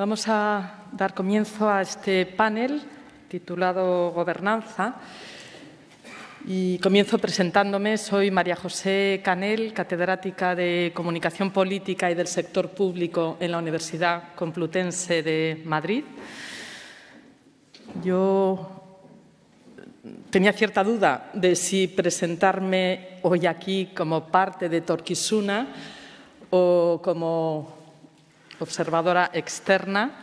Vamos a dar comienzo a este panel titulado Gobernanza. Y comienzo presentándome. Soy María José Canel, catedrática de Comunicación Política y del Sector Público en la Universidad Complutense de Madrid. Yo tenía cierta duda de si presentarme hoy aquí como parte de Torquisuna o como observadora externa.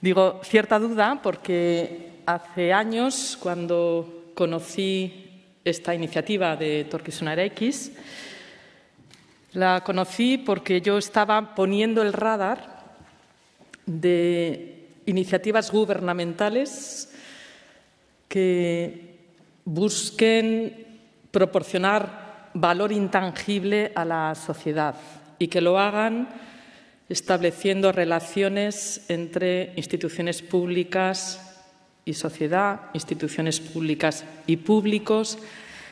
Digo cierta duda porque hace años, cuando conocí esta iniciativa de Torquisunar X, la conocí porque yo estaba poniendo el radar de iniciativas gubernamentales que busquen proporcionar valor intangible a la sociedad y que lo hagan estableciendo relaciones entre instituciones públicas y sociedad, instituciones públicas y públicos,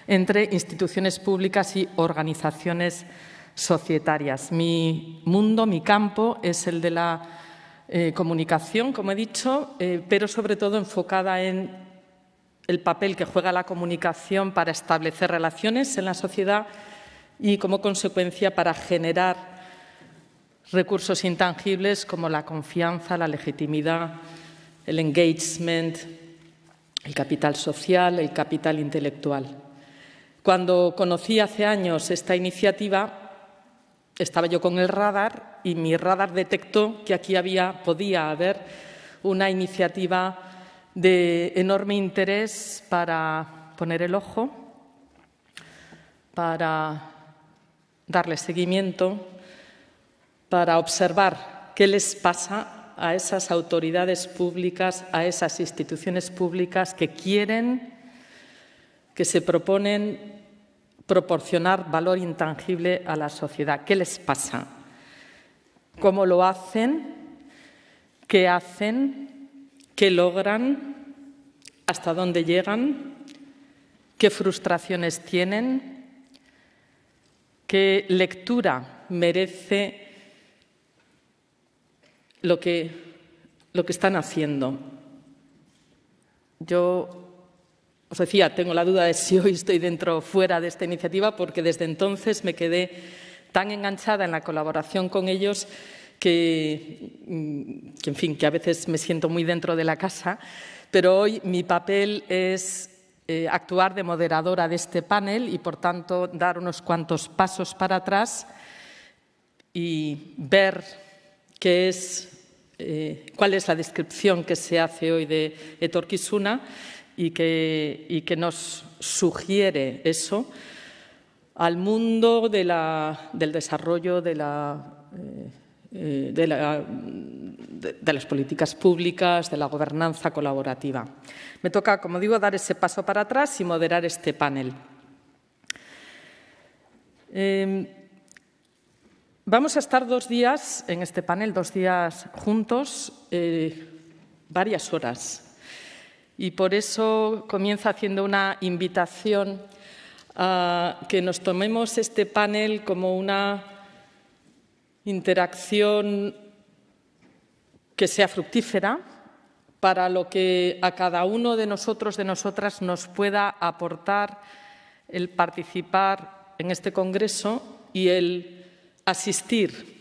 entre instituciones públicas y organizaciones societarias. Mi mundo, mi campo es el de la eh, comunicación, como he dicho, eh, pero sobre todo enfocada en el papel que juega la comunicación para establecer relaciones en la sociedad y, como consecuencia, para generar recursos intangibles como la confianza, la legitimidad, el engagement, el capital social, el capital intelectual. Cuando conocí hace años esta iniciativa, estaba yo con el radar y mi radar detectó que aquí había, podía haber una iniciativa de enorme interés para poner el ojo, para darle seguimiento, para observar qué les pasa a esas autoridades públicas, a esas instituciones públicas que quieren, que se proponen proporcionar valor intangible a la sociedad. ¿Qué les pasa? ¿Cómo lo hacen? ¿Qué hacen? ¿Qué logran? ¿Hasta dónde llegan? ¿Qué frustraciones tienen? ¿Qué lectura merece lo que, lo que están haciendo. Yo os decía, tengo la duda de si hoy estoy dentro o fuera de esta iniciativa, porque desde entonces me quedé tan enganchada en la colaboración con ellos que, mm, en fin, que a veces me siento muy dentro de la casa, pero hoy mi papel es eh, actuar de moderadora de este panel y, por tanto, dar unos cuantos pasos para atrás y ver qué es eh, cuál es la descripción que se hace hoy de Etorquisuna y que, y que nos sugiere eso al mundo del desarrollo de, la, eh, de, la, de, las políticas públicas, de la gobernanza colaborativa. Me toca, como digo, dar ese paso para atrás y moderar este panel. Eh, Vamos a estar dos días en este panel, dos días juntos, eh, varias horas. Y por eso comienzo haciendo una invitación a que nos tomemos este panel como una interacción que sea fructífera para lo que a cada uno de nosotros, de nosotras, nos pueda aportar el participar en este congreso y el asistir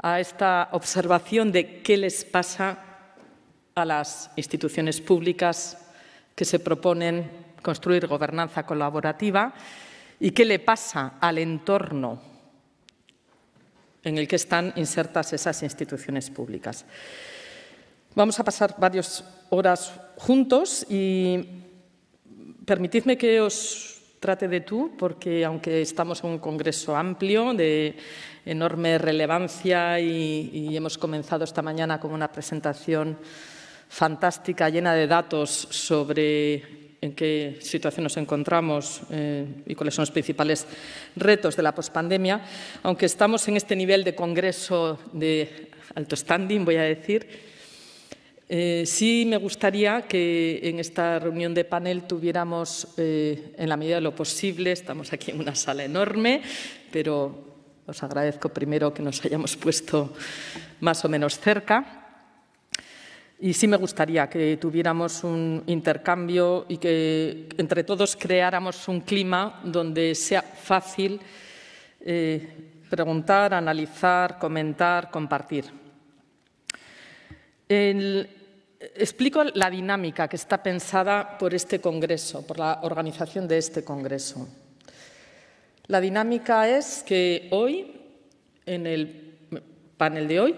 a esta observación de qué les pasa a las instituciones públicas que se proponen construir gobernanza colaborativa y qué le pasa al entorno en el que están insertas esas instituciones públicas. Vamos a pasar varias horas juntos y permitidme que os trate de tú, porque aunque estamos en un congreso amplio de enorme relevancia y, hemos comenzado esta mañana con una presentación fantástica, llena de datos sobre en qué situación nos encontramos eh, y cuáles son los principales retos de la pospandemia, aunque estamos en este nivel de congreso de alto standing, voy a decir, eh, sí me gustaría que en esta reunión de panel tuviéramos, eh, en la medida de lo posible, estamos aquí en una sala enorme, pero os agradezco primero que nos hayamos puesto más o menos cerca. Y sí me gustaría que tuviéramos un intercambio y que entre todos creáramos un clima donde sea fácil eh, preguntar, analizar, comentar, compartir. Explico la dinámica que está pensada por este Congreso, por la organización de este Congreso. La dinámica es que hoy, en el panel de hoy,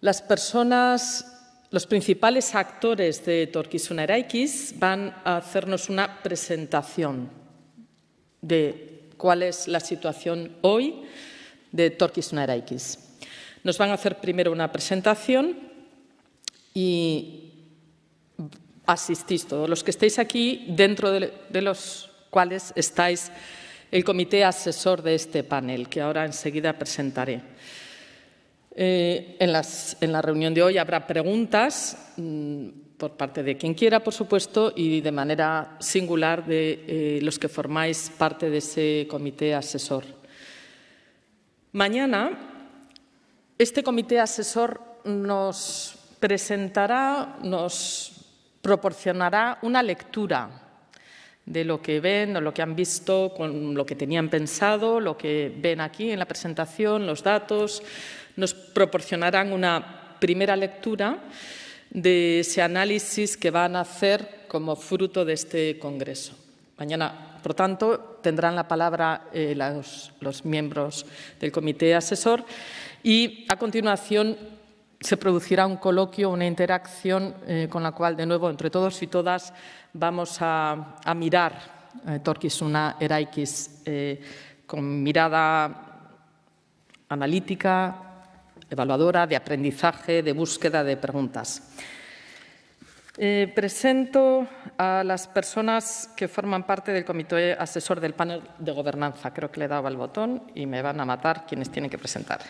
las personas los principales actores de Torquisuna Eraikis van a hacernos una presentación de cuál es la situación hoy de Torquisuna Eraikis. Nos van a hacer primero una presentación y asistís todos los que estéis aquí, dentro de, los cuales estáis el comité asesor de este panel, que ahora enseguida presentaré. Eh, en, la reunión de hoy habrá preguntas mm, por parte de quien quiera, por supuesto, y de manera singular de eh, los que formáis parte de ese comité asesor. Mañana, este comité asesor nos presentará, nos proporcionará una lectura de lo que ven o lo que han visto, con lo que tenían pensado, lo que ven aquí en la presentación, los datos, nos proporcionarán una primera lectura de ese análisis que van a hacer como fruto de este Congreso. Mañana, por tanto, tendrán la palabra eh, los, miembros del comité asesor y, a continuación, se producirá un coloquio, una interacción eh, con la cual, de nuevo, entre todos y todas, vamos a, mirar eh, Torquisuna Eraikis eh, con mirada analítica, evaluadora, de aprendizaje, de búsqueda de preguntas. Eh, presento a las personas que forman parte del comité asesor del panel de gobernanza. Creo que le he dado al botón y me van a matar quienes tienen que presentar.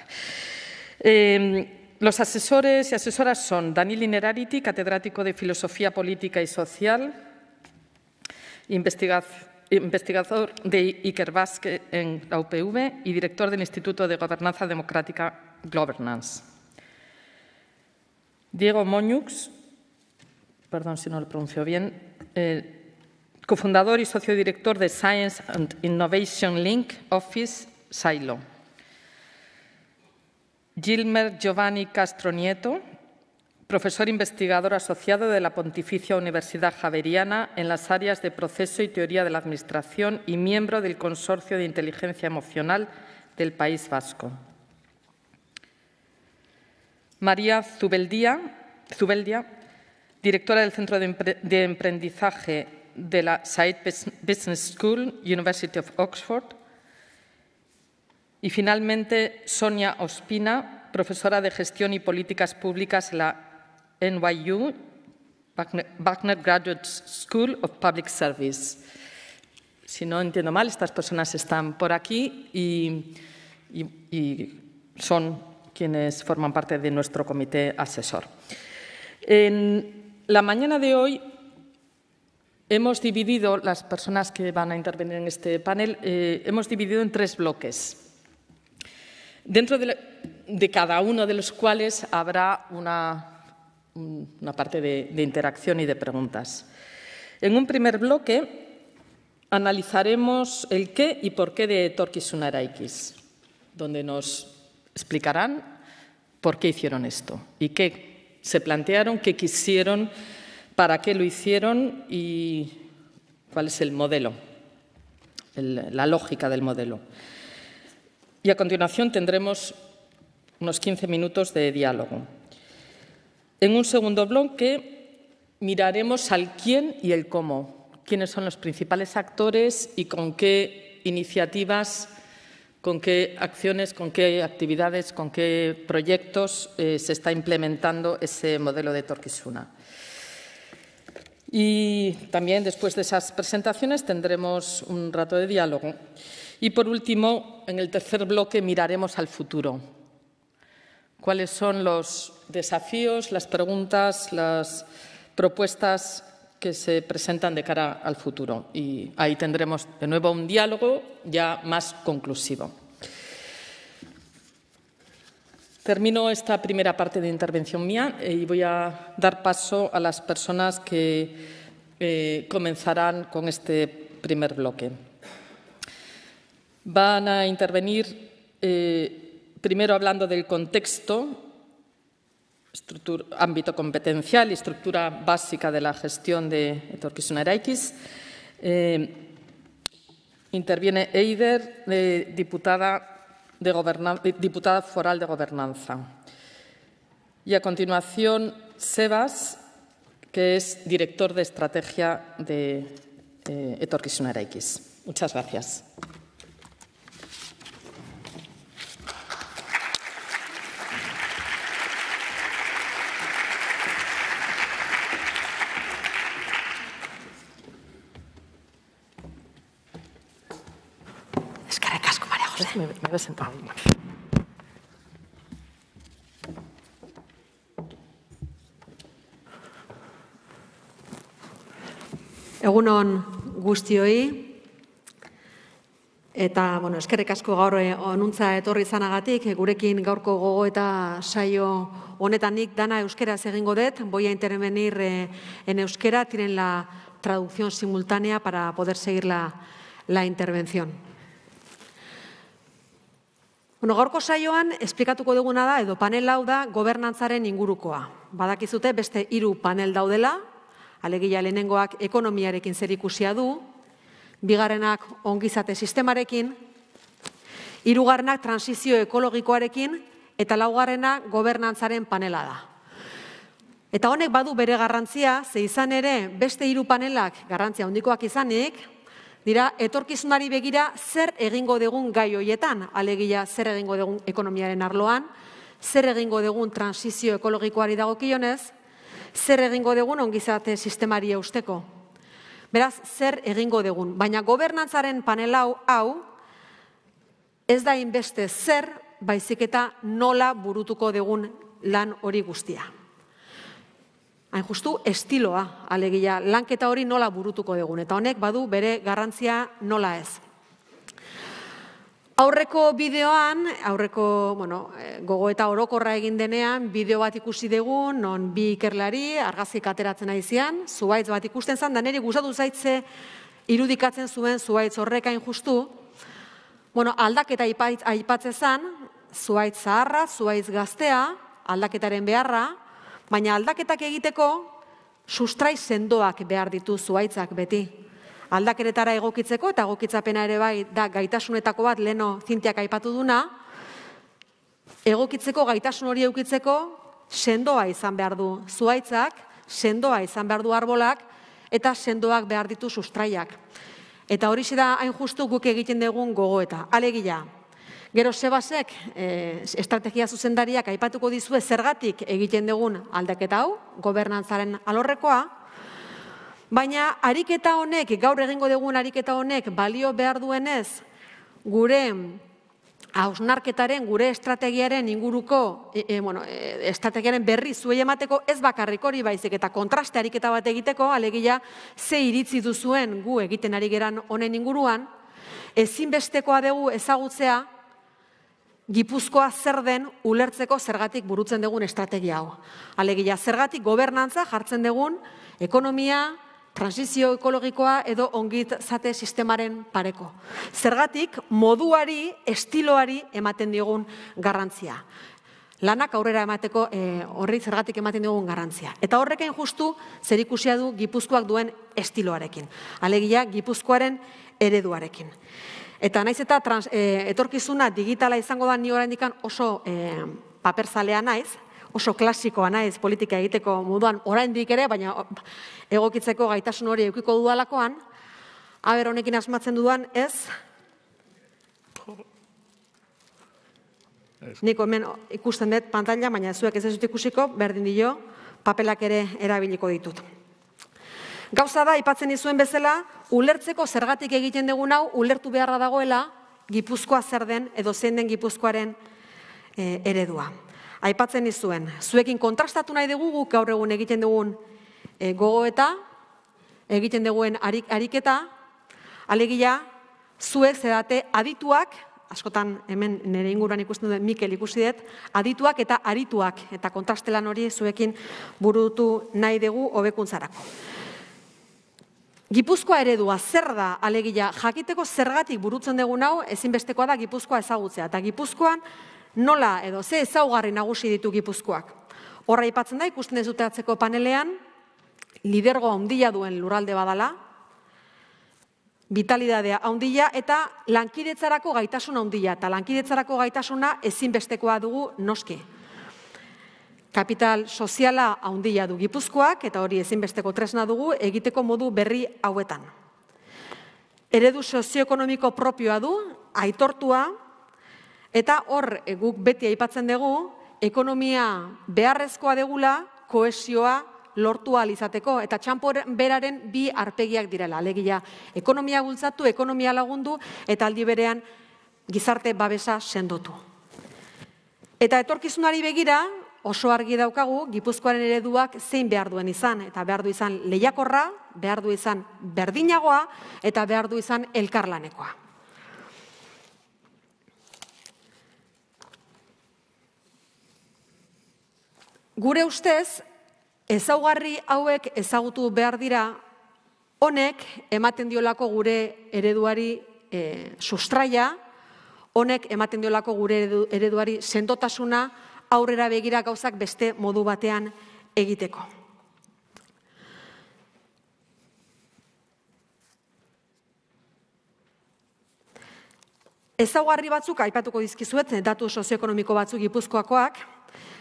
Los asesores y asesoras son Daniel Inerarity, catedrático de Filosofía Política y Social, investigador de Iker en la UPV y director del Instituto de Gobernanza Democrática Governance. Diego Moñux, perdón si no lo pronuncio bien, eh, cofundador y socio director de Science and Innovation Link Office, SILO. Gilmer Giovanni Castro Nieto, profesor investigador asociado de la Pontificia Universidad Javeriana en las áreas de proceso y teoría de la Administración y miembro del Consorcio de Inteligencia Emocional del País Vasco. María Zubeldia, directora del Centro de, Emprendizaje de la Said Business School, University of Oxford. Y finalmente, Sonia Ospina, profesora de Gestión y Políticas Públicas en la NYU, Wagner Graduate School of Public Service. Si no entiendo mal, estas personas están por aquí y son quienes forman parte de nuestro comité asesor. En la mañana de hoy hemos dividido, las personas que van a intervenir en este panel, eh, hemos dividido en tres bloques, dentro de, cada uno de los cuales habrá una, parte de, de interacción y de preguntas. En un primer bloque analizaremos el qué y por qué de Torquis donde nos explicarán por qué hicieron esto y qué se plantearon, qué quisieron, para qué lo hicieron y cuál es el modelo, la lógica del modelo. Y a continuación tendremos unos 15 minutos de diálogo. En un segundo bloque miraremos al quién y el cómo, quiénes son los principales actores y con qué iniciativas con qué acciones, con qué actividades, con qué proyectos eh, se está implementando ese modelo de Torquisuna. Y también después de esas presentaciones tendremos un rato de diálogo. Y por último, en el tercer bloque miraremos al futuro. ¿Cuáles son los desafíos, las preguntas, las propuestas que se presentan de cara al futuro. Y ahí tendremos de nuevo un diálogo ya más conclusivo. termino esta primera parte de intervención mía eh, y voy a dar paso a las personas que eh, comenzarán con este primer bloque. Van a intervenir eh, primero hablando del contexto, ámbito competencial y estructura básica de la gestión de Etorkizuna Eh, interviene Eider, diputada de diputada foral de gobernanza. Y a continuación, Sebas, que es director de estrategia de eh, Etorkizuna Muchas gracias. Me, me voy a sentar ahí. Egunon guztioi, eta, bueno, eskerrik asko gaur eh, onuntza etorri izanagatik, gurekin gaurko gogo eta saio honetan nik dana euskeraz egingo dut, voy a intervenir eh, en euskera, tienen la traducción simultánea para poder seguir la, la intervención. Bueno, gaurko saioan esplikatuko duguna da edo panel hau da gobernantzaren ingurukoa. Badakizute beste hiru panel daudela, alegia lehenengoak ekonomiarekin zerikusia du, bigarrenak ongizate sistemarekin, hirugarrenak transizio ekologikoarekin eta laugarrena gobernantzaren panela da. Eta honek badu bere garrantzia, ze izan ere beste hiru panelak garrantzia handikoak izanik, dira etorkizunari begira zer egingo dugun gai hoietan, alegia zer egingo dugun ekonomiaren arloan, zer egingo dugun transizio ekologikoari dagokionez, zer egingo dugun ongizate sistemari eusteko. Beraz, zer egingo dugun. Baina gobernantzaren panel hau, hau ez da inbeste zer, baizik eta nola burutuko dugun lan hori guztia hain justu estiloa, alegia, lanketa hori nola burutuko dugun, eta honek badu bere garrantzia nola ez. Aurreko bideoan, aurreko bueno, eh, gogo eta orokorra egin denean, bideo bat ikusi dugu, non bi ikerlari, argazik ateratzen ari zian, zuaitz bat ikusten zan, da niri gustatu zaitze irudikatzen zuen zuaitz horrekain justu, bueno, aldaketa aipatze zan, zuaitz zaharra, zuaitz gaztea, aldaketaren beharra, Baina aldaketak egiteko sustrai sendoak behar ditu zuaitzak beti. Aldakeretara egokitzeko eta egokitzapena ere bai da gaitasunetako bat leno zintiak aipatu duna, egokitzeko gaitasun hori eukitzeko sendoa izan behar du zuaitzak, sendoa izan behar du arbolak eta sendoak behar ditu sustraiak. Eta hori da hain justu guk egiten dugun gogoeta. Alegia, Gero Sebasek e, estrategia zuzendariak aipatuko dizue zergatik egiten dugun aldaketa hau, gobernantzaren alorrekoa, baina ariketa honek, gaur egingo dugun ariketa honek, balio behar duenez, gure hausnarketaren, gure estrategiaren inguruko, e, e, bueno, e, estrategiaren berri zuei emateko ez bakarrik hori baizik eta kontraste ariketa bat egiteko, alegia ze iritzi duzuen gu egiten ari geran honen inguruan, ezinbestekoa dugu ezagutzea Gipuzkoa zer den ulertzeko zergatik burutzen dugun estrategia hau. Alegia, zergatik gobernantza jartzen dugun ekonomia, transizio ekologikoa edo ongit zate sistemaren pareko. Zergatik moduari, estiloari ematen digun garrantzia. Lanak aurrera emateko e, horri zergatik ematen dugun garrantzia. Eta horrekin justu zer ikusia du Gipuzkoak duen estiloarekin. Alegia, Gipuzkoaren ereduarekin. Eta naiz eta trans, e, etorkizuna digitala izango da ni oraindikan oso e, paperzalea naiz, oso klasikoa naiz politika egiteko moduan oraindik ere, baina egokitzeko gaitasun hori edukiko dudalakoan, aber honekin asmatzen dudan ez? Nik hemen ikusten dut pantalla, baina zuek ez dut ikusiko, berdin dio, papelak ere erabiliko ditut. Gauza da, ipatzen dizuen bezala, ulertzeko zergatik egiten dugun hau, ulertu beharra dagoela, gipuzkoa zer den, edo zein den gipuzkoaren e, eredua. Aipatzen dizuen, zuekin kontrastatu nahi dugu gaur egun egiten dugun e, gogoeta, egiten duguen arik, ariketa, alegia, zuek zedate adituak, askotan hemen nire inguruan ikusten duen Mikel ikusi dut, adituak eta arituak eta kontrastelan hori zuekin burutu nahi dugu hobekuntzarako. Gipuzkoa eredua zer da alegia jakiteko zergatik burutzen dugu hau ezinbestekoa da Gipuzkoa ezagutzea eta Gipuzkoan nola edo ze ezaugarri nagusi ditu Gipuzkoak. Horra aipatzen da ikusten ez atzeko panelean lidergo handia duen lurralde badala, vitalidadea handia eta lankidetzarako gaitasun handia eta lankidetzarako gaitasuna ezinbestekoa dugu noski. Kapital soziala handia du Gipuzkoak eta hori ezinbesteko tresna dugu egiteko modu berri hauetan. Eredu sozioekonomiko propioa du, aitortua, eta hor e, guk beti aipatzen dugu, ekonomia beharrezkoa degula, koesioa lortu izateko eta txampor beraren bi arpegiak direla. Alegia, ekonomia bultzatu, ekonomia lagundu eta aldi berean gizarte babesa sendotu. Eta etorkizunari begira, oso argi daukagu Gipuzkoaren ereduak zein behar duen izan eta behar du izan lehiakorra, behar du izan berdinagoa eta behar du izan elkarlanekoa. Gure ustez, ezaugarri hauek ezagutu behar dira honek ematen diolako gure ereduari e, sustraia, honek ematen diolako gure ereduari sendotasuna, aurrera begira gauzak beste modu batean egiteko. Ezaugarri batzuk aipatuko dizkizuet, datu sozioekonomiko batzuk gipuzkoakoak,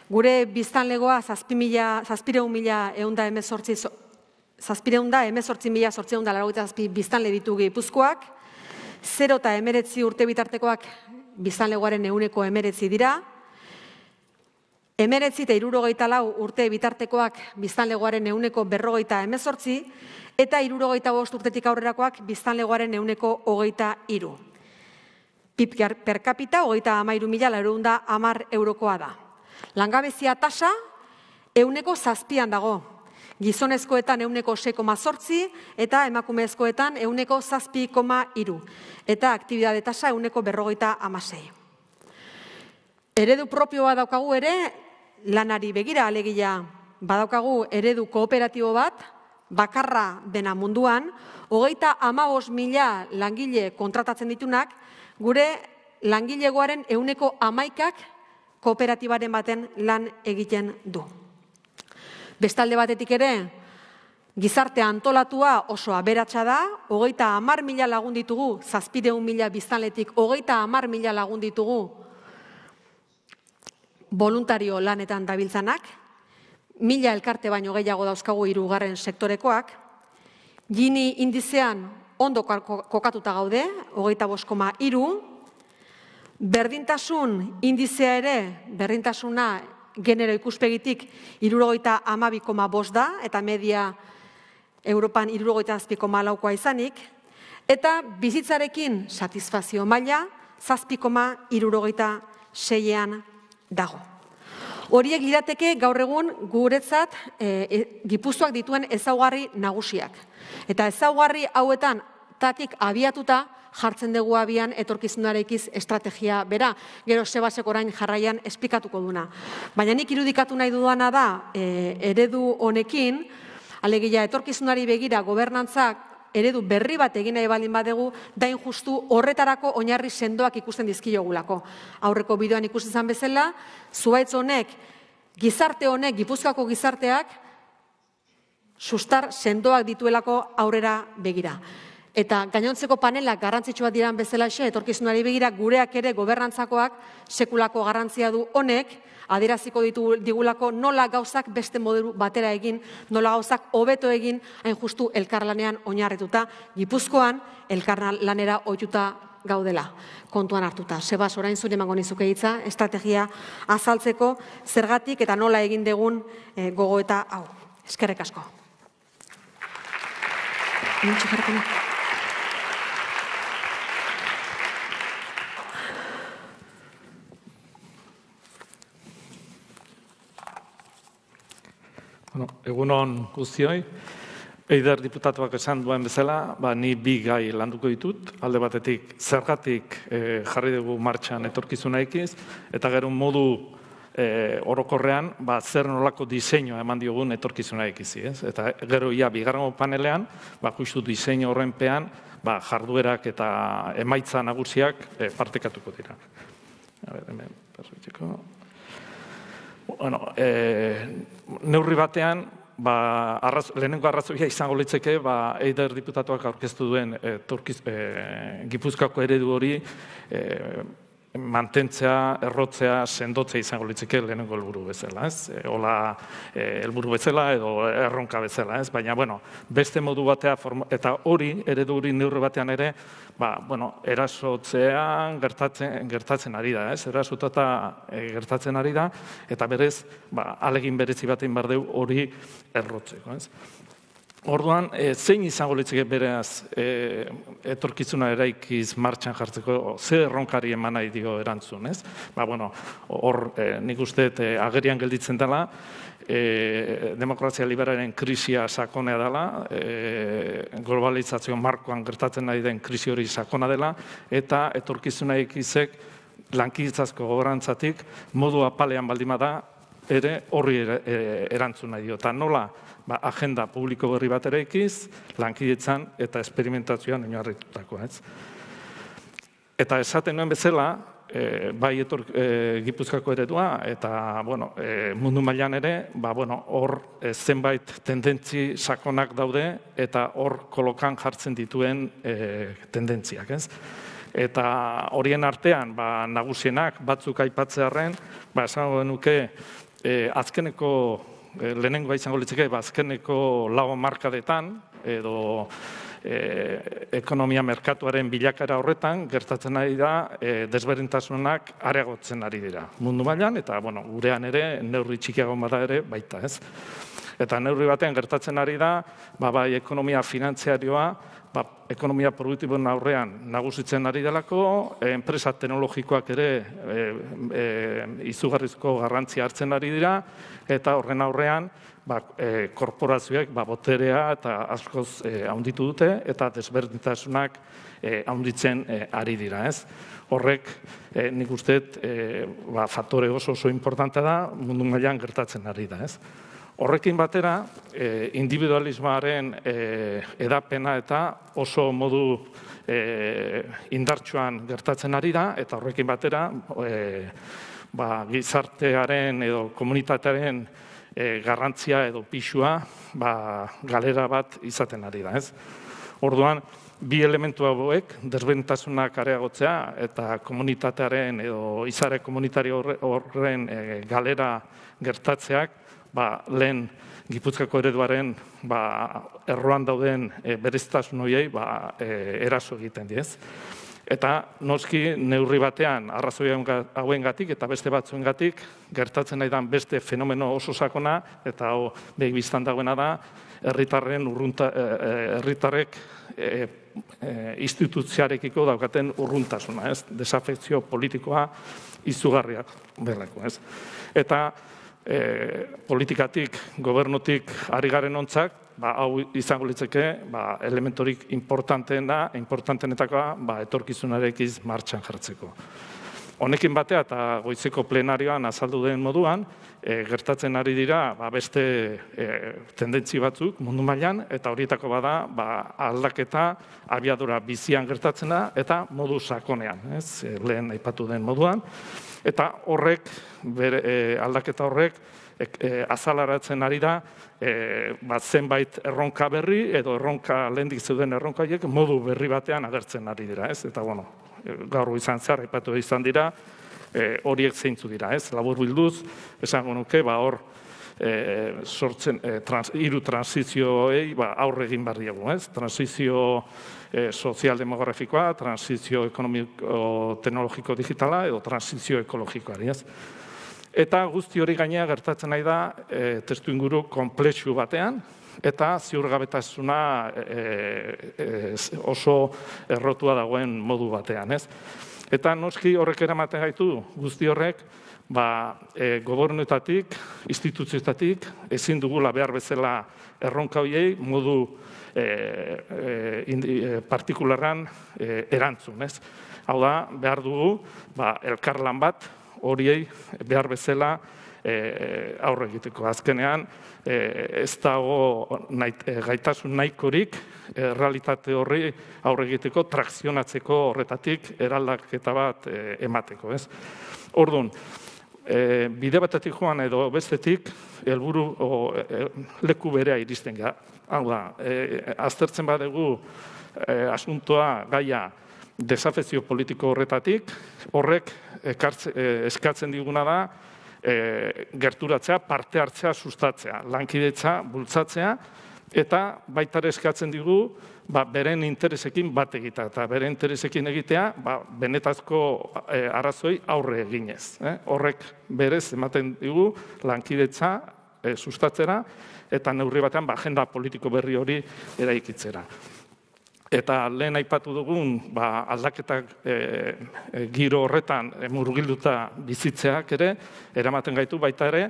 gure biztanlegoa zazpireun mila eunda emezortzi, zazpireun da emezortzi mila sortzeun da laragoita zazpi biztanle ditu gipuzkoak, zero eta emeretzi urte bitartekoak biztanlegoaren euneko emeretzi dira, Emeretzi eta irurogeita lau urte bitartekoak biztanlegoaren euneko berrogeita emezortzi, eta irurogeita bost urtetik aurrerakoak biztanlegoaren euneko hogeita iru. Pip per capita, hogeita amairu mila, laurunda amar eurokoa da. Langabezia tasa, euneko zazpian dago. Gizonezkoetan euneko 6,zortzi eta emakumezkoetan euneko zazpi koma iru. Eta aktibidade tasa euneko berrogeita amasei. Eredu propioa daukagu ere, lanari begira alegia badaukagu eredu kooperatibo bat, bakarra dena munduan, hogeita amabos mila langile kontratatzen ditunak, gure langilegoaren euneko amaikak kooperatibaren baten lan egiten du. Bestalde batetik ere, gizarte antolatua oso aberatsa da, hogeita amar mila lagun ditugu, zazpideun mila biztanletik, hogeita amar mila lagun ditugu voluntario lanetan dabiltzanak, mila elkarte baino gehiago dauzkagu hirugarren sektorekoak, gini indizean ondo kokatuta gaude, hogeita boskoma iru, berdintasun indizea ere, berdintasuna genero ikuspegitik irurogeita amabikoma bost da, eta media Europan irurogeita azpikoma laukoa izanik, eta bizitzarekin satisfazio maila, zazpikoma irurogeita seiean dago. Horiek lirateke gaur egun guretzat e, gipuztuak dituen ezaugarri nagusiak. Eta ezaugarri hauetan tatik abiatuta jartzen dugu abian etorkizunarekiz estrategia bera. Gero sebasek orain jarraian esplikatuko duna. Baina nik irudikatu nahi dudana da e, eredu honekin, alegia etorkizunari begira gobernantzak eredu berri bat egin nahi baldin badegu, dain justu horretarako oinarri sendoak ikusten dizkiogulako. Aurreko bideoan ikusten zan bezala, zuaitz honek, gizarte honek, gipuzkako gizarteak, sustar sendoak dituelako aurrera begira. Eta gainontzeko panelak garrantzitsua diran bezala etorkizunari begira, gureak ere gobernantzakoak sekulako garrantzia du honek, adieraziko ditu digulako nola gauzak beste modelu batera egin, nola gauzak hobeto egin, hain justu elkarlanean oinarretuta, Gipuzkoan elkarlanera ohituta gaudela kontuan hartuta. Sebas orain zure emango nizuke hitza, estrategia azaltzeko zergatik eta nola egin degun e, gogoeta hau. Eskerrek asko. Bueno, egunon guztioi. Eider diputatuak esan duen bezala, ba, ni bi gai landuko ditut, alde batetik zergatik e, jarri dugu martxan etorkizuna ekiz, eta gero modu e, orokorrean, ba, zer nolako diseinua eman diogun etorkizuna ekizi. Ez? Eta gero ia bigarren panelean, ba, justu diseinu horren pean, ba, jarduerak eta emaitza nagusiak e, partekatuko dira. A ber, hemen, Bueno, e, neurri batean, ba, arraz, lehenengo arrazoia izango litzeke, ba, eider diputatuak aurkeztu duen e, turkiz, e, gipuzkako eredu hori e, mantentzea, errotzea, sendotzea izango litzeke lehenengo helburu bezala, ez? E, ola e, helburu bezala edo erronka bezala, ez? Baina, bueno, beste modu batea, eta hori, eredu hori neurri batean ere, ba, bueno, erasotzean gertatzen, gertatzen ari da, ez? Erasotata e, gertatzen ari da, eta berez, ba, alegin berezi batein bardeu hori errotzeko, ez? Orduan, e, zein izango litzeke bereaz e, etorkizuna eraikiz martxan jartzeko, ze erronkari eman nahi dio erantzun, ez? Ba, bueno, hor, e, nik uste, e, agerian gelditzen dela, e, demokrazia liberaren krisia sakonea dela, e, globalizazio markoan gertatzen nahi den krisi hori sakona dela, eta etorkizuna ekizek lankitzazko goberantzatik modu apalean baldima da, ere horri erantzun nahi dio. Eta nola, ba, agenda publiko berri bat ere ikiz, lankidetzan eta esperimentazioan inoarritutako, ez? Eta esaten nuen bezala, e, bai etor e, gipuzkako eredua, eta bueno, e, mundu mailan ere, ba, bueno, hor e, zenbait tendentzi sakonak daude, eta hor kolokan jartzen dituen e, tendentziak, ez? Eta horien artean, ba, nagusienak, batzuk aipatzearen, ba, esan nuke, e, azkeneko lehenengoa izango litzeke, bazkeneko ba, lau markadetan, edo e, ekonomia merkatuaren bilakara horretan, gertatzen ari da, e, desberdintasunak areagotzen ari dira. Mundu mailan eta, bueno, gurean ere, neurri txikiago bada ere, baita ez. Eta neurri batean gertatzen ari da, ba, bai ekonomia finantziarioa, ba, ekonomia produktiboen aurrean nagusitzen ari delako, enpresa teknologikoak ere e, e, izugarrizko garrantzia hartzen ari dira, eta horren aurrean ba, e, korporazioek ba, boterea eta askoz e, haunditu dute, eta desberdintasunak e, haunditzen e, ari dira. Ez? Horrek, e, nik uste, e, ba, faktore oso oso importantea da, mundu mailan gertatzen ari da. Ez? Horrekin batera, e, individualismoaren e, edapena eta oso modu e, indartsuan gertatzen ari da, eta horrekin batera, e, ba, gizartearen edo komunitatearen e, garrantzia edo pixua ba, galera bat izaten ari da. Ez? Orduan, bi elementu hauek, desbentasunak areagotzea eta komunitatearen edo izare komunitario horren e, galera gertatzeak, ba, lehen Gipuzkako ereduaren ba, erroan dauden e, bereztasun horiei ba, e, eraso egiten diez. Eta noski neurri batean arrazoi hauen gatik eta beste batzuen gatik gertatzen nahi beste fenomeno oso sakona eta hau behik biztan dagoena da herritarren urrunta, e, e, herritarrek e, e, institutziarekiko daukaten urruntasuna, ez? Desafekzio politikoa izugarriak belako, ez? Eta e, politikatik, gobernutik ari garen ontzak, ba, hau izango litzeke, ba, elementorik importanteena, importantenetakoa, ba, etorkizunarekiz martxan jartzeko. Honekin batea eta goizeko plenarioan azaldu den moduan, e, gertatzen ari dira ba, beste e, tendentzi batzuk mundu mailan eta horietako bada ba, aldaketa abiadura bizian gertatzena eta modu sakonean, ez? Lehen aipatu den moduan. Eta horrek, bere, e, aldaketa horrek, e, azalaratzen ari da, e, bat zenbait erronka berri, edo erronka lehendik zeuden erronkaiek, modu berri batean agertzen ari dira, ez? Eta, bueno, gaur izan zehar, aipatu izan dira, e, horiek zeintzu dira, ez? Labur bilduz, esango nuke, ba, hor, e, sortzen, e, trans, iru transizioei, ba, aurre egin barriago, ez? Transizio e, sozial-demografikoa, transizio ekonomiko-teknologiko digitala edo transizio ekologikoa. Ez? Eta guzti hori gainea gertatzen nahi da e, testu inguru komplexu batean, eta ziurgabetasuna e, e, oso errotua dagoen modu batean. Ez? Eta noski horrek eramaten gaitu guzti horrek, ba, e, gobernuetatik, instituzioetatik, ezin dugula behar bezala erronka hoiei modu e, e, e, partikularran e, erantzun, ez? Hau da, behar dugu, ba, elkarlan bat, horiei behar bezala e, aurre egiteko. Azkenean, e, ez dago nahi, e, gaitasun nahikorik e, realitate horri aurre egiteko, trakzionatzeko horretatik eraldaketa bat e, emateko. Ez? Orduan, e, bide batetik joan edo bestetik, helburu e, leku berea iristen gara. Hau da, e, aztertzen badegu e, asuntoa gaia desafezio politiko horretatik, horrek ekartze, e, eskatzen diguna da, e, gerturatzea, parte hartzea, sustatzea, lankidetza, bultzatzea, eta baita eskatzen digu, ba, beren interesekin bat egitea, eta beren interesekin egitea, ba, benetazko e, arrazoi aurre eginez. Eh? Horrek berez ematen digu lankidetza e, sustatzera, eta neurri batean ba, agenda politiko berri hori eraikitzera. Eta lehen aipatu dugun ba, aldaketak e, e, giro horretan murgilduta bizitzeak ere, eramaten gaitu baita ere,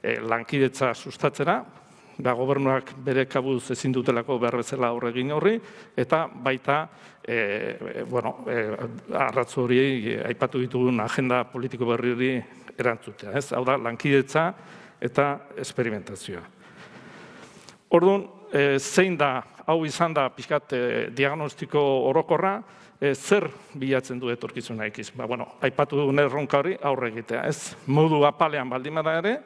e, lankidetza sustatzera, ba, gobernuak bere kabuz ezin dutelako behar bezala aurre egin horri, eta baita, e, bueno, e, arratzu hori aipatu ditugun agenda politiko berri hori erantzutea. Ez? Hau da, lankidetza eta esperimentazioa. Orduan, e, zein da hau izan da pixkat e, diagnostiko orokorra, e, zer bilatzen du etorkizuna ikiz? Ba, bueno, aipatu dugun erronka hori aurre egitea, ez? Modu apalean baldin bada ere,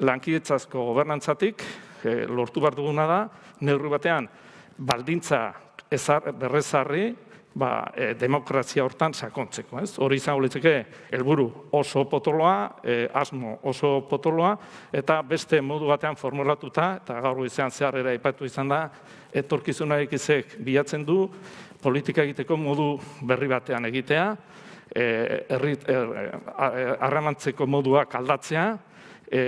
lankidetzasko gobernantzatik, e, lortu behar duguna da, neurri batean, baldintza ezar, berrezarri, ba, e, demokrazia hortan sakontzeko. Ez? Hori izango litzeke helburu oso potoloa, e, asmo oso potoloa, eta beste modu batean formulatuta, eta gaur izan zehar ere aipatu izan da, etorkizuna ekizek bilatzen du, politika egiteko modu berri batean egitea, errit, er, moduak aldatzea, e,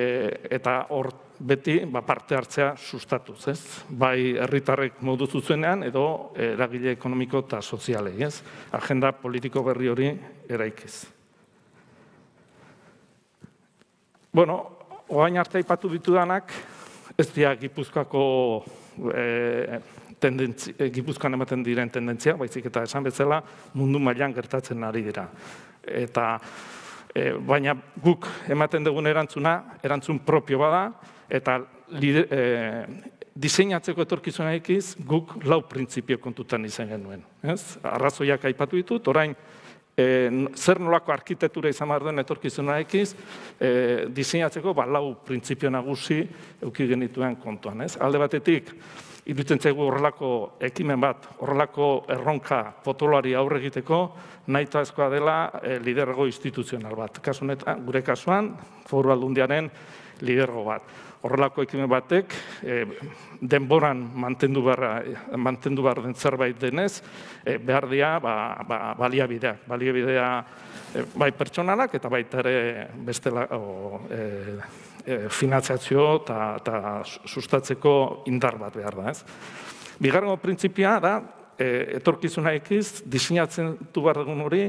eta hor beti ba, parte hartzea sustatuz, ez? Bai herritarrek modu zuzenean edo eragile ekonomiko eta sozialei, ez? Agenda politiko berri hori eraikiz. Bueno, oain arte aipatu ditudanak, ez dira Gipuzkoako e, tendentzi, e, Gipuzkoan ematen diren tendentzia, baizik eta esan bezala mundu mailan gertatzen ari dira. Eta e, baina guk ematen dugun erantzuna, erantzun propio bada, eta lide, e, diseinatzeko etorkizuna ekiz, guk lau printzipio kontutan izan genuen. Ez? Arrazoiak aipatu ditut, orain, e, zer nolako arkitektura izan behar duen etorkizuna ekiz, e, diseinatzeko ba, lau printzipio nagusi euki genituen kontuan. Ez? Alde batetik, iruditzen zaigu horrelako ekimen bat, horrelako erronka potoloari aurre egiteko, nahi dela e, lidergo instituzional bat. Kasunetan, gure kasuan, foru aldundiaren lidergo bat horrelako ekimen batek e, denboran mantendu barra, mantendu behar den zerbait denez, e, behar dira ba, ba, baliabideak, baliabidea e, bai pertsonalak eta baita ere bestela o, e, e, finanziazio eta sustatzeko indar bat behar da. Ez? Bigarren printzipia da, e, etorkizuna ekiz, disinatzen du behar dugun hori,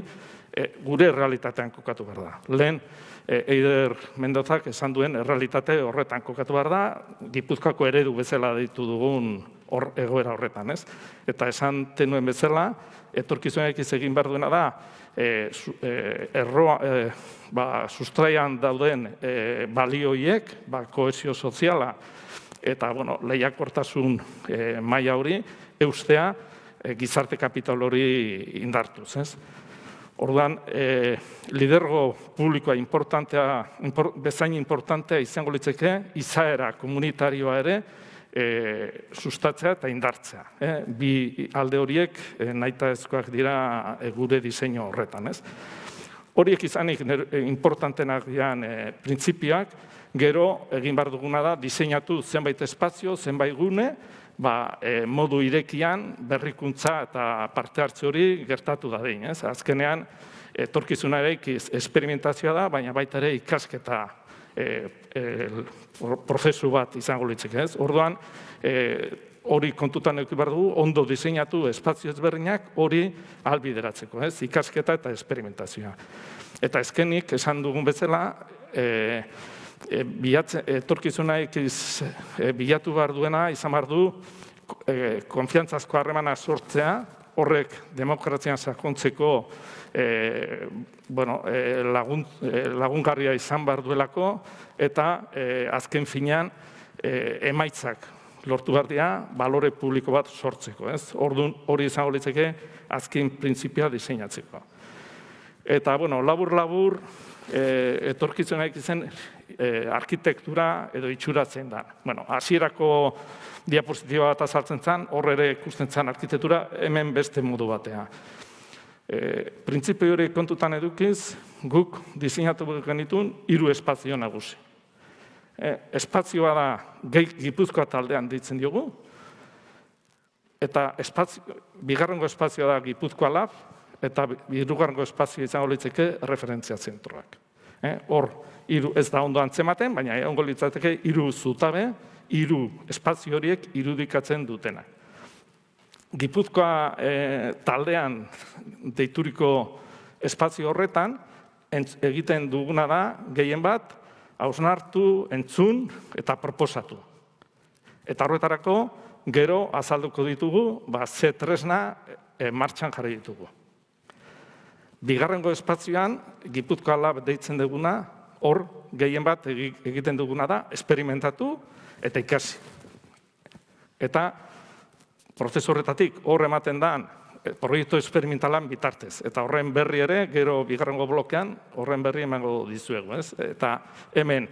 e, gure realitatean kokatu behar da. Lehen, e, Eider Mendozak esan duen errealitate horretan kokatu behar da, Gipuzkoako eredu bezala ditu dugun hor, egoera horretan, ez? Eta esan tenuen bezala, etorkizunak egin behar duena da, e, e, erroa, e, ba, sustraian dauden e, balioiek, ba, koesio soziala, eta bueno, lehiakortasun e, maila hori, eustea, e, gizarte kapital hori indartuz, ez? Orduan, e, lidergo publikoa importantea, impor, bezain importantea izango litzeke, izaera komunitarioa ere, e, sustatzea eta indartzea. E, bi alde horiek e, naita ezkoak dira e, gure diseinu horretan. Ez? Horiek izanik importantenak dian e, printzipioak, gero egin behar duguna da diseinatu zenbait espazio, zenbait gune, ba, e, modu irekian berrikuntza eta parte hartze hori gertatu da dein. Ez? Azkenean, etorkizuna ere esperimentazioa da, baina baita ere ikasketa e, e, prozesu bat izango litzeke, ez? Orduan, e, hori kontutan eduki behar dugu, ondo diseinatu espazio ezberdinak hori albideratzeko, ez? ikasketa eta esperimentazioa. Eta ezkenik, esan dugun bezala, e, e, bilatze, etorkizuna ikiz, e, bilatu behar duena, izan behar du, e, konfiantzazko harremana sortzea, horrek demokrazian sakontzeko e, bueno, e, lagun, e, lagungarria izan behar duelako, eta e, azken finean e, emaitzak lortu behar dira, balore publiko bat sortzeko. Ez? Orduan hori izango litzeke azken printzipia diseinatzeko. Eta, bueno, labur-labur, e, etorkitzenak izan e, arkitektura edo itxuratzen da. Bueno, hasierako diapositiba bat azaltzen zen, hor ere ikusten zen arkitektura hemen beste modu batea. E, Printzipio hori kontutan edukiz, guk diseinatu genitun hiru espazio nagusi. E, espazioa da gehi gipuzkoa taldean ditzen diogu, eta espazio, bigarrengo espazioa da gipuzkoa lab, eta birugarrengo espazio izango litzeke referentzia zentroak. E, hor, iru, ez da ondo antzematen, baina ongo litzateke hiru zutabe, hiru espazio horiek irudikatzen dutenak. Gipuzkoa e, taldean deituriko espazio horretan, egiten duguna da, gehien bat, hausnartu, entzun eta proposatu. Eta horretarako, gero azalduko ditugu, ba, ze tresna e, martxan jarri ditugu. Bigarrengo espazioan, Gipuzkoa lab deitzen duguna, hor gehien bat egiten duguna da, esperimentatu eta ikasi. Eta prozesu horretatik hor ematen da, proiektu esperimentalan bitartez. Eta horren berri ere, gero bigarrengo blokean, horren berri emango dizuegu. Ez? Eta hemen,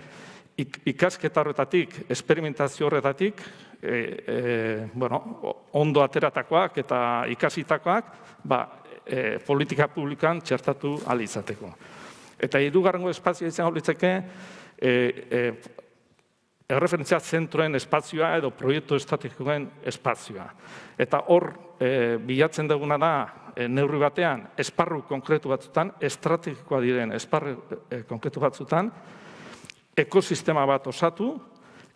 ikasketa horretatik, esperimentazio horretatik, e, e, bueno, ondo ateratakoak eta ikasitakoak, ba, e, politika publikan txertatu alizateko. Eta hirugarrengo espazioa izan litzeke, e, e, erreferentzia zentroen espazioa edo proiektu estatikoen espazioa. Eta hor, e, bilatzen duguna da, e, neurri batean, esparru konkretu batzutan, estrategikoa diren esparru e, konkretu batzutan, ekosistema bat osatu,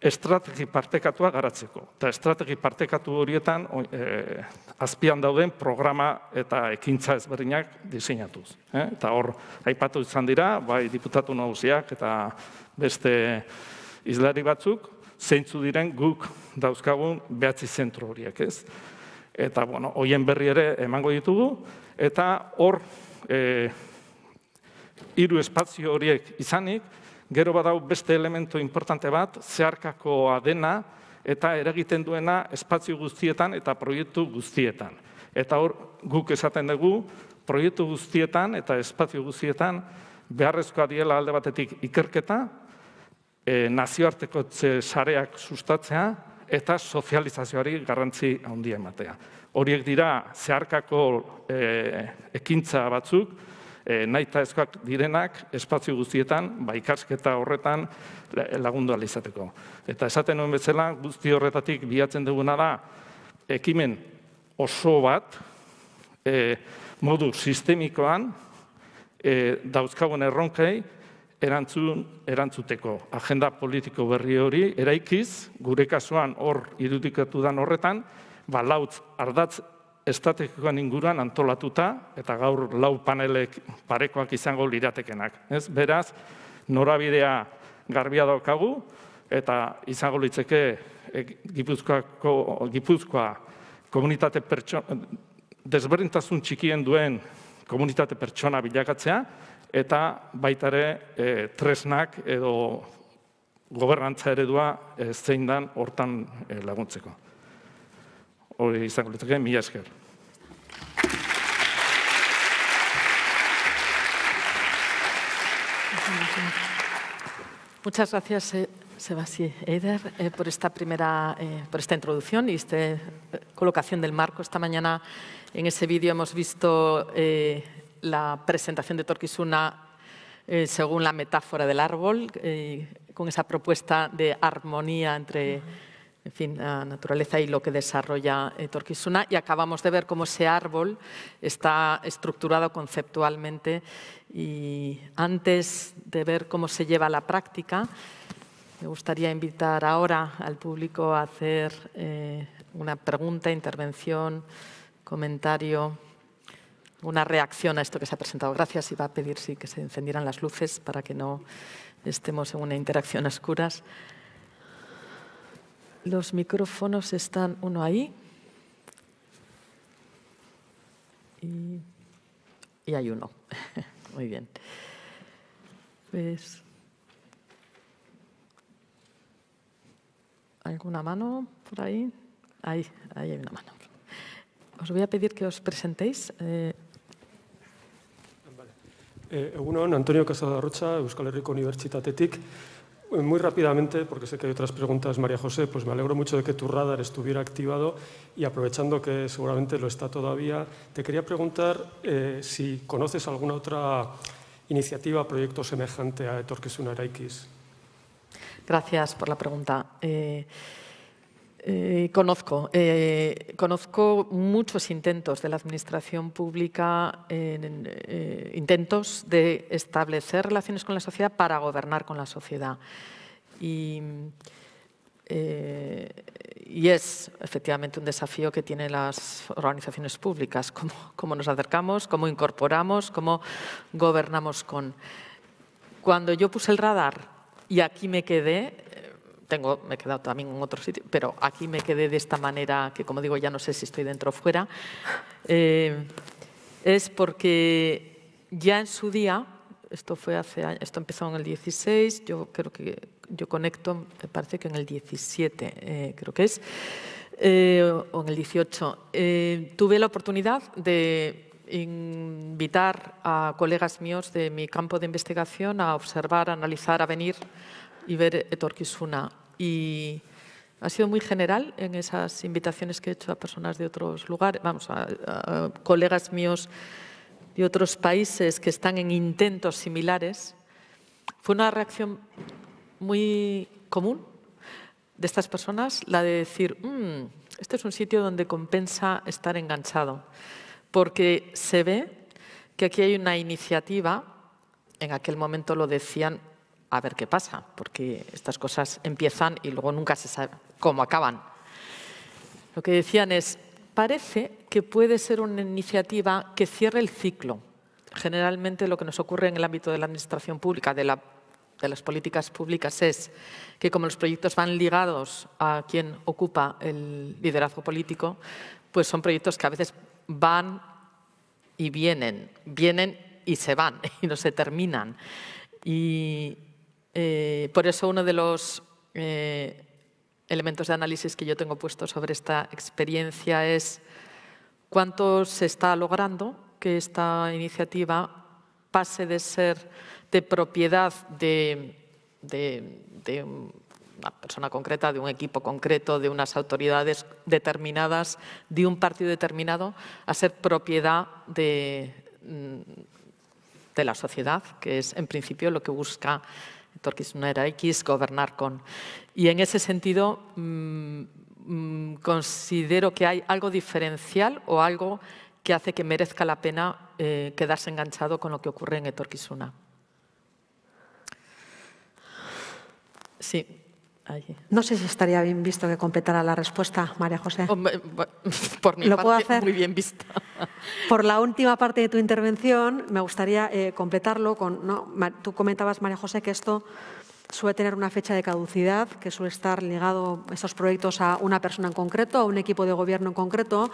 estrategi partekatua garatzeko. Eta estrategi partekatu horietan e, azpian dauden programa eta ekintza ezberdinak diseinatuz. Eh? Eta hor, aipatu izan dira, bai diputatu nagusiak eta beste izlari batzuk, zeintzu diren guk dauzkagun behatzi zentro horiek, ez? Eta, bueno, hoien berri ere emango ditugu, eta hor, e, hiru espazio horiek izanik, gero badau beste elemento importante bat, zeharkakoa dena, eta eragiten duena espazio guztietan eta proiektu guztietan. Eta hor, guk esaten dugu, proiektu guztietan eta espazio guztietan beharrezkoa diela alde batetik ikerketa, e, nazioarteko sareak sustatzea eta sozializazioari garrantzi handia ematea. Horiek dira zeharkako e, ekintza batzuk, e, nahi ezkoak direnak espazio guztietan, ba, ikasketa horretan lagundu alizateko. Eta esaten nuen bezala, guzti horretatik bihatzen duguna da, ekimen oso bat, e, modu sistemikoan, e, dauzkagun erronkei, erantzun erantzuteko agenda politiko berri hori eraikiz gure kasuan hor irudikatu dan horretan ba lautz ardatz estrategikoan inguruan antolatuta eta gaur lau panelek parekoak izango liratekenak ez beraz norabidea garbia daukagu eta izango litzeke e, Gipuzkoako Gipuzkoa komunitate pertsona desberdintasun txikien duen komunitate pertsona bilakatzea eta baita ere e, tresnak edo gobernantza eredua e, zein dan hortan e, laguntzeko. Hori izango litzake, mila esker. Muchas gracias, eh, Sebastián Eider, eh, por esta primera, eh, por esta introducción y esta colocación del marco. Esta mañana en ese vídeo hemos visto la presentación de Torquisuna según la metáfora del árbol, con esa propuesta de armonía entre en fin, la naturaleza y lo que desarrolla Torquisuna. Y acabamos de ver cómo ese árbol está estructurado conceptualmente. Y antes de ver cómo se lleva a la práctica, me gustaría invitar ahora al público a hacer eh, una pregunta, intervención, comentario, una reacción a esto que se ha presentado. Gracias. Iba a pedir sí, que se encendieran las luces para que no estemos en una interacción a oscuras. Los micrófonos están uno ahí y, hay uno. Muy bien. Pues, ¿Alguna mano por ahí? Ahí, ahí hay una mano. Os voy a pedir que os presentéis. Eh, vale. Eh, Antonio Casada Rocha, Euskal Herriko Unibertsitatetik. Muy rápidamente, porque sé que hay otras preguntas, María José, pues me alegro mucho de que tu radar estuviera activado y aprovechando que seguramente lo está todavía, te quería preguntar eh, si conoces alguna otra iniciativa, proyecto semejante a Etorquezuna Araikis. Gracias por la pregunta. Eh, eh, conozco, eh, conozco muchos intentos de la administración pública, eh, intentos de establecer relaciones con la sociedad para gobernar con la sociedad. Y, es efectivamente un desafío que tienen las organizaciones públicas, cómo nos acercamos, cómo incorporamos, cómo gobernamos con. Cuando yo puse el radar y aquí me quedé, tengo, me he quedado también en otro sitio, pero aquí me quedé de esta manera, que como digo, ya no sé si estoy dentro o fuera, eh, es porque ya en su día, esto fue hace esto empezó en el 16, yo creo que yo conecto, me parece que en el 17, eh, creo que es, eh, o en el 18, tuve la oportunidad de invitar a colegas míos de mi campo de investigación a observar, a analizar, a venir y ver Etorquisuna. Y ha sido muy general en esas invitaciones que he hecho a personas de otros lugares, vamos, a, colegas míos de otros países que están en intentos similares. Fue una reacción muy común de estas personas, la de decir, mm, este es un sitio donde compensa estar enganchado, porque se ve que aquí hay una iniciativa, en aquel momento lo decían a ver qué pasa, porque estas cosas empiezan y luego nunca se sabe cómo acaban. Lo que decían es, parece que puede ser una iniciativa que cierre el ciclo. Generalmente lo que nos ocurre en el ámbito de la administración pública, de, las políticas públicas, es que como los proyectos van ligados a quien ocupa el liderazgo político, pues son proyectos que a veces van y vienen, vienen y se van y no se terminan. Y, eh, por eso uno de los eh, elementos de análisis que yo tengo puesto sobre esta experiencia es cuánto se está logrando que esta iniciativa pase de ser de propiedad de, una persona concreta, de un equipo concreto, de unas autoridades determinadas, de un partido determinado, a ser propiedad de, de la sociedad, que es en principio lo que busca era X, gobernar con. Y en ese sentido mm, mm, considero que hay algo diferencial o algo que hace que merezca la pena eh, quedarse enganchado con lo que ocurre en Etorquisuna. Sí. No sé si estaría bien visto que completara la respuesta, María José. por mi ¿Lo parte, puedo hacer? muy bien vista. Por la última parte de tu intervención, me gustaría eh, completarlo con. ¿no? Tú comentabas, María José, que esto suele tener una fecha de caducidad, que suele estar ligado estos proyectos a una persona en concreto, a un equipo de gobierno en concreto.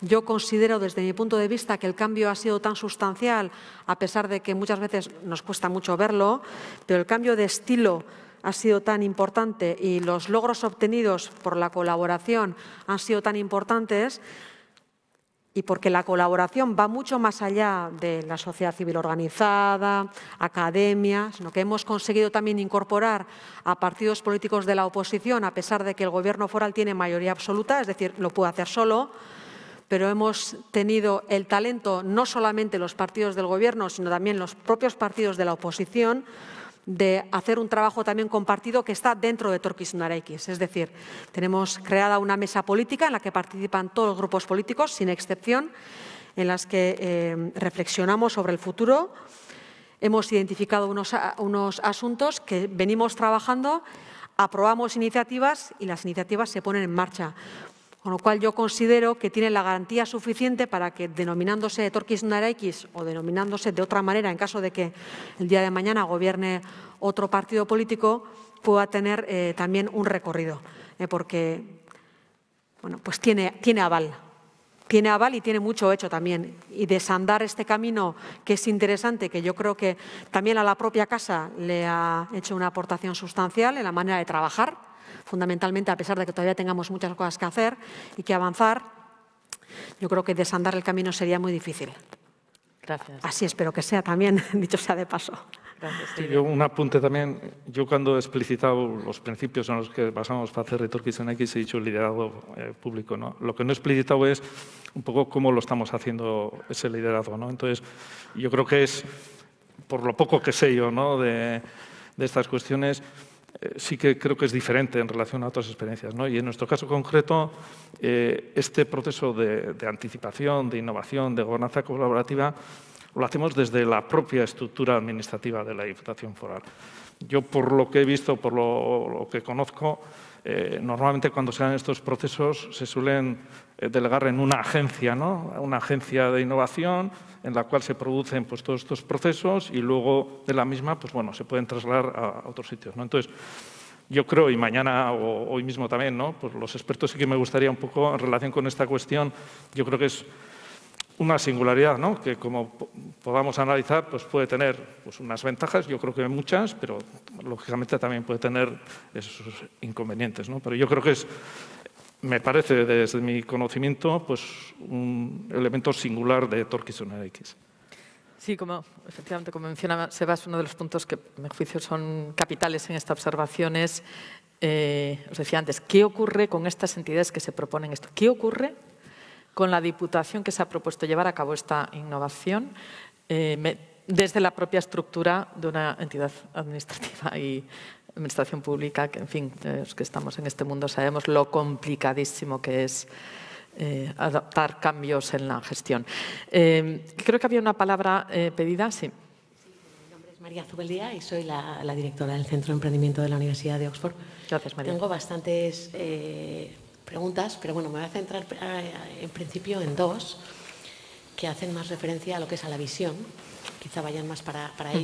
Yo considero, desde mi punto de vista, que el cambio ha sido tan sustancial, a pesar de que muchas veces nos cuesta mucho verlo, pero el cambio de estilo ha sido tan importante y los logros obtenidos por la colaboración han sido tan importantes y porque la colaboración va mucho más allá de la sociedad civil organizada, academia, sino que hemos conseguido también incorporar a partidos políticos de la oposición, a pesar de que el Gobierno foral tiene mayoría absoluta, es decir, lo puede hacer solo, pero hemos tenido el talento, no solamente los partidos del Gobierno, sino también los propios partidos de la oposición, de hacer un trabajo también compartido que está dentro de Torquizunara X. Es decir, tenemos creada una mesa política en la que participan todos los grupos políticos, sin excepción, en las que eh, reflexionamos sobre el futuro. Hemos identificado unos, unos asuntos que venimos trabajando, aprobamos iniciativas y las iniciativas se ponen en marcha. Con lo cual yo considero que tiene la garantía suficiente para que denominándose Torquizunara X o denominándose de otra manera en caso de que el día de mañana gobierne otro partido político pueda tener eh, también un recorrido, eh, porque bueno, pues tiene, tiene aval. Tiene aval y tiene mucho hecho también. Y desandar este camino que es interesante, que yo creo que también a la propia casa le ha hecho una aportación sustancial en la manera de trabajar, fundamentalmente a pesar de que todavía tengamos muchas cosas que hacer y que avanzar, yo creo que desandar el camino sería muy difícil. Gracias. Así espero que sea también, dicho sea de paso. Sí, yo un apunte también. Yo cuando he explicitado los principios en los que basamos para hacer Retorquis en X he dicho el liderazgo eh, público. ¿no? Lo que no he explicitado es un poco cómo lo estamos haciendo ese liderazgo. ¿no? Entonces, yo creo que es, por lo poco que sé yo ¿no? de, de estas cuestiones, sí que creo que es diferente en relación a otras experiencias. ¿no? Y en nuestro caso concreto, eh, este proceso de, anticipación, de innovación, de gobernanza colaborativa, lo hacemos desde la propia estructura administrativa de la Diputación Foral. Yo, por lo que he visto, por lo, lo que conozco, eh, normalmente cuando se dan estos procesos se suelen eh, delegar en una agencia, ¿no? una agencia de innovación en la cual se producen pues, todos estos procesos y luego de la misma pues, bueno, se pueden trasladar a, otros sitios. ¿no? Entonces, yo creo, y mañana o hoy mismo también, ¿no? pues los expertos sí que me gustaría un poco en relación con esta cuestión, yo creo que es una singularidad, ¿no? que como podamos analizar, pues puede tener pues, unas ventajas, yo creo que muchas, pero lógicamente también puede tener esos inconvenientes. ¿no? Pero yo creo que es, parece desde mi conocimiento, pues un elemento singular de Torquizona X. Sí, como efectivamente, como mencionaba Sebas, uno de los puntos que, a mi juicio, son capitales en esta observación es, eh, os decía antes, ¿qué ocurre con estas entidades que se proponen esto? ¿Qué ocurre con la Diputación que se ha propuesto llevar a cabo esta innovación eh, me, desde la propia estructura de una entidad administrativa y administración pública, que en fin, eh, los que estamos en este mundo sabemos lo complicadísimo que es eh, adaptar cambios en la gestión. Eh, creo que había una palabra eh, pedida, sí. Mi nombre es María Zubeldía y soy la, la, directora del Centro de Emprendimiento de la Universidad de Oxford. Gracias, María. Tengo bastantes eh, preguntas, pero bueno, me voy a centrar eh, en principio en dos que hacen más referencia a lo que es a la visión, quizá vayan más para, para mm.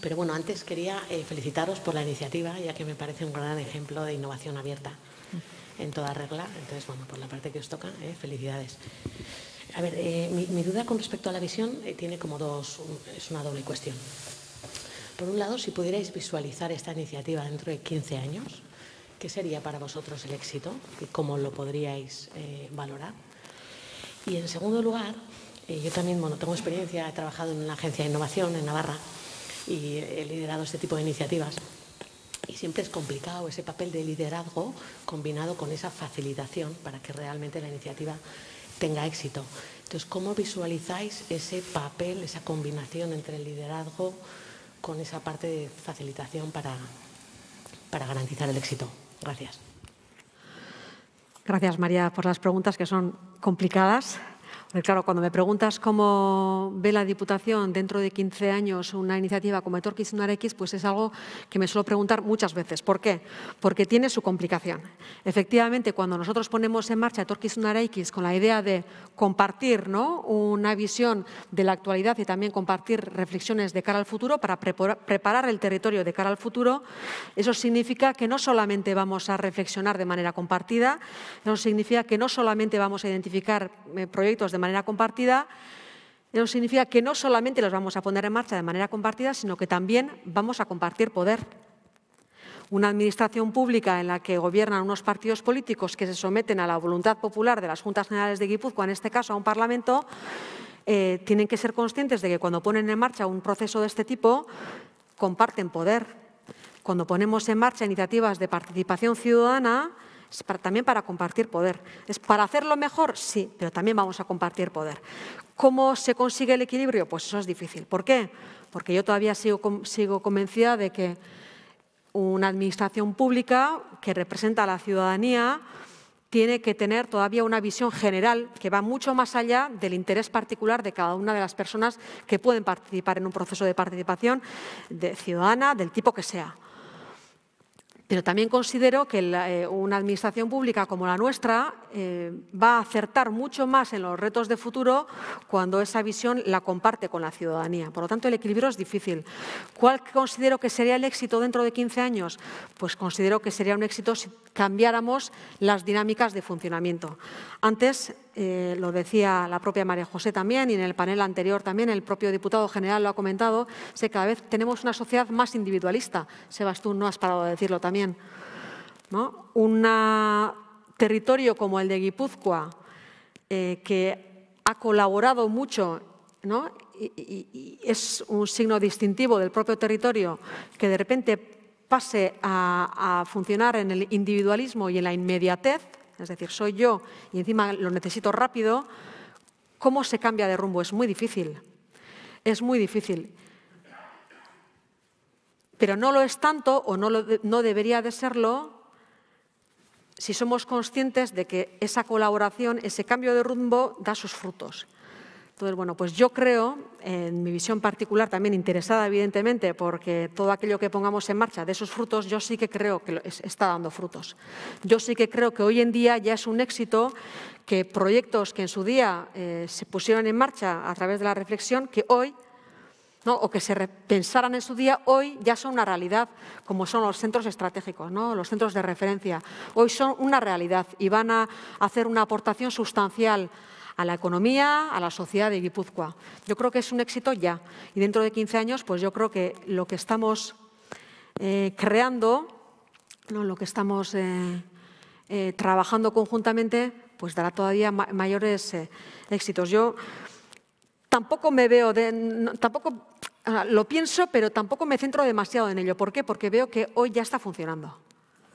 Pero bueno, antes quería eh, felicitaros por la iniciativa, ya que me parece un gran ejemplo de innovación abierta en toda regla. Entonces, bueno, por la parte que os toca, eh, felicidades. A ver, eh, mi, duda con respecto a la visión tiene como dos, es una doble cuestión. Por un lado, si pudierais visualizar esta iniciativa dentro de 15 años, ¿Qué sería para vosotros el éxito y cómo lo podríais valorar? Y en segundo lugar, yo también bueno, tengo experiencia, he trabajado en una agencia de innovación en Navarra y he liderado este tipo de iniciativas. Y siempre es complicado ese papel de liderazgo combinado con esa facilitación para que realmente la iniciativa tenga éxito. Entonces, ¿cómo visualizáis ese papel, esa combinación entre el liderazgo con esa parte de facilitación para, para garantizar el éxito? Gracias. Gracias, María, por las preguntas que son complicadas. Claro, cuando me preguntas cómo ve la Diputación dentro de 15 años una iniciativa como Etorquizunar X, pues es algo que me suelo preguntar muchas veces. ¿Por qué? Porque tiene su complicación. Efectivamente, cuando nosotros ponemos en marcha Etorquizunar X con la idea de compartir ¿no? una visión de la actualidad y también compartir reflexiones de cara al futuro para preparar el territorio de cara al futuro, eso significa que no solamente vamos a reflexionar de manera compartida, eso significa que no solamente vamos a identificar eh, proyectos de manera compartida, eso significa que no solamente los vamos a poner en marcha de manera compartida, sino que también vamos a compartir poder. Una administración pública en la que gobiernan unos partidos políticos que se someten a la voluntad popular de las Juntas Generales de Guipúzcoa, en este caso a un Parlamento, eh, tienen que ser conscientes de que cuando ponen en marcha un proceso de este tipo, comparten poder. Cuando ponemos en marcha iniciativas de participación ciudadana, es para, también para compartir poder. ¿Es para hacerlo mejor? Sí, pero también vamos a compartir poder. ¿Cómo se consigue el equilibrio? Pues eso es difícil. ¿Por qué? porque yo todavía sigo, sigo convencida de que una administración pública que representa a la ciudadanía tiene que tener todavía una visión general que va mucho más allá del interés particular de cada una de las personas que pueden participar en un proceso de participación de ciudadana, del tipo que sea. Pero también considero que eh, una administración pública como la nuestra eh, va a acertar mucho más en los retos de futuro cuando esa visión la comparte con la ciudadanía. Por lo tanto, el equilibrio es difícil. ¿Cuál considero que sería el éxito dentro de 15 años? Pues considero que sería un éxito si cambiáramos las dinámicas de funcionamiento. Antes, eh, lo decía la propia María José también y en el panel anterior también el propio diputado general lo ha comentado, sé que cada vez tenemos una sociedad más individualista. Sebas, tú no has parado de decirlo también. Un territorio como el de Guipúzcoa, eh, que ha colaborado mucho y, es un signo distintivo del propio territorio, que de repente pase a funcionar en el individualismo y en la inmediatez, es decir, soy yo y encima lo necesito rápido, ¿cómo se cambia de rumbo? Es muy difícil. Es muy difícil. Pero no lo es tanto o no, no debería de serlo si somos conscientes de que esa colaboración, ese cambio de rumbo da sus frutos. Entonces, bueno, pues yo creo, en mi visión particular, también interesada evidentemente, porque todo aquello que pongamos en marcha de esos frutos, yo sí que creo que está dando frutos. Yo sí que creo que hoy en día ya es un éxito que proyectos que en su día eh, se pusieron en marcha a través de la reflexión, que hoy o que se pensaran en su día, hoy ya son una realidad, como son los centros estratégicos, ¿no? los centros de referencia. Hoy son una realidad y van a hacer una aportación sustancial a la economía, a la sociedad de Guipúzcoa. Yo creo que es un éxito ya. Y dentro de 15 años, pues yo creo que lo que estamos eh, creando, lo que estamos eh, eh, trabajando conjuntamente, pues dará todavía mayores éxitos. Yo tampoco me veo, de, tampoco lo pienso, pero tampoco me centro demasiado en ello. ¿Por qué? Porque veo que hoy ya está funcionando.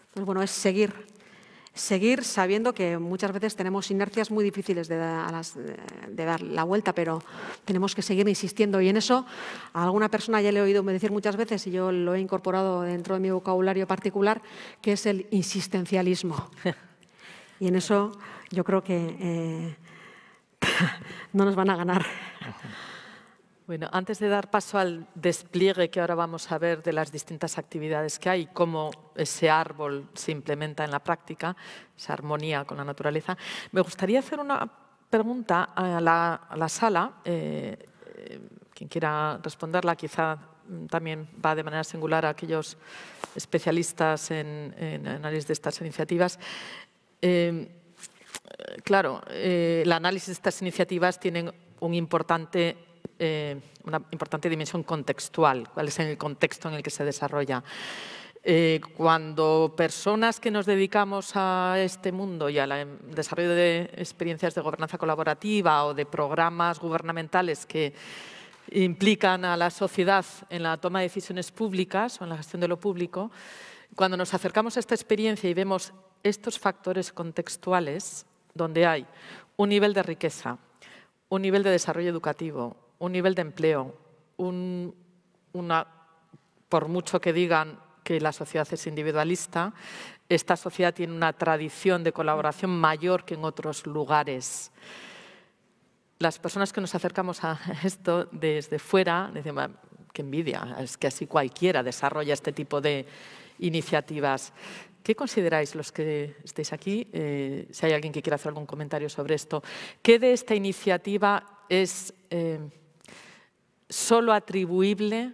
Entonces, bueno, es seguir seguir sabiendo que muchas veces tenemos inercias muy difíciles de, dar la vuelta, pero tenemos que seguir insistiendo. Y en eso a alguna persona ya le he oído decir muchas veces, y yo lo he incorporado dentro de mi vocabulario particular, que es el insistencialismo. Y en eso yo creo que eh, no nos van a ganar. Bueno, antes de dar paso al despliegue que ahora vamos a ver de las distintas actividades que hay, cómo ese árbol se implementa en la práctica, esa armonía con la naturaleza, me gustaría hacer una pregunta a la, sala. Eh, eh, quien quiera responderla, quizá también va de manera singular a aquellos especialistas en, análisis de estas iniciativas. Eh, claro, el análisis de estas iniciativas tienen un importante eh, una importante dimensión contextual, cuál es el contexto en el que se desarrolla. Eh, cuando personas que nos dedicamos a este mundo y al em, desarrollo de experiencias de gobernanza colaborativa o de programas gubernamentales que implican a la sociedad en la toma de decisiones públicas o en la gestión de lo público, cuando nos acercamos a esta experiencia y vemos estos factores contextuales, donde hay un nivel de riqueza, un nivel de desarrollo educativo, un nivel de empleo, por mucho que digan que la sociedad es individualista, esta sociedad tiene una tradición de colaboración mayor que en otros lugares. Las personas que nos acercamos a esto desde fuera decimos, qué envidia, es que así cualquiera desarrolla este tipo de iniciativas. ¿Qué consideráis los que estéis aquí? Eh, si hay alguien que quiera hacer algún comentario sobre esto. ¿Qué de esta iniciativa es eh, solo atribuible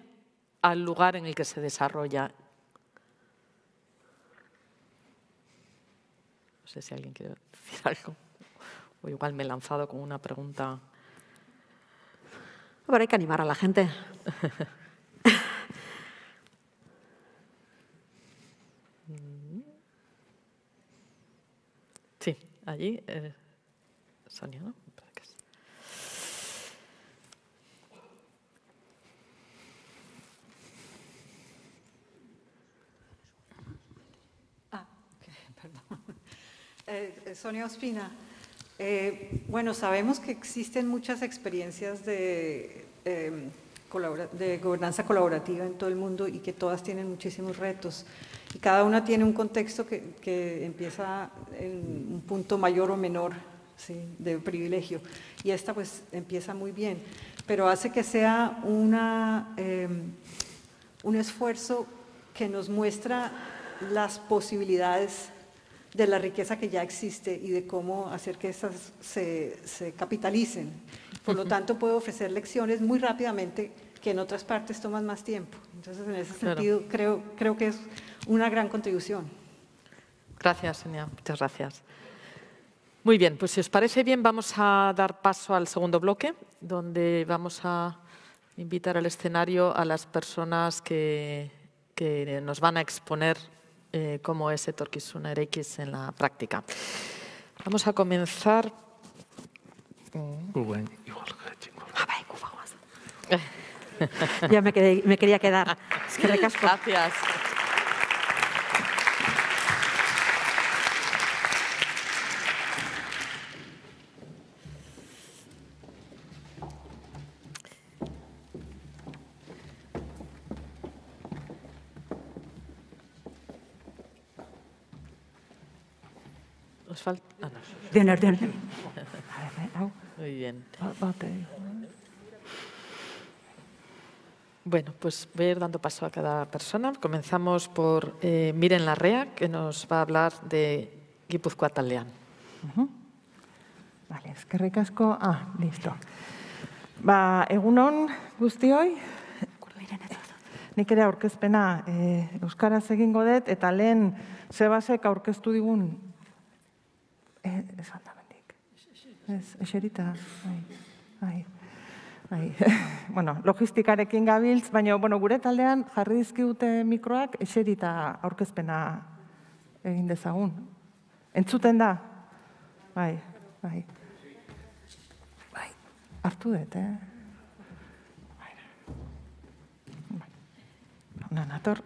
al lugar en el que se desarrolla. No sé si alguien quiere decir algo. O igual me he lanzado con una pregunta. Pero hay que animar a la gente. Sí, allí. Eh, Sonia, ¿no? Eh, Sonia Ospina, eh, bueno, sabemos que existen muchas experiencias de em, de gobernanza colaborativa en todo el mundo y que todas tienen muchísimos retos. Y cada una tiene un contexto que, empieza en un punto mayor o menor de privilegio. Y esta pues empieza muy bien, pero hace que sea em, un esfuerzo que nos muestra las posibilidades de la riqueza que ya existe y de cómo hacer que estas se, se capitalicen. Por lo tanto, puedo ofrecer lecciones muy rápidamente que en otras partes toman más tiempo. Entonces, en ese sentido, creo, creo que es una gran contribución. Gracias, Sonia. Muchas gracias. Muy bien, pues si os parece bien, vamos a dar paso al segundo bloque, donde vamos a invitar al escenario a las personas que, que nos van a exponer eh, cómo es X en la práctica. Vamos a comenzar. ya me, quedé, me quería quedar. Es que Gracias. falta... Muy bien. Bueno, pues voy a ir dando paso a cada persona. Comenzamos por eh, Miren Larrea, que nos va a hablar de Guipúzcoa Taldean. Vale, es que recasco... Ah, listo. Ba, egunon guztioi, nik ere aurkezpena e, Euskaraz egingo dut, eta lehen Sebasek aurkeztu digun esan da. Ez, eserita. Bai, bai. Bai. bueno, logistikarekin gabiltz, baina bueno, gure taldean jarri dizkigute mikroak eserita aurkezpena egin dezagun. Entzuten da? Bai, bai. Bai, hartu dut, eh? Bai. Bai. nator.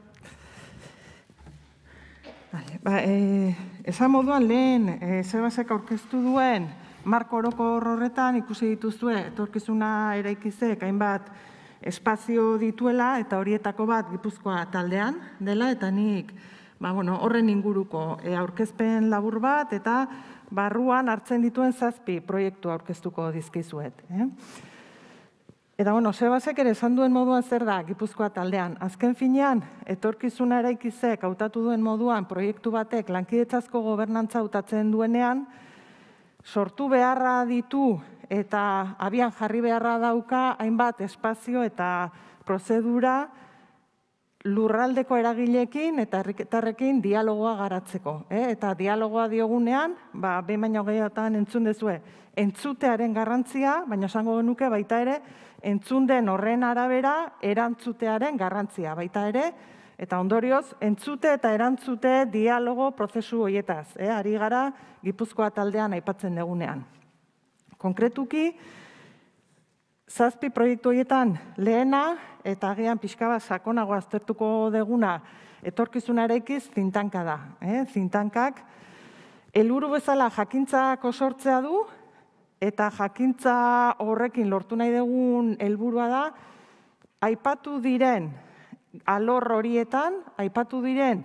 Vale, ba, e, esan moduan lehen, e, zebasek aurkeztu duen, marko oroko horretan ikusi dituzue, etorkizuna eraikizek, hainbat espazio dituela, eta horietako bat gipuzkoa taldean dela, eta nik ba, bueno, horren inguruko e, aurkezpen labur bat, eta barruan hartzen dituen zazpi proiektu aurkeztuko dizkizuet. Eh? Eta bueno, Sebasek ere esan duen moduan zer da Gipuzkoa taldean. Azken finean, etorkizuna eraikizek hautatu duen moduan proiektu batek lankidetzazko gobernantza hautatzen duenean, sortu beharra ditu eta abian jarri beharra dauka hainbat espazio eta prozedura lurraldeko eragilekin eta herritarrekin dialogoa garatzeko. Eh? Eta dialogoa diogunean, ba, behin baino gehiagotan entzun dezue, entzutearen garrantzia, baina esango genuke baita ere, entzun den horren arabera erantzutearen garrantzia baita ere, eta ondorioz, entzute eta erantzute dialogo prozesu hoietaz, eh? ari gara Gipuzkoa taldean aipatzen degunean. Konkretuki, zazpi proiektu horietan lehena, eta agian pixka bat sakonago aztertuko deguna, etorkizuna eraikiz zintanka da. Eh? Zintankak, eluru bezala jakintzako sortzea du, eta jakintza horrekin lortu nahi dugun helburua da, aipatu diren alor horietan, aipatu diren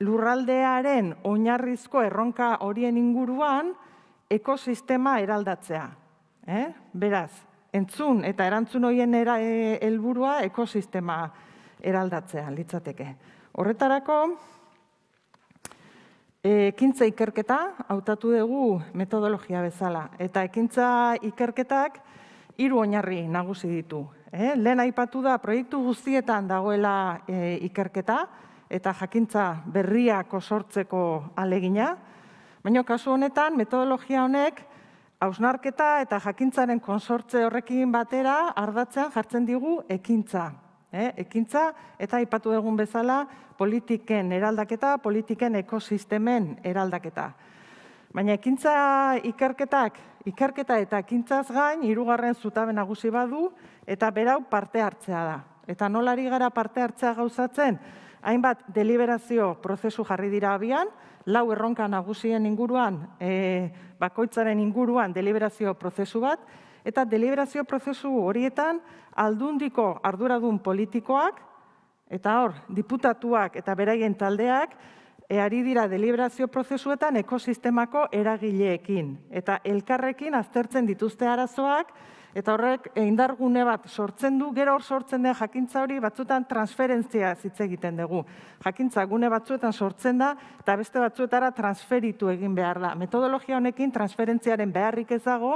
lurraldearen oinarrizko erronka horien inguruan, ekosistema eraldatzea. Eh? Beraz, entzun eta erantzun horien era, e, helburua ekosistema eraldatzea, litzateke. Horretarako, ekintza ikerketa hautatu dugu metodologia bezala. Eta ekintza ikerketak hiru oinarri nagusi ditu. Eh? Lehen aipatu da proiektu guztietan dagoela e, ikerketa eta jakintza berriak osortzeko alegina. Baina kasu honetan metodologia honek hausnarketa eta jakintzaren konsortze horrekin batera ardatzean jartzen digu ekintza. Eh? Ekintza eta aipatu egun bezala politiken eraldaketa, politiken ekosistemen eraldaketa. Baina ekintza ikerketak, ikerketa eta ekintzaz gain, hirugarren zutabe nagusi badu, eta berau parte hartzea da. Eta nolari gara parte hartzea gauzatzen, hainbat deliberazio prozesu jarri dira abian, lau erronka nagusien inguruan, e, bakoitzaren inguruan deliberazio prozesu bat, eta deliberazio prozesu horietan aldundiko arduradun politikoak, eta hor, diputatuak eta beraien taldeak, e, ari dira deliberazio prozesuetan ekosistemako eragileekin. Eta elkarrekin aztertzen dituzte arazoak, eta horrek indargune bat sortzen du, gero hor sortzen den jakintza hori batzutan transferentzia hitz egiten dugu. Jakintza gune batzuetan sortzen da, eta beste batzuetara transferitu egin behar da. Metodologia honekin transferentziaren beharrik ez dago,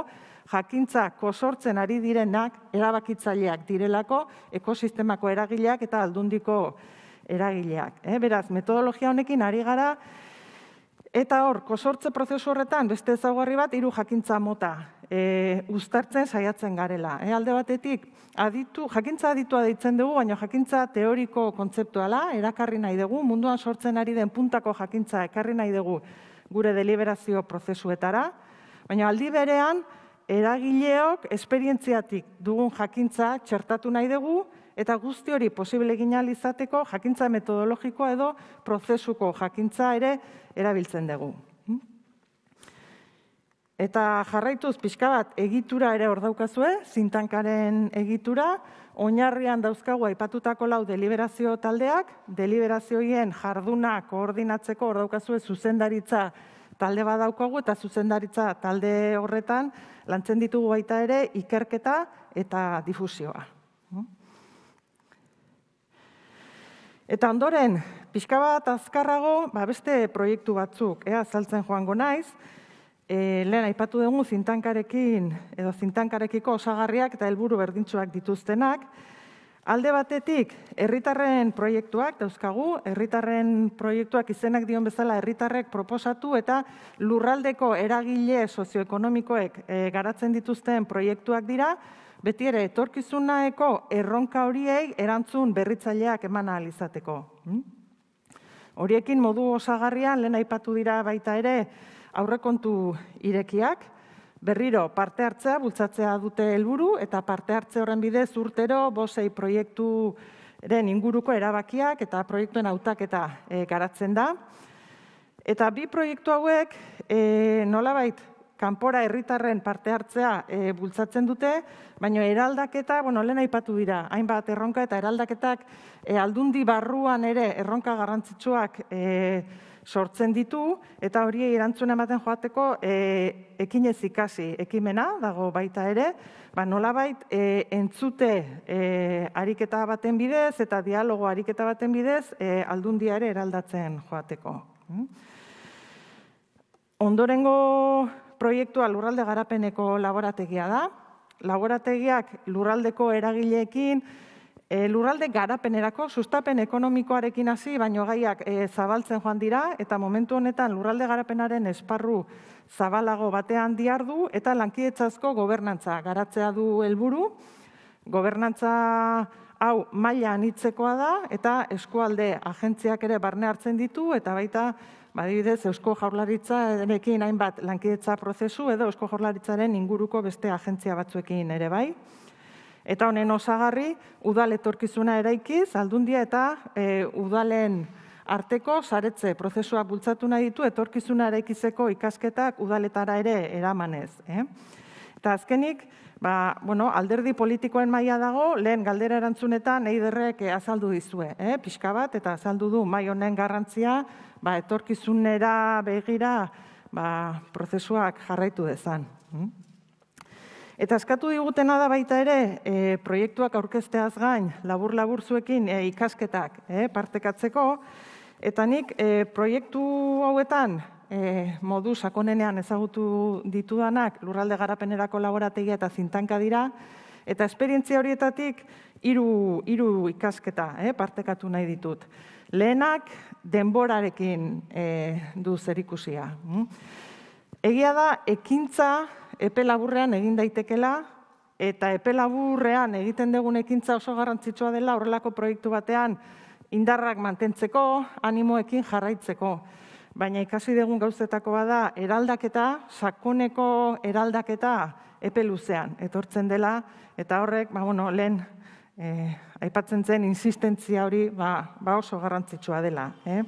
jakintza kosortzen ari direnak erabakitzaileak direlako, ekosistemako eragileak eta aldundiko eragileak. Eh? Beraz, metodologia honekin ari gara, eta hor, kosortze prozesu horretan, beste ezaugarri bat, hiru jakintza mota e, uztartzen saiatzen garela. E, alde batetik, aditu, jakintza aditua deitzen dugu, baina jakintza teoriko kontzeptuala, erakarri nahi dugu, munduan sortzen ari den puntako jakintza ekarri nahi dugu gure deliberazio prozesuetara, baina aldi berean, eragileok esperientziatik dugun jakintza txertatu nahi dugu, eta guzti hori posible egin izateko jakintza metodologikoa edo prozesuko jakintza ere erabiltzen dugu. Eta jarraituz pixka bat egitura ere hor daukazue, zintankaren egitura, oinarrian dauzkagu aipatutako lau deliberazio taldeak, deliberazioien jarduna koordinatzeko hor daukazue zuzendaritza talde bat daukagu eta zuzendaritza talde horretan lantzen ditugu baita ere ikerketa eta difusioa. Eta ondoren, pixka bat azkarrago, ba beste proiektu batzuk, ea azaltzen joango naiz, e, lehen aipatu dugu zintankarekin edo zintankarekiko osagarriak eta helburu berdintsuak dituztenak, Alde batetik, herritarren proiektuak dauzkagu, herritarren proiektuak izenak dion bezala herritarrek proposatu eta lurraldeko eragile sozioekonomikoek e, garatzen dituzten proiektuak dira, beti ere etorkizunaeko erronka horiei erantzun berritzaileak eman izateko. Hmm? Horiekin modu osagarrian lehen aipatu dira baita ere aurrekontu irekiak, berriro parte hartzea bultzatzea dute helburu eta parte hartze horren bidez urtero bosei proiekturen inguruko erabakiak eta proiektuen hautaketa e, garatzen da. Eta bi proiektu hauek e, nolabait kanpora herritarren parte hartzea e, bultzatzen dute, baina eraldaketa, bueno, lehen aipatu dira, hainbat erronka eta eraldaketak e, aldundi barruan ere erronka garrantzitsuak e, sortzen ditu, eta hori erantzun ematen joateko e, ekinez ikasi ekimena, dago baita ere, ba, nolabait e, entzute e, ariketa baten bidez eta dialogo ariketa baten bidez e, aldundia ere eraldatzen joateko. Mm? Ondorengo proiektua lurralde garapeneko laborategia da. Laborategiak lurraldeko eragileekin, e, lurralde garapenerako sustapen ekonomikoarekin hasi, baino gaiak e, zabaltzen joan dira, eta momentu honetan lurralde garapenaren esparru zabalago batean diardu, eta lankietzazko gobernantza garatzea du helburu. Gobernantza hau maila anitzekoa da, eta eskualde agentziak ere barne hartzen ditu, eta baita Badibidez, Eusko Jaurlaritzarekin hainbat lankidetza prozesu edo Eusko Jaurlaritzaren inguruko beste agentzia batzuekin ere bai. Eta honen osagarri, udal etorkizuna eraikiz, aldundia eta e, udalen arteko saretze prozesua bultzatu nahi ditu etorkizuna eraikizeko ikasketak udaletara ere eramanez. Eh? Eta azkenik, ba, bueno, alderdi politikoen maila dago, lehen galdera erantzunetan eiderrek azaldu dizue, eh? pixka bat, eta azaldu du mai honen garrantzia, ba, etorkizunera begira ba, prozesuak jarraitu dezan. Hm? Eta eskatu digutena da baita ere, e, proiektuak aurkezteaz gain, labur-labur zuekin e, ikasketak e, partekatzeko, eta nik e, proiektu hauetan e, modu sakonenean ezagutu ditudanak lurralde garapenerako laborategia eta zintanka dira, eta esperientzia horietatik hiru hiru ikasketa e, partekatu nahi ditut. Lehenak denborarekin e, du zerikusia. Hm? Egia da, ekintza epe laburrean egin daitekela, eta epe laburrean egiten dugun ekintza oso garrantzitsua dela horrelako proiektu batean indarrak mantentzeko, animoekin jarraitzeko. Baina ikasi dugun gauzetako bada, eraldaketa, sakoneko eraldaketa epe luzean etortzen dela, eta horrek, ba, bueno, lehen e, aipatzen zen insistentzia hori ba, ba oso garrantzitsua dela. Eh?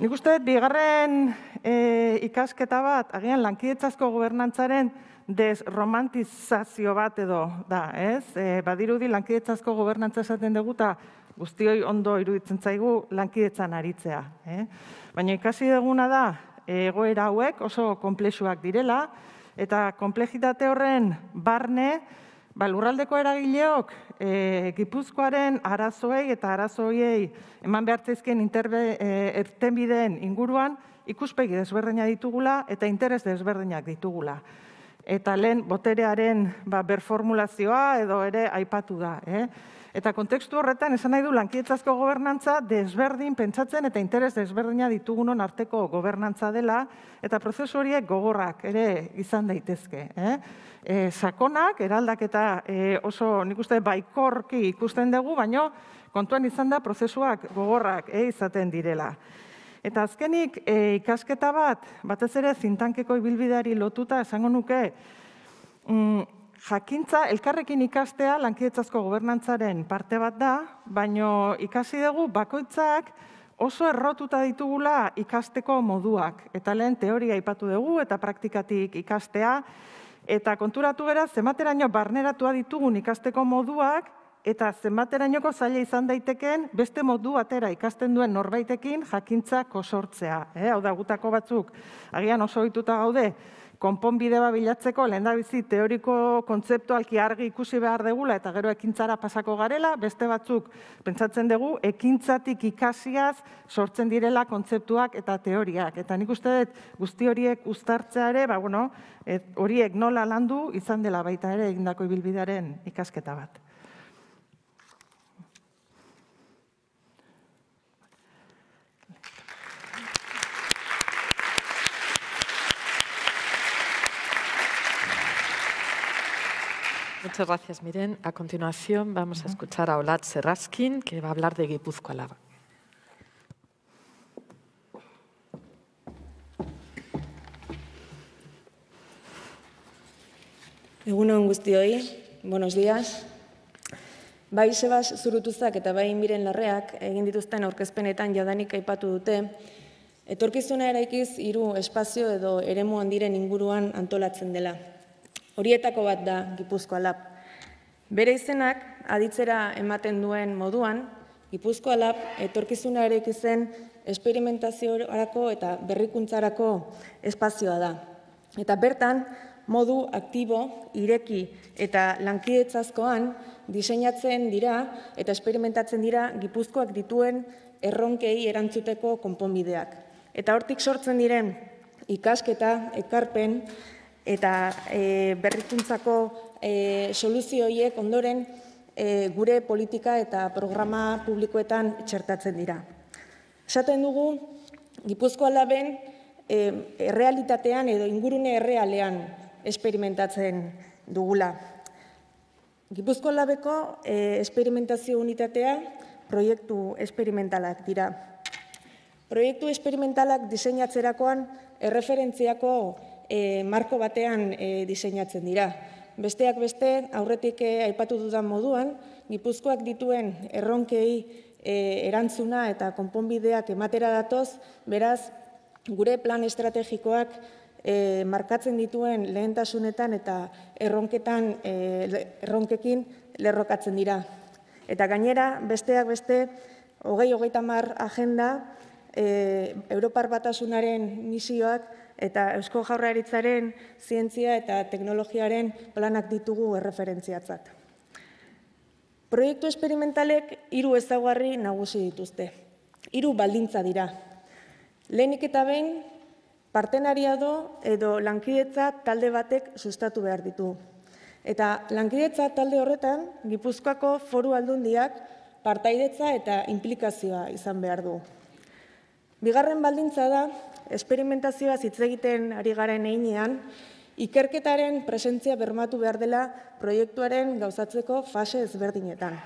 Nik uste, bigarren e, ikasketa bat, agian lankietzazko gobernantzaren desromantizazio bat edo da, ez? E, badirudi lankidetzazko gobernantza esaten dugu eta guztioi ondo iruditzen zaigu lankidetzan aritzea. Eh? Baina ikasi duguna da, egoera hauek oso konplexuak direla, eta komplejitate horren barne, ba, lurraldeko eragileok e, Gipuzkoaren arazoei eta arazoiei eman behartzeizken interbe, e, ertenbideen inguruan ikuspegi desberdina ditugula eta interes desberdinak ditugula. Eta lehen boterearen ba, berformulazioa edo ere aipatu da. Eh? Eta kontekstu horretan, esan nahi du lankietzazko gobernantza desberdin pentsatzen eta interes desberdina ditugunon arteko gobernantza dela, eta prozesu horiek gogorrak ere izan daitezke. Eh? E, sakonak, eraldak eta e, oso nik uste baikorki ikusten dugu, baino kontuan izan da prozesuak gogorrak e, izaten direla. Eta azkenik e, ikasketa bat, batez ere zintankeko ibilbideari lotuta esango nuke, mm, jakintza elkarrekin ikastea lankietzazko gobernantzaren parte bat da, baino ikasi dugu bakoitzak oso errotuta ditugula ikasteko moduak. Eta lehen teoria aipatu dugu eta praktikatik ikastea, eta konturatu gara, zemateraino barneratua ditugun ikasteko moduak, eta zenbaterainoko zaila izan daiteken beste modu atera ikasten duen norbaitekin jakintza kosortzea. Eh? Hau da, gutako batzuk, agian oso ohituta gaude, konponbide bat bilatzeko, lehen da bizi teoriko kontzeptualki argi ikusi behar degula eta gero ekintzara pasako garela, beste batzuk pentsatzen dugu, ekintzatik ikasiaz sortzen direla kontzeptuak eta teoriak. Eta nik uste dut guzti horiek uztartzea ere, ba, bueno, horiek nola landu izan dela baita ere egindako ibilbidearen ikasketa bat. Muchas gracias, Miren. A continuación vamos a escuchar a Olat Serraskin, que va a hablar de Guipúzcoa Lava. Egunon guztioi, buenos días. Bai Sebas Zurutuzak eta bai Miren Larreak egin dituzten aurkezpenetan jadanik aipatu dute, etorkizuna eraikiz hiru espazio edo eremu handiren inguruan antolatzen dela. Horietako bat da Gipuzkoa Lab. Bere izenak aditzera ematen duen moduan, Gipuzkoa Lab etorkizuna ere ikizen esperimentazioarako eta berrikuntzarako espazioa da. Eta bertan, modu aktibo, ireki eta lankietzazkoan diseinatzen dira eta esperimentatzen dira Gipuzkoak dituen erronkei erantzuteko konponbideak. Eta hortik sortzen diren ikasketa, ekarpen, eta e, berrikuntzako e, soluzio horiek ondoren e, gure politika eta programa publikoetan txertatzen dira. Esaten dugu, Gipuzkoa laben e, errealitatean edo ingurune errealean esperimentatzen dugula. Gipuzkoa labeko e, esperimentazio unitatea proiektu esperimentalak dira. Proiektu esperimentalak diseinatzerakoan erreferentziako e, marko batean e, diseinatzen dira. Besteak beste, aurretik e, aipatu dudan moduan, Gipuzkoak dituen erronkei e, erantzuna eta konponbideak ematera datoz, beraz, gure plan estrategikoak e, markatzen dituen lehentasunetan eta erronketan e, erronkekin lerrokatzen dira. Eta gainera, besteak beste, hogei hogeita mar agenda, e, Europar batasunaren misioak eta Eusko Jaurlaritzaren zientzia eta teknologiaren planak ditugu erreferentziatzat. Proiektu esperimentalek hiru ezaugarri nagusi dituzte. Hiru baldintza dira. Lehenik eta behin partenariado edo lankidetza talde batek sustatu behar ditu. Eta lankidetza talde horretan Gipuzkoako Foru Aldundiak partaidetza eta implikazioa izan behar du. Bigarren baldintza da esperimentazioa hitz egiten ari garen einean, ikerketaren presentzia bermatu behar dela proiektuaren gauzatzeko fase ezberdinetan.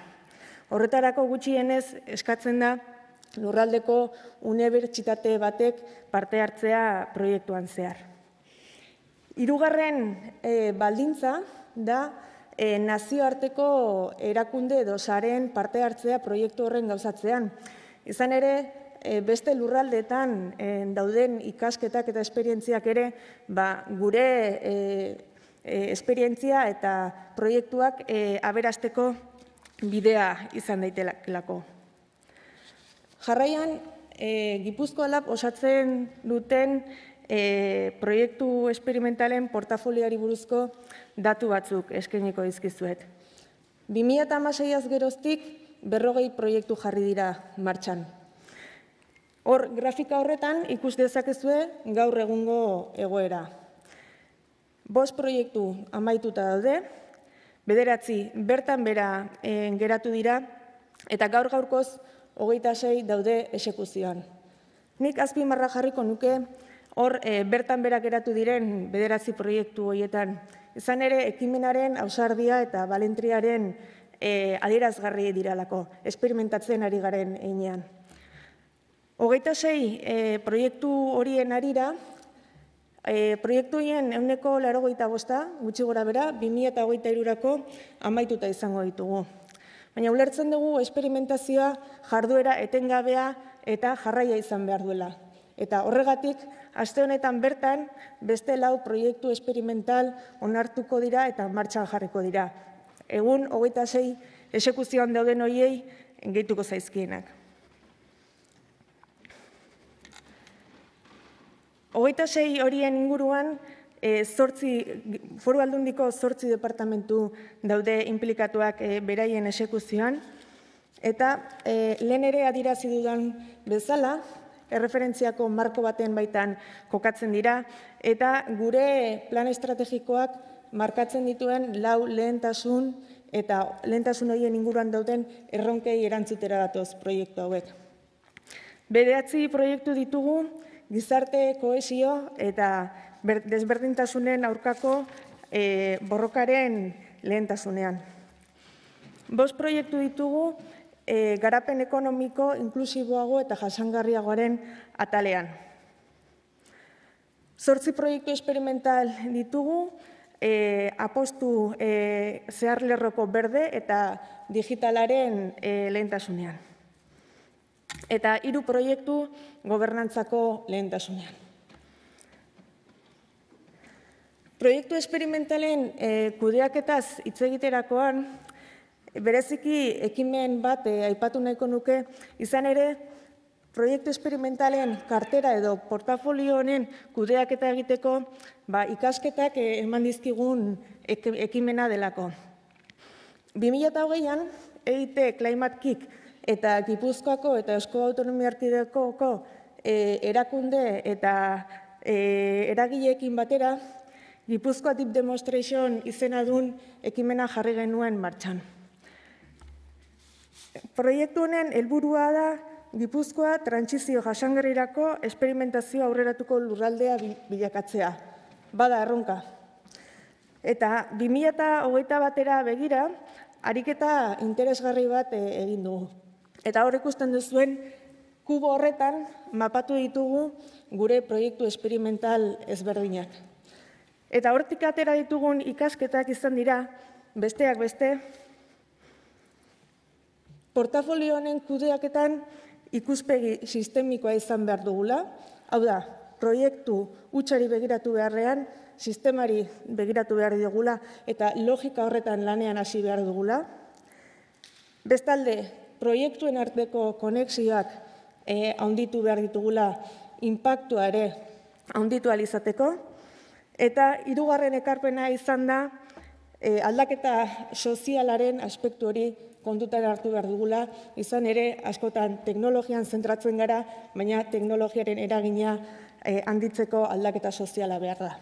Horretarako gutxienez eskatzen da lurraldeko unibertsitate batek parte hartzea proiektuan zehar. Hirugarren e, baldintza da e, nazioarteko erakunde edo saren parte hartzea proiektu horren gauzatzean. Izan ere, beste lurraldetan e, dauden ikasketak eta esperientziak ere ba, gure e, e, esperientzia eta proiektuak e, aberasteko bidea izan daitelako. Jarraian, e, Gipuzkoa lab osatzen duten e, proiektu esperimentalen portafoliari buruzko datu batzuk eskeniko dizkizuet. 2006az geroztik berrogei proiektu jarri dira martxan. Hor, grafika horretan ikus dezakezue gaur egungo egoera. Bost proiektu amaituta daude, bederatzi bertan bera e, geratu dira, eta gaur gaurkoz hogeita sei daude esekuzioan. Nik azpimarra jarriko nuke hor e, bertan berak geratu diren bederatzi proiektu horietan. Izan ere, ekimenaren ausardia eta balentriaren e, adierazgarri diralako, esperimentatzen ari garen einean. Hogeita sei e, proiektu horien arira, e, proiektu horien euneko laro bosta, gutxi gora bera, 2000 eta hogeita irurako amaituta izango ditugu. Baina ulertzen dugu esperimentazioa jarduera etengabea eta jarraia izan behar duela. Eta horregatik, aste honetan bertan, beste lau proiektu esperimental onartuko dira eta martxan jarriko dira. Egun, hogeita zei, esekuzioan dauden hoiei, gehituko zaizkienak. Hogeita zei horien inguruan, e, foru aldundiko zortzi departamentu daude implikatuak e, beraien esekuzioan, eta e, lehen ere adirazi dudan bezala, erreferentziako marko baten baitan kokatzen dira, eta gure plan estrategikoak markatzen dituen lau lehentasun eta lehentasun horien inguruan dauden erronkei erantzutera datoz proiektu hauek. Bedeatzi proiektu ditugu, gizarte kohesio eta desberdintasunen aurkako e, borrokaren lehentasunean. Bost proiektu ditugu e, garapen ekonomiko inklusiboago eta jasangarriagoaren atalean. Zortzi proiektu esperimental ditugu, e, apostu e, zeharlerroko berde eta digitalaren e, lehentasunean. Eta hiru proiektu gobernantzako lehentasunean. Proiektu esperimentalen e, kudeaketaz hitz egiterakoan, bereziki ekimen bat e, aipatu nahiko nuke, izan ere, proiektu esperimentalen kartera edo portafolio honen kudeaketa egiteko, ba, ikasketak e, eman dizkigun ekimena delako. 2008an, EIT Climate Kick eta Gipuzkoako eta Eusko Autonomia Artidekoko e, erakunde eta e, eragileekin batera, Gipuzkoa Deep Demonstration izena duen ekimena jarri genuen martxan. Proiektu honen helburua da Gipuzkoa trantsizio jasangarrirako esperimentazio aurreratuko lurraldea bilakatzea. Bada erronka. Eta 2008 batera begira, ariketa interesgarri bat e, egin dugu. Eta hor ikusten duzuen, kubo horretan mapatu ditugu gure proiektu esperimental ezberdinak. Eta hortik atera ditugun ikasketak izan dira, besteak beste, portafolio honen kudeaketan ikuspegi sistemikoa izan behar dugula, hau da, proiektu utxari begiratu beharrean, sistemari begiratu behar dugula eta logika horretan lanean hasi behar dugula. Bestalde, proiektuen arteko konexioak eh, haunditu behar ditugula impactua ere haunditu alizateko, Eta hirugarren ekarpena izan da e, aldaketa sozialaren aspektu hori kontutan hartu behar dugula, izan ere askotan teknologian zentratzen gara, baina teknologiaren eragina e, handitzeko aldaketa soziala behar da.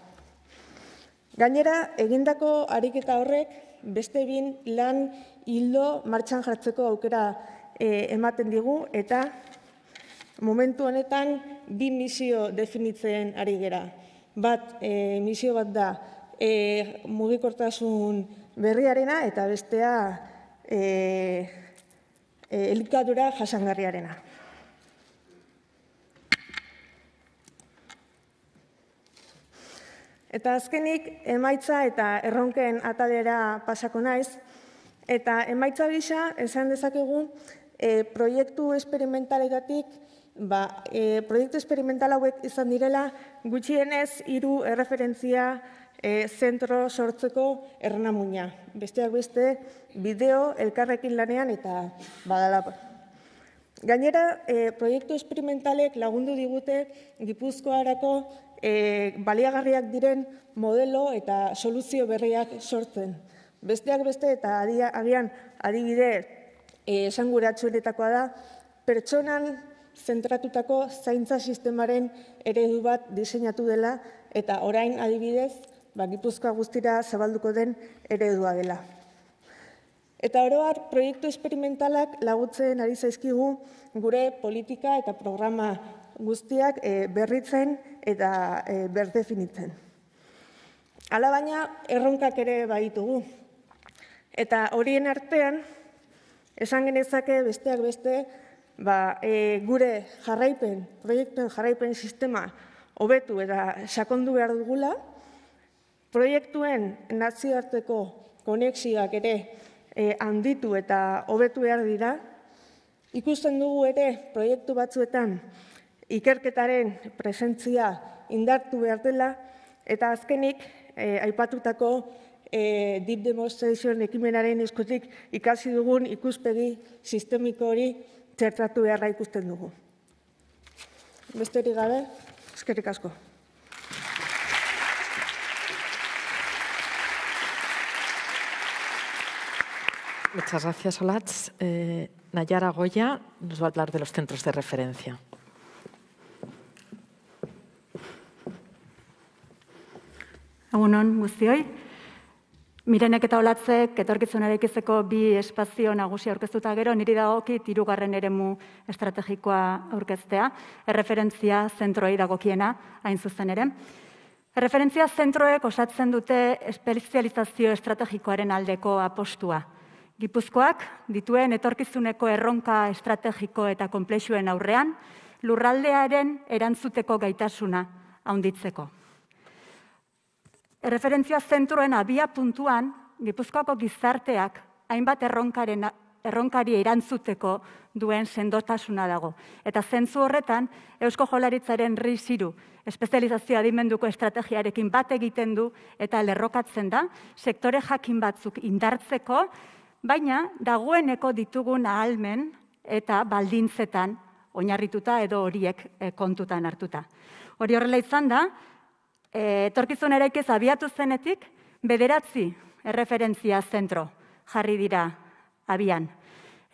Gainera, egindako ariketa horrek beste bin lan hildo martxan jartzeko aukera e, ematen digu eta momentu honetan bi misio definitzen ari gera bat e, misio bat da e, mugikortasun berriarena eta bestea e, e, elikadura jasangarriarena. Eta azkenik, emaitza eta erronken atadera pasako naiz, eta emaitza gisa, esan dezakegu, e, proiektu esperimentaletatik ba, e, proiektu esperimental hauek izan direla, gutxienez hiru erreferentzia e, zentro sortzeko ernamuina. Besteak beste, bideo, elkarrekin lanean eta badala. Gainera, e, proiektu esperimentalek lagundu digute Gipuzkoarako e, baliagarriak diren modelo eta soluzio berriak sortzen. Besteak beste eta agian adibide e, esanguratsuenetakoa da, pertsonan zentratutako zaintza sistemaren eredu bat diseinatu dela eta orain adibidez ba, Gipuzkoa guztira zabalduko den eredua dela. Eta oroar, proiektu esperimentalak lagutzen ari zaizkigu gure politika eta programa guztiak e, berritzen eta e, berdefinitzen. Hala baina, erronkak ere baitugu. Eta horien artean, esan genezake besteak beste, ba, e, gure jarraipen, proiektuen jarraipen sistema hobetu eta sakondu behar dugula, Proiektuen nazioarteko konexioak ere e, handitu eta hobetu behar dira, ikusten dugu ere proiektu batzuetan ikerketaren presentzia indartu behar dela, eta azkenik e, aipatutako e, deep demonstration ekimenaren eskutik ikasi dugun ikuspegi sistemiko hori txertatu beharra ikusten dugu. Besterik gabe, eskerrik asko. Muchas gracias, Olatz. Eh, Nayara Goya nos va a hablar de los centros de referencia. Egunon, guztioi. Mirenek eta olatzek etorkizunareik izeko bi espazio nagusi aurkeztuta gero, niri dagoki tirugarren eremu estrategikoa aurkeztea, erreferentzia zentroei dagokiena, hain zuzen ere. Erreferentzia zentroek osatzen dute espezializazio estrategikoaren aldeko apostua. Gipuzkoak dituen etorkizuneko erronka estrategiko eta konplexuen aurrean, lurraldearen erantzuteko gaitasuna haunditzeko. Erreferentzia zentroen abia puntuan, Gipuzkoako gizarteak hainbat erronkaren erronkari erantzuteko duen sendotasuna dago. Eta zentzu horretan, Eusko Jolaritzaren riziru espezializazio adimenduko estrategiarekin bat egiten du eta lerrokatzen da, sektore jakin batzuk indartzeko, baina dagoeneko ditugun ahalmen eta baldintzetan oinarrituta edo horiek e, kontutan hartuta. Hori horrela izan da, etorkizun eraikiz abiatu zenetik, bederatzi erreferentzia zentro jarri dira abian.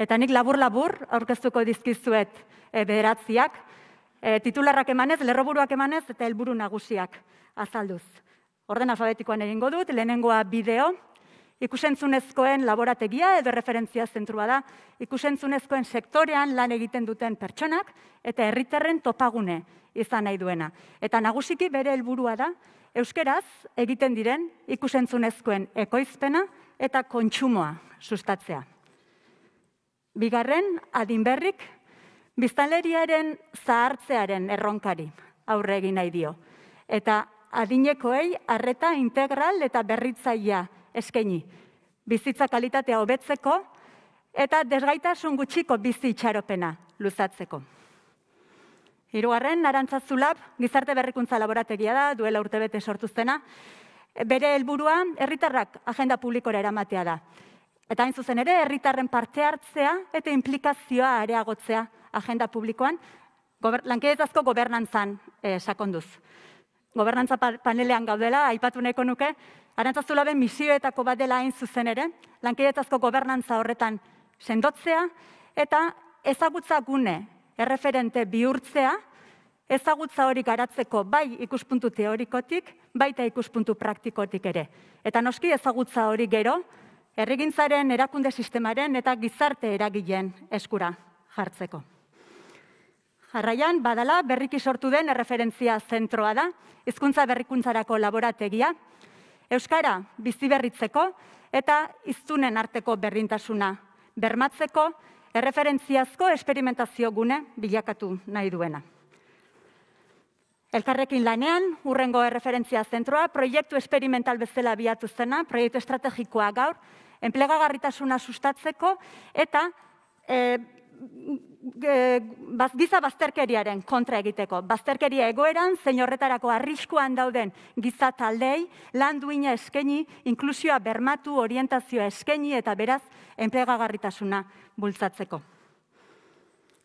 Eta nik labur-labur aurkeztuko dizkizuet e, bederatziak, e, titularrak emanez, lerroburuak emanez eta helburu nagusiak azalduz. Orden alfabetikoan egingo dut, lehenengoa bideo, Ikusentzunezkoen laborategia edo referentzia zentrua da, ikusentzunezkoen sektorean lan egiten duten pertsonak eta herritarren topagune izan nahi duena. Eta nagusiki bere helburua da, euskeraz egiten diren ikusentzunezkoen ekoizpena eta kontsumoa sustatzea. Bigarren, adinberrik, biztanleriaren zahartzearen erronkari aurre egin nahi dio. Eta adinekoei arreta integral eta berritzaia eskaini. Bizitza kalitatea hobetzeko eta desgaitasun gutxiko bizi itxaropena luzatzeko. Hirugarren Arantzazulab gizarte berrikuntza laborategia da, duela urtebete sortu zena. Bere helburua herritarrak agenda publikora eramatea da. Eta hain zuzen ere herritarren parte hartzea eta implikazioa areagotzea agenda publikoan gober, lankidetzazko gobernantzan eh, sakonduz. Gobernantza panelean gaudela, aipatu nahiko nuke, Arantzazulaben misioetako bat dela hain zuzen ere, lankidetzazko gobernantza horretan sendotzea, eta ezagutza gune erreferente bihurtzea, ezagutza hori garatzeko bai ikuspuntu teorikotik, baita ikuspuntu praktikotik ere. Eta noski ezagutza hori gero, errigintzaren erakunde sistemaren eta gizarte eragileen eskura jartzeko. Jarraian, badala, berriki sortu den erreferentzia zentroa da, hizkuntza berrikuntzarako laborategia, Euskara bizi berritzeko eta iztunen arteko berrintasuna bermatzeko erreferentziazko esperimentazio gune bilakatu nahi duena. Elkarrekin lanean, urrengo erreferentzia zentroa, proiektu esperimental bezala biatu zena, proiektu estrategikoa gaur, enplegagarritasuna sustatzeko eta e, giza bazterkeriaren kontra egiteko. Bazterkeria egoeran, zein horretarako arriskuan dauden giza taldei, lan duina eskeni, inklusioa bermatu, orientazioa eskeni eta beraz, enplegagarritasuna bultzatzeko.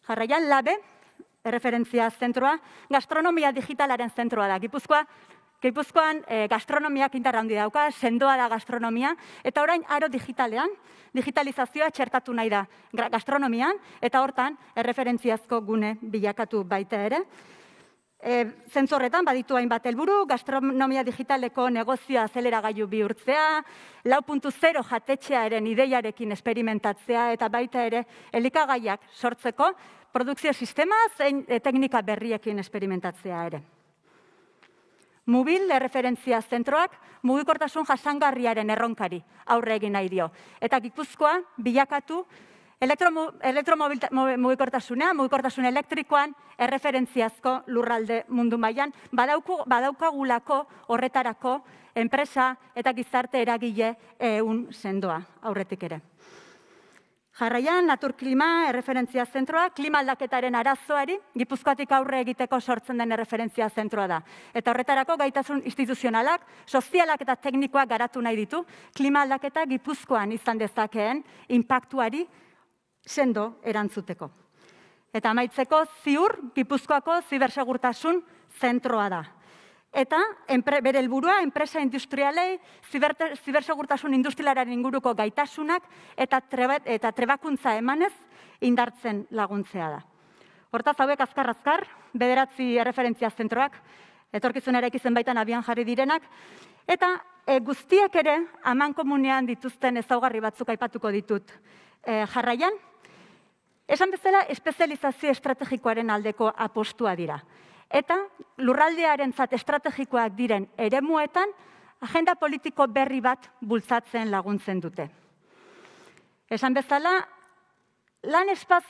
Jarraian, labe, erreferentzia zentroa, gastronomia digitalaren zentroa da. Gipuzkoa, Gipuzkoan e, gastronomiak indar handi dauka, sendoa da gastronomia, eta orain aro digitalean, digitalizazioa txertatu nahi da gastronomian, eta hortan erreferentziazko gune bilakatu baita ere. E, zentzorretan baditu hainbat helburu, gastronomia digitaleko negozioa zelera gaiu bihurtzea, lau puntu zero jatetxearen ideiarekin esperimentatzea, eta baita ere elikagaiak sortzeko, produkzio sistema zein e, teknika berriekin esperimentatzea ere. Mobil erreferentzia zentroak mugikortasun jasangarriaren erronkari aurre egin nahi dio. Eta gipuzkoa bilakatu elektromugikortasunea, mugikortasun elektrikoan erreferentziazko lurralde mundu mailan badaukagulako horretarako enpresa eta gizarte eragile eun sendoa aurretik ere. Jarraian, Naturklima erreferentzia zentroa, klima aldaketaren arazoari, gipuzkoatik aurre egiteko sortzen den erreferentzia zentroa da. Eta horretarako gaitasun instituzionalak, sozialak eta teknikoak garatu nahi ditu, klima aldaketa gipuzkoan izan dezakeen impactuari sendo erantzuteko. Eta amaitzeko ziur, gipuzkoako zibersegurtasun zentroa da eta enpre, bere helburua enpresa industrialei zibersegurtasun industrialaren inguruko gaitasunak eta eta trebakuntza emanez indartzen laguntzea da. Hortaz hauek azkar azkar bederatzi erreferentzia zentroak etorkizunera ikizen baitan abian jarri direnak eta e, guztiek ere aman komunean dituzten ezaugarri batzuk aipatuko ditut e, jarraian Esan bezala, espezializazio estrategikoaren aldeko apostua dira eta lurraldearen zat estrategikoak diren eremuetan, agenda politiko berri bat bultzatzen laguntzen dute. Esan bezala, lan espaz,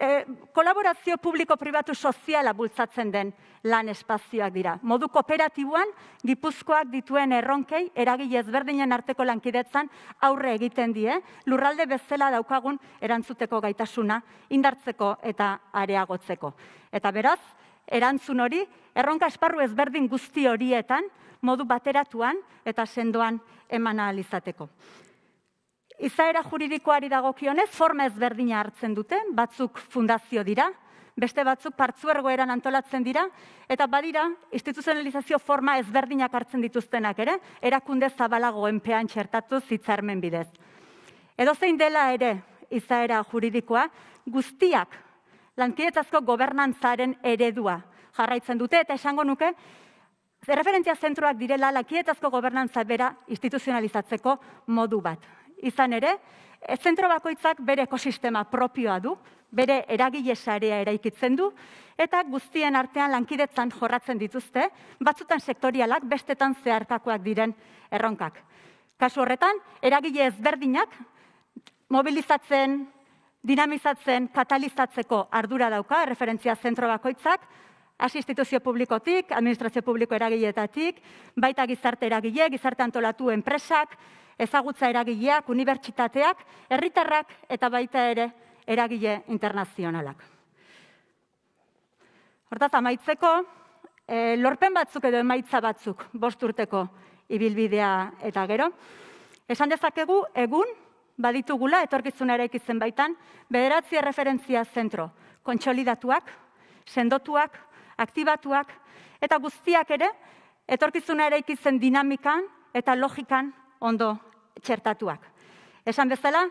eh, kolaborazio publiko-pribatu soziala bultzatzen den lan espazioak dira. Modu kooperatiboan, gipuzkoak dituen erronkei, eragile ezberdinen arteko lankidetzan aurre egiten die, lurralde bezala daukagun erantzuteko gaitasuna, indartzeko eta areagotzeko. Eta beraz, erantzun hori, erronka esparru ezberdin guzti horietan, modu bateratuan eta sendoan eman izateko. Izaera juridikoari dagokionez, forma ezberdina hartzen dute, batzuk fundazio dira, beste batzuk partzuergoeran antolatzen dira, eta badira, instituzionalizazio forma ezberdinak hartzen dituztenak ere, erakunde zabalago enpean txertatu zitzarmen bidez. Edo zein dela ere, izaera juridikoa, guztiak lankidetzazko gobernantzaren eredua jarraitzen dute, eta esango nuke, referentzia zentroak direla lankidetzazko gobernantza bera instituzionalizatzeko modu bat. Izan ere, zentro bakoitzak bere ekosistema propioa du, bere eragile sarea eraikitzen du, eta guztien artean lankidetzan jorratzen dituzte, batzutan sektorialak, bestetan zeharkakoak diren erronkak. Kasu horretan, eragile ezberdinak mobilizatzen, dinamizatzen, katalizatzeko ardura dauka, referentzia zentro bakoitzak, hasi instituzio publikotik, administrazio publiko eragileetatik, baita gizarte eragile, gizarte antolatu enpresak, ezagutza eragileak, unibertsitateak, herritarrak eta baita ere eragile internazionalak. Hortaz, amaitzeko, e, lorpen batzuk edo emaitza batzuk bost urteko ibilbidea eta gero. Esan dezakegu, egun, baditugula, etorkizuna ere ikitzen baitan, bederatzi referentzia zentro, kontsolidatuak, sendotuak, aktibatuak, eta guztiak ere, etorkizuna ere ikitzen dinamikan eta logikan ondo txertatuak. Esan bezala,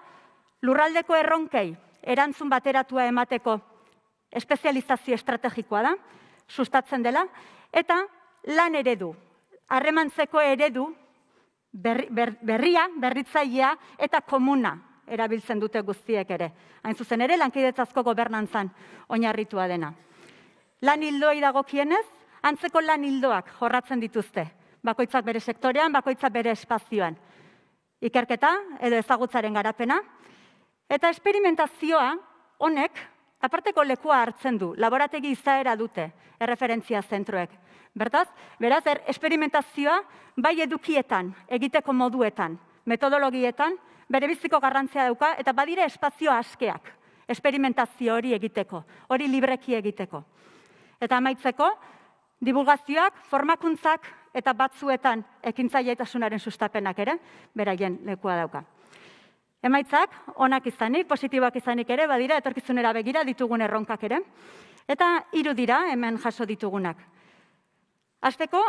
lurraldeko erronkei erantzun bateratua emateko espezializazio estrategikoa da, sustatzen dela, eta lan eredu, harremantzeko eredu berria, berritzailea eta komuna erabiltzen dute guztiek ere. Hain zuzen ere, lankidetzazko gobernantzan oinarritua dena. Lan hildoi dagokienez, antzeko lan hildoak jorratzen dituzte. Bakoitzak bere sektorean, bakoitzak bere espazioan. Ikerketa edo ezagutzaren garapena. Eta esperimentazioa honek aparteko lekua hartzen du, laborategi izaera dute, erreferentzia zentroek. Bertaz, beraz, er, esperimentazioa bai edukietan, egiteko moduetan, metodologietan, bere biziko garrantzia dauka, eta badire espazio askeak esperimentazio hori egiteko, hori libreki egiteko. Eta amaitzeko, divulgazioak, formakuntzak eta batzuetan ekintzaileitasunaren sustapenak ere, beraien lekua dauka. Emaitzak, onak izanik, positiboak izanik ere, badira, etorkizunera begira ditugun erronkak ere. Eta hiru dira hemen jaso ditugunak. Azteko,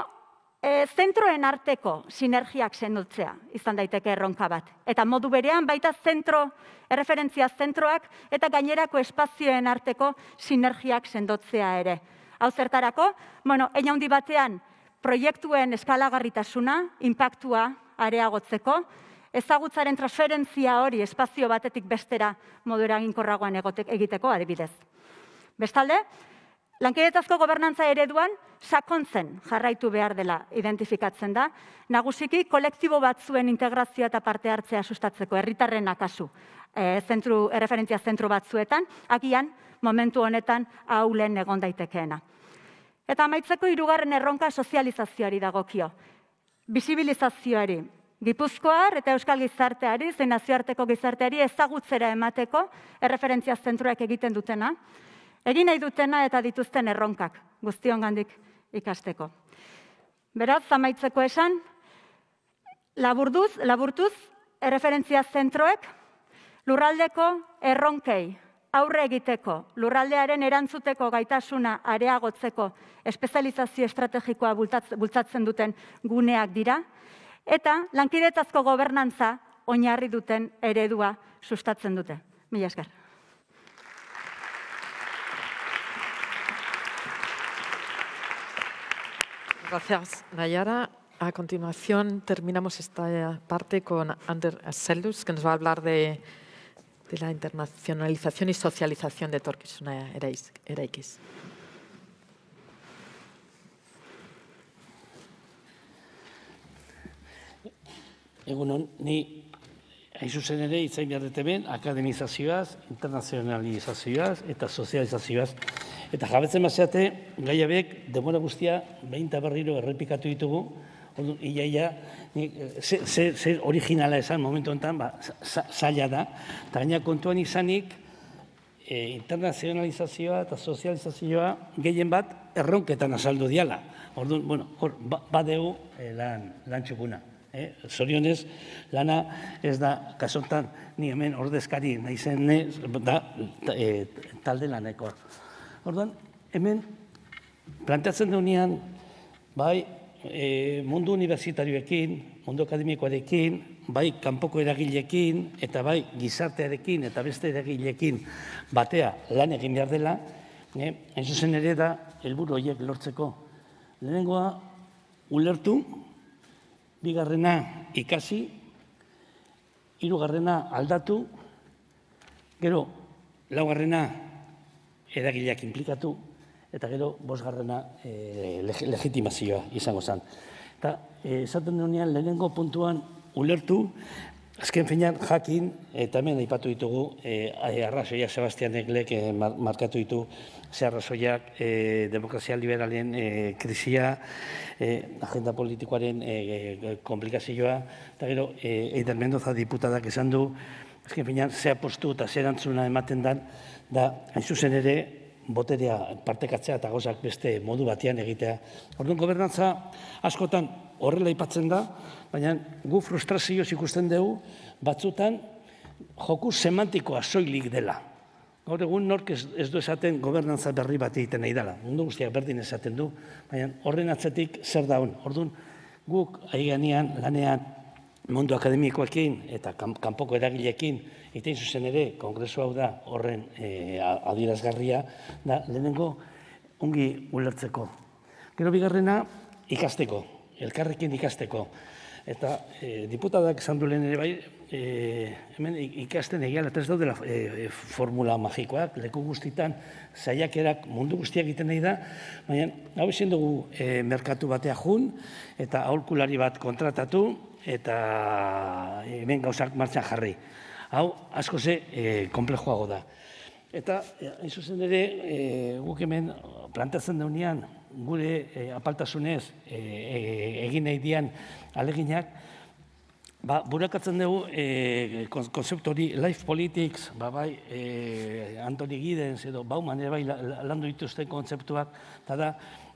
e, zentroen arteko sinergiak sendotzea izan daiteke erronka bat. Eta modu berean baita zentro, erreferentzia zentroak eta gainerako espazioen arteko sinergiak sendotzea ere. Hau zertarako, bueno, eina handi batean proiektuen eskalagarritasuna, impactua areagotzeko, ezagutzaren transferentzia hori espazio batetik bestera modu eraginkorragoan egiteko adibidez. Bestalde, Lankidetazko gobernantza ereduan sakontzen jarraitu behar dela identifikatzen da, nagusiki kolektibo batzuen integrazioa eta parte hartzea sustatzeko herritarren akasu e, zentru, erreferentzia zentru batzuetan, agian momentu honetan haulen egon daitekeena. Eta amaitzeko hirugarren erronka sozializazioari dagokio. Bisibilizazioari, Gipuzkoar eta Euskal Gizarteari, zein nazioarteko gizarteari ezagutzera emateko erreferentzia zentruak egiten dutena, egin nahi dutena eta dituzten erronkak guztion gandik ikasteko. Beraz, zamaitzeko esan, laburduz, laburtuz, erreferentzia zentroek lurraldeko erronkei aurre egiteko, lurraldearen erantzuteko gaitasuna areagotzeko espezializazio estrategikoa bultzatzen duten guneak dira, eta lankidetazko gobernantza oinarri duten eredua sustatzen dute. Mila esker. Gracias, Nayara. A continuación terminamos esta parte con Ander Seldus, que nos va a hablar de, de la internacionalización y socialización de Torquisuna Eraikis. Egunon, ni hain zuzen ere itzain behar dut akademizazioaz, internazionalizazioaz eta. Eta jabetzen mazeate, gai abek, demora guztia, behin eta berriro errepikatu ditugu, Ordu, ia, ia, zer ze, originala esan momentu honetan, ba, zaila da. Eta gaina kontuan izanik, e, internazionalizazioa eta sozializazioa gehien bat erronketan azaldu diala. Ordu, bueno, hor, ba, badeu e, lan, lan txukuna. Eh? Zorionez, lana ez da, kasontan, ni hemen ordezkari nahi zen, da, e, talde laneko. Orduan, hemen planteatzen duenean, bai, e, mundu universitarioekin, mundu akademikoarekin, bai, kanpoko eragilekin, eta bai, gizartearekin eta beste eragilekin batea lan egin behar dela, e, zuzen ere da, helburu horiek lortzeko. Lehenengoa, ulertu, bigarrena ikasi, hirugarrena aldatu, gero, laugarrena eragileak implikatu, eta gero bosgarrena e, legitimazioa izango zen. Eta e, esaten duenean lehenengo puntuan ulertu, azken finean jakin, eta hemen aipatu ditugu, e, arrazoia Sebastian Eglek e, markatu ditu, ze arrazoiak e, demokrazia liberalen e, krisia, e, agenda politikoaren e, e, komplikazioa, eta gero, e, Eider Mendoza diputadak esan du, azken finean, ze apostu eta ze erantzuna ematen dan, da, hain zuzen ere, boterea partekatzea eta gozak beste modu batean egitea. Orduan, gobernantza askotan horrela ipatzen da, baina gu frustrazioz ikusten dugu batzutan joku semantikoa soilik dela. Gaur egun nork ez, ez du esaten gobernantza berri bat egiten nahi dela. Mundu guztiak berdin esaten du, baina horren atzetik zer da hon. Orduan, guk aiganean, lanean, mundu akademikoekin eta kanpoko eragilekin, eta zuzen ere, kongresu hau da horren e, adierazgarria, da lehenengo ongi ulertzeko. Gero bigarrena, ikasteko, elkarrekin ikasteko. Eta e, diputadak esan lehen ere bai, e, hemen ikasten egiala, eta ez daudela e, formula magikoak, leku guztitan, zaiakerak mundu guztiak egiten nahi da, baina hau ezin dugu e, merkatu batea jun, eta aholkulari bat kontratatu, eta hemen gauzak martxan jarri. Hau, asko ze, e, komplejoago da. Eta, hain zuzen ere, e, guk hemen plantatzen daunean, gure e, apaltasunez e, e, egin nahi dian aleginak, Ba, burakatzen dugu e, konzeptu hori life politics, ba, bai, e, Antoni Giddens edo Bauman ere bai landu dituzten kontzeptuak, eta da,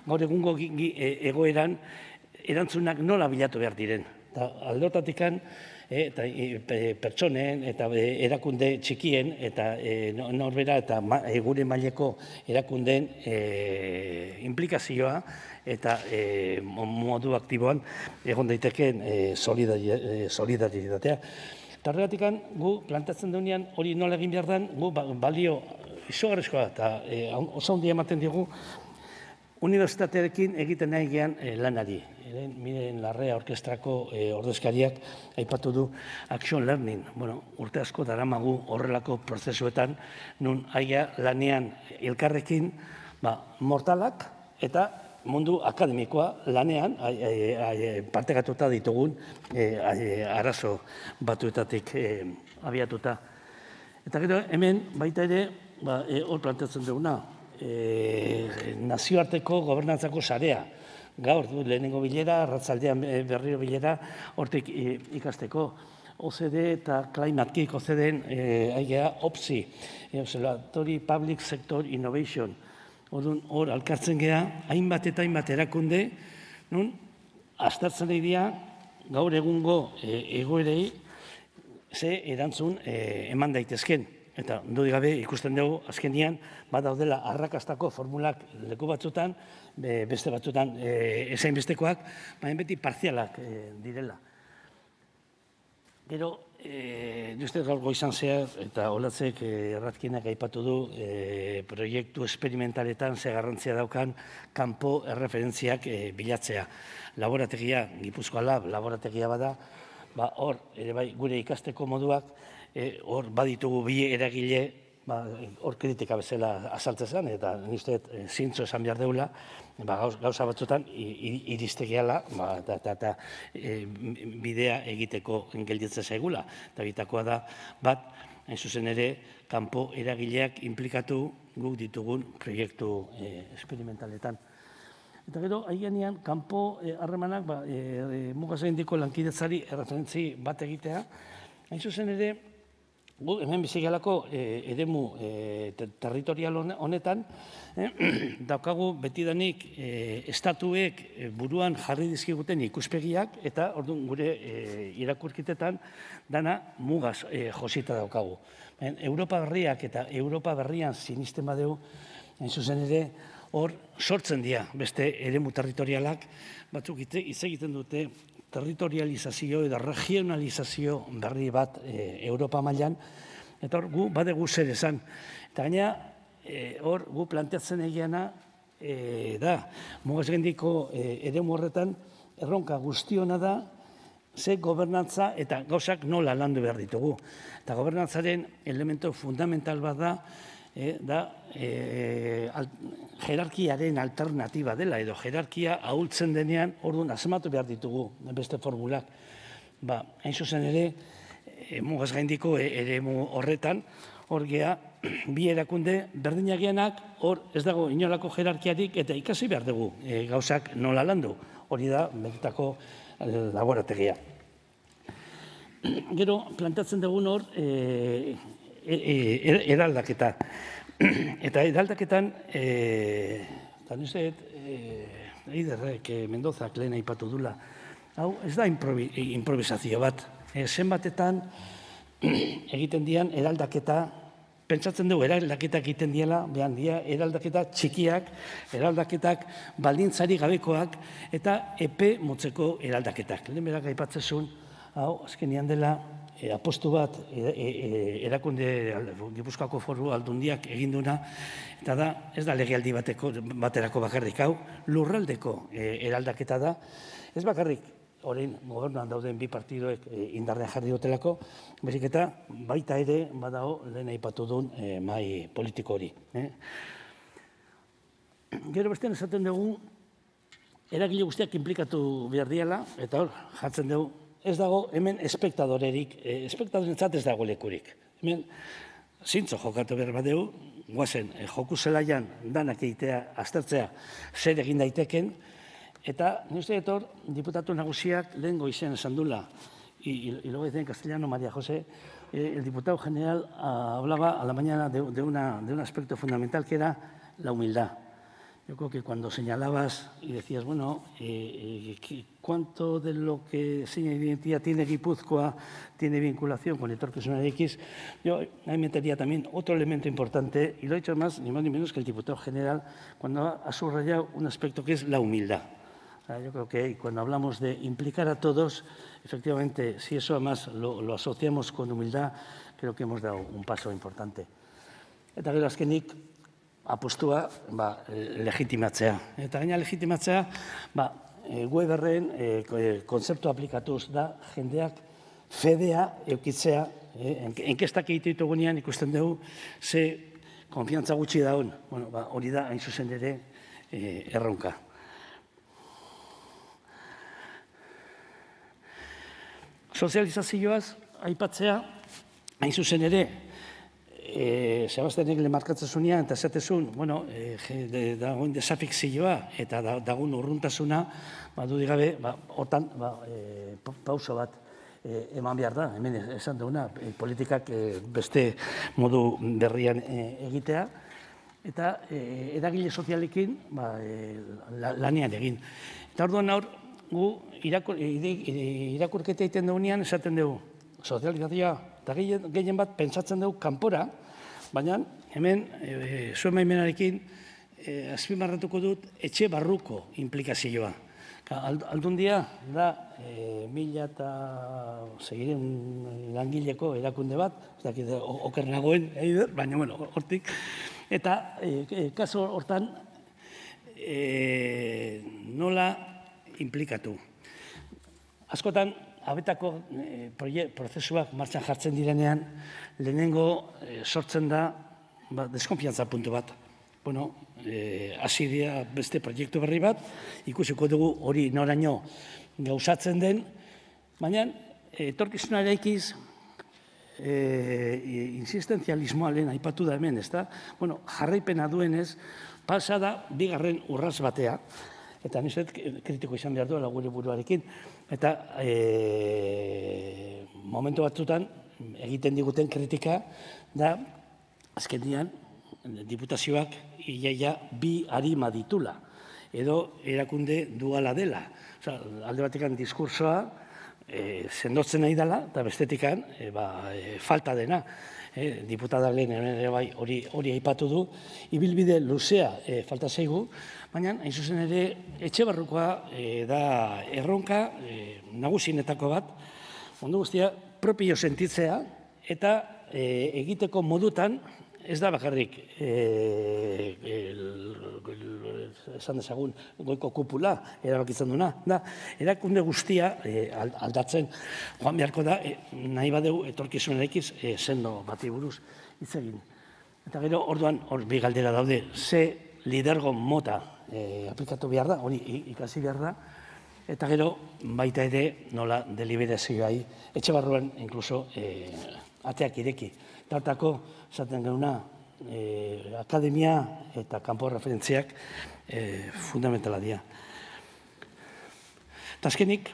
gaur egungo egoeran erantzunak nola bilatu behar diren. Eta aldotatikan, e, eta e, pertsonen eta e, erakunde txikien eta e, norbera eta ma, e, gure maileko erakundeen e, implikazioa eta e, modu aktiboan egon daitekeen e, solidaritatea. Eta horregatik gu plantatzen duenean hori nola egin behar den, gu ba, balio isogarrizkoa eta e, oso handi ematen digu unibertsitatearekin egiten nahi gean e, lanari. Eren, miren larrea orkestrako e, ordezkariak aipatu du action learning. Bueno, urte asko daramagu horrelako prozesuetan, nun aia lanean elkarrekin ba, mortalak eta mundu akademikoa lanean partekatuta ditugun e, arazo batuetatik e, abiatuta. Eta gero hemen baita ere ba, e, hor planteatzen duguna e, nazioarteko gobernantzako sarea. Gaur du lehenengo bilera, ratzaldean berriro bilera, hortik ikasteko. OCD eta Climate Geek, OCD-en, e, aigea, OPSI, Observatory Public Sector Innovation, Orduan, hor, alkartzen geha, hainbat eta hainbat erakunde, nun, astartzen nahi dira, gaur egungo e, egoerei, ze erantzun e, eman daitezken. Eta, du gabe ikusten dugu, azkenian, badaudela arrakastako formulak leku batzutan, beste batzutan e, ezain bestekoak, baina beti parzialak e, direla. Gero, E, Duzte gaur goizan zehar, eta olatzek e, erratkinak aipatu du e, proiektu esperimentaletan ze garrantzia daukan kanpo erreferentziak e, bilatzea. Laborategia, Gipuzkoa Lab, laborategia bada, ba, hor, ere bai, gure ikasteko moduak, e, hor baditugu bi eragile ba, hor kritika bezala azaltzen eta nire e, zintzo esan behar deula, ba, gauza batzutan iriste gehala, ba, eta, eta, eta e, bidea egiteko gelditzen zaigula. Eta bitakoa da, bat, hain zuzen ere, kanpo eragileak implikatu guk ditugun proiektu e, esperimentaletan. Eta gero, haienean, kanpo e, harremanak, ba, e, e, mugazen diko lankidetzari erreferentzi bat egitea, hain zuzen ere, gu hemen bizigalako e, edemu e, territorial honetan, e, daukagu betidanik e, estatuek buruan jarri dizkiguten ikuspegiak, eta orduan gure e, irakurkitetan dana mugaz e, josita daukagu. En, Europa berriak eta Europa berrian sinisten badeu, en zuzen ere, hor sortzen dira beste eremu territorialak, batzuk hitz egiten dute territorializazio edo regionalizazio berri bat e, Europa mailan eta hor gu badegu zer esan. Eta gaina e, hor gu planteatzen egiana e, da, mugaz gendiko e, eremu horretan erronka guztiona da ze gobernantza eta gauzak nola landu behar ditugu. Eta gobernantzaren elemento fundamental bat da, e, da e, al, jerarkiaren alternatiba dela, edo jerarkia ahultzen denean, orduan, asmatu behar ditugu, beste formulak. Ba, hain zuzen ere, e, mugaz gaindiko e, ere horretan, hor gea, bi erakunde berdinagianak, hor ez dago inolako jerarkiatik, eta ikasi behar dugu e, gauzak nola landu. Hori da, betako laborategia. Gero, plantatzen dugun hor, e, eraldaketa. Eta eraldaketan, e, eta nire, e, eiderrek e, Mendozak lehen aipatu dula, hau ez da improvisazio bat. E, zenbatetan egiten dian eraldaketa, pentsatzen dugu eraldaketak egiten diela, behan dia, eraldaketa txikiak, eraldaketak baldintzari gabekoak, eta epe motzeko eraldaketak. Lehen berak aipatzezun, hau, azkenian dela, e, apostu bat e, e, e erakunde Gipuzkoako foru aldundiak eginduna, eta da, ez da legealdi bateko, baterako bakarrik hau, lurraldeko e, eraldaketa da, ez bakarrik, orain gobernuan dauden bi partidoek e, indarrean jarri dutelako, berik eta baita ere badao lehen aipatu duen e, mai politiko hori. Eh? Gero bestean esaten dugu, eragile guztiak implikatu behar diala, eta hor, jartzen dugu, ez dago hemen espektadorerik, eh, espektadorentzat ez dago lekurik. Hemen, zintzo jokatu behar badeu, guazen, eh, joku zelaian danak egitea, aztertzea, zer egin daiteken, eta nire etor, diputatu nagusiak lehen goizean esan dula, y, y, a decir en castellano, María José, eh, el diputado general ah, hablaba a la mañana de, de, una, de un aspecto fundamental que era la humildad. Yo creo que cuando señalabas y decías, bueno, eh, eh, ¿cuánto de lo que señala identidad tiene Guipúzcoa tiene vinculación con el Torquesuna X? Yo ahí metería también otro elemento importante, y lo he dicho más, ni más ni menos que el diputado general, cuando ha subrayado un aspecto que es la humildad. Yo creo que cuando hablamos de implicar a todos, efectivamente, si eso además lo, lo asociamos con humildad, creo que hemos dado un paso importante. Eta gero azkenik, apostua ba, legitimatzea. Eta gaina legitimatzea, ba, e, Weberren e, konzeptu aplikatuz da jendeak fedea eukitzea, e, enkestak egite ditugunean ikusten dugu ze konfiantza gutxi daun. Bueno, ba, hori da hain zuzen ere e, erronka. Sozializazioaz, aipatzea, hain zuzen ere, e, Sebastianek lemarkatzen zunean, eta zatezun, bueno, e, dagoen desafikzioa eta dagoen urruntasuna, ba, du digabe, ba, hortan, ba, e, pauso bat e, eman behar da, hemen esan duguna, e, politikak e, beste modu berrian e, egitea, eta e, eragile sozialekin ba, e, lanean egin. Eta orduan aur, gu irakur, irakurketa egiten dugunean esaten dugu, sozializazioa, eta gehien bat pentsatzen dugu kanpora, baina hemen e, zuen maimenarekin e, azpimarratuko dut etxe barruko implikazioa. Aldundia da e, mila eta segiren langileko erakunde bat, ez dakit oker nagoen, eider, baina bueno, hortik. Eta e, kaso hortan e, nola implikatu. Askotan, abetako e, prozesuak martxan jartzen direnean, lehenengo e, sortzen da ba, deskonfiantza puntu bat. Bueno, e, asidia beste proiektu berri bat, ikusiko dugu hori noraino gauzatzen den, baina etorkizuna eraikiz e, insistenzialismoa lehen aipatu da hemen, ezta? Bueno, jarraipena duenez, pasada bigarren urraz batea, eta nizet kritiko izan behar duela gure buruarekin. Eta e, momentu batzutan egiten diguten kritika da azken diputazioak iaia bi harima ditula edo erakunde duala dela. Osa, alde batekan diskursoa e, sendotzen nahi dela eta bestetikan e, ba, e, falta dena eh, diputada lehen ere bai hori hori aipatu du, ibilbide luzea eh, falta zaigu, baina hain zuzen ere etxe barrukoa eh, da erronka eh, nagusinetako bat, ondo guztia propio sentitzea eta eh, egiteko modutan ez da bakarrik eh, esan dezagun goiko kupula erabakitzen duna, da, erakunde guztia eh, aldatzen joan beharko da, eh, nahi badeu etorkizun erekiz eh, sendo bati buruz hitz egin. Eta gero, orduan, hor bi galdera daude, ze lidergo mota eh, aplikatu behar da, hori ikasi behar da, eta gero, baita ere, nola deliberazioai, etxe barruan, inkluso, eh, ateak ireki. Tartako, esaten geuna, e, akademia eta kanpo referentziak e, fundamentala dira. Eta azkenik,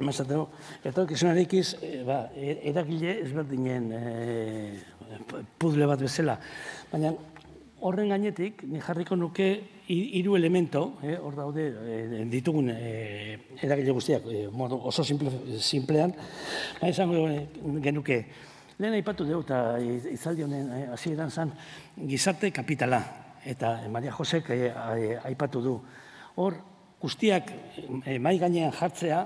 emazateko, eta kizunarekiz, e, ba, e, eragile ezberdinen e, puzle bat bezala. Baina horren gainetik, ni jarriko nuke hiru elemento, eh, hor daude eh, ditugun eh, eragile guztiak, eh, modu oso simple, simplean, baina izango genuke, lehen aipatu dugu eta izaldi honen eh, hasieran zan gizarte kapitala eta Maria Josek eh, eh, aipatu du. Hor guztiak mai gainean jartzea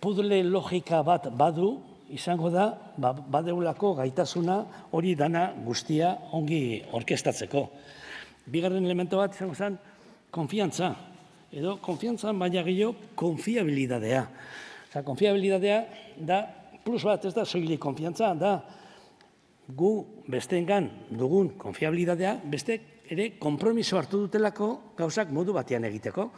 pudle logika bat badu izango da ba, badeulako gaitasuna hori dana guztia ongi orkestatzeko. Bigarren elemento bat izango zen konfiantza edo konfiantzan baina gehiago konfiabilidadea. Osa, konfiabilidadea da plus bat, ez da, soilik konfiantza, da, gu besteengan dugun konfiabilidadea, beste ere konpromiso hartu dutelako gauzak modu batean egiteko.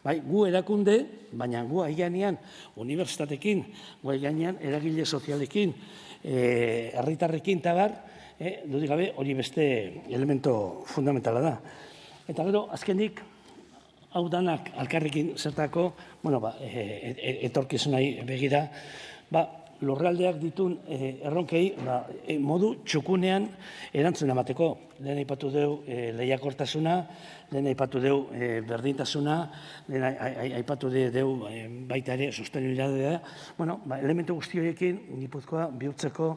Bai, gu erakunde, baina gu aiganean unibertsitatekin, gu aiganean eragile sozialekin, eh, herritarrekin tabar, eh, dudik gabe hori beste elemento fundamentala da. Eta gero, azkenik, hau danak alkarrekin zertako, bueno, ba, e, e, etorkizunai begira, ba, lurraldeak ditun e, erronkei ba, e, modu txukunean erantzun emateko. Lehen aipatu deu e, lehiakortasuna, lehen aipatu deu e, berdintasuna, lehen aipatu deu e, baita ere sostenibilitatea. Bueno, ba, elementu guzti horiekin Gipuzkoa bihurtzeko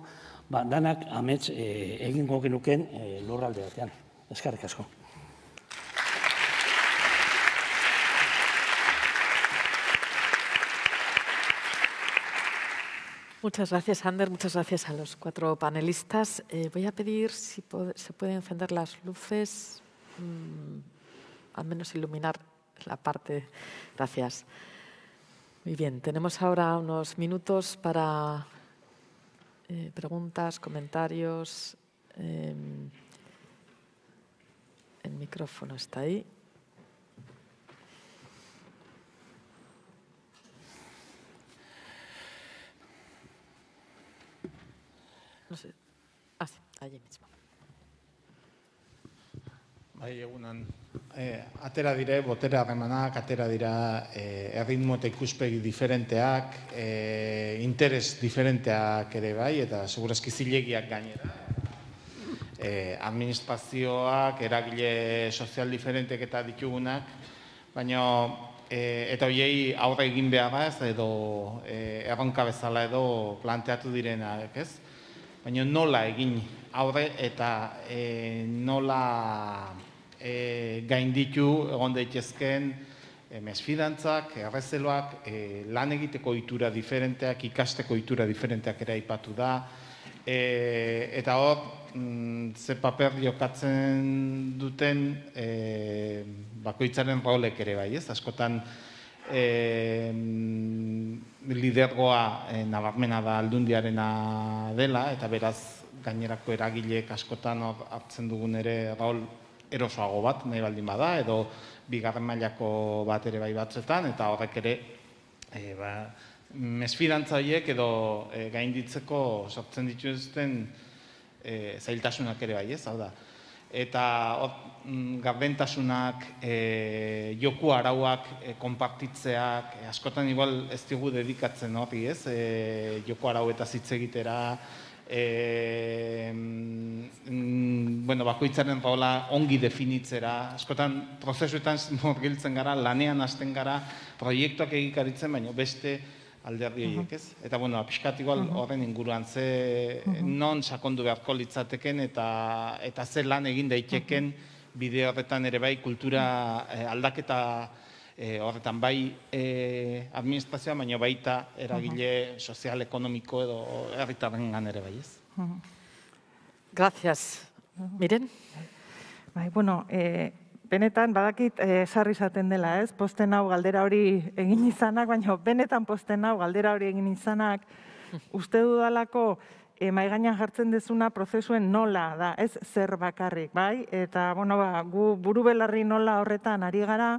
ba, danak amets e, egingo genuken e, lurraldeatean. Eskarrik asko. Muchas gracias, Ander. Muchas gracias a los cuatro panelistas. Eh, voy a pedir si se pueden encender las luces, mm, al menos iluminar la parte. Gracias. Muy bien, tenemos ahora unos minutos para eh, preguntas, comentarios. Em, el micrófono está ahí. No sé. Ah, sí, allí mismo. Bai, egunan, eh, atera dire, botera harremanak, atera dira eh, erritmo eta ikuspegi diferenteak, eh, interes diferenteak ere bai, eta segurazki zilegiak gainera. Eh, administrazioak, eragile sozial diferentek eta ditugunak, baina eh, eta hoiei aurre egin behar ez, edo eh, erronka bezala edo planteatu direnak, ez? Baina nola egin aurre eta e, nola e, gainditu egon daitezken e, mesfidantzak, errezeloak, e, lan egiteko itura diferenteak, ikasteko itura diferenteak ere aipatu da. E, eta hor, mm, ze paper jokatzen duten e, bakoitzaren rolek ere bai, ez? Askotan, e, lidergoa e, nabarmena da aldundiarena dela, eta beraz gainerako eragileek askotan hartzen dugun ere rol erosoago bat, nahi baldin bada, edo bigarren mailako bat ere bai batzetan, eta horrek ere e, ba, mesfidantza horiek edo e, gainditzeko sortzen dituzten e, zailtasunak ere bai, ez, hau da. Eta Mm, gardentasunak, e, joku arauak, e, konpartitzeak, e, askotan igual ez dugu dedikatzen hori, ez? E, joku arau eta hitz egitera, e, mm, bueno, bakoitzaren rola ongi definitzera, askotan prozesuetan morgiltzen gara, lanean hasten gara, proiektuak egikaritzen, baina beste alderdi horiek, ez? Eta, bueno, apiskat igual horren inguruan, ze non sakondu beharko litzateken eta, eta ze lan egin daiteken, bide horretan ere bai kultura eh, aldaketa eh, horretan bai eh, administrazioa, baina baita eragile sozial, ekonomiko edo herritarren ere bai ez. Gracias. Miren? Bai, bueno, eh, benetan badakit eh, sarri izaten dela, ez? Posten hau galdera hori egin izanak, baina benetan posten hau galdera hori egin izanak, uste dudalako e, mai gainean jartzen dezuna prozesuen nola da, ez zer bakarrik, bai? Eta, bueno, ba, gu buru belarri nola horretan ari gara,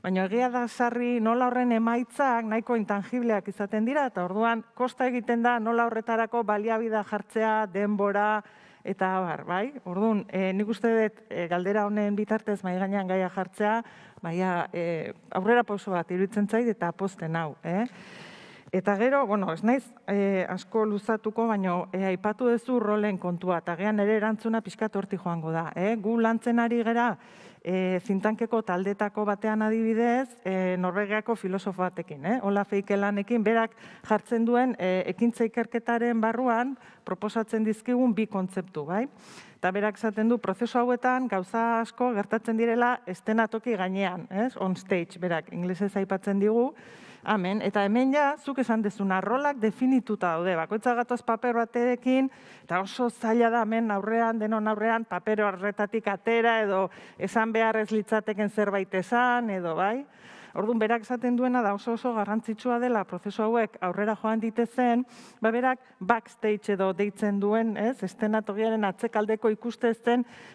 baina egia da sarri nola horren emaitzak nahiko intangibleak izaten dira, eta orduan kosta egiten da nola horretarako baliabida jartzea, denbora, eta bar, bai? Orduan, e, nik uste dut e, galdera honen bitartez mai gainean gaia jartzea, baina e, aurrera pauso bat iruditzen zait eta posten hau, eh? Eta gero, bueno, ez naiz e, asko luzatuko, baina e, aipatu duzu rolen kontua, eta gean ere erantzuna pixkat horti joango da. E? Gu lantzen ari gera, e, zintankeko taldetako batean adibidez, e, Norvegiako filosofo batekin, eh? Ola feike lanekin, berak jartzen duen e, ekintza ikerketaren barruan, proposatzen dizkigun bi kontzeptu, bai? Eta berak esaten du, prozesu hauetan gauza asko gertatzen direla estenatoki gainean, ez? On stage, berak, inglesez aipatzen digu, Amen. Eta hemen ja, zuk esan dezuna, rolak definituta daude. Bakoitza gatoz paper baterekin, eta oso zaila da hemen aurrean, denon aurrean, papero arretatik atera, edo esan behar ez litzateken zerbait esan, edo bai. Orduan, berak esaten duena da oso oso garrantzitsua dela prozesu hauek aurrera joan ditezen, ba berak backstage edo deitzen duen, ez, estenatogiaren atzekaldeko ikuste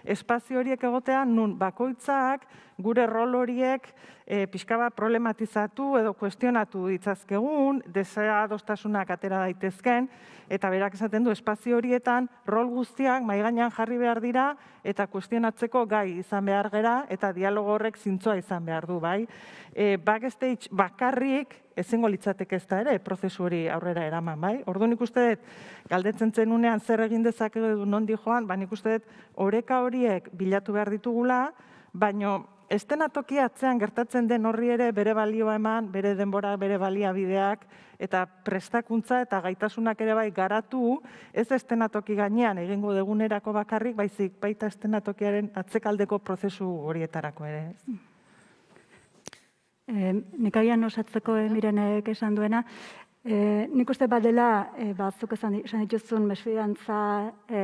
espazio horiek egotea, nun bakoitzak gure rol horiek e, pixka bat problematizatu edo kuestionatu ditzazkegun, desadostasunak atera daitezken, eta berak esaten du espazio horietan rol guztiak maigainan jarri behar dira eta kuestionatzeko gai izan behar gera eta dialogo horrek zintzoa izan behar du, bai. E, backstage bakarrik ezingo litzateke ez da ere prozesu hori aurrera eraman, bai? Ordu nik uste dut, galdetzen zenunean zer egin dezakegu nondi joan, ba nik uste dut, oreka horiek bilatu behar ditugula, baino estenatoki atzean gertatzen den horri ere bere balioa eman, bere denbora, bere baliabideak, eta prestakuntza eta gaitasunak ere bai garatu, ez estenatoki gainean egingo degunerako bakarrik, baizik baita estenatokiaren atzekaldeko prozesu horietarako ere. Eh, nik agian osatzeko emirenek esan duena, E, nik uste badela, e, batzuk esan, dituzun mesfidantza e,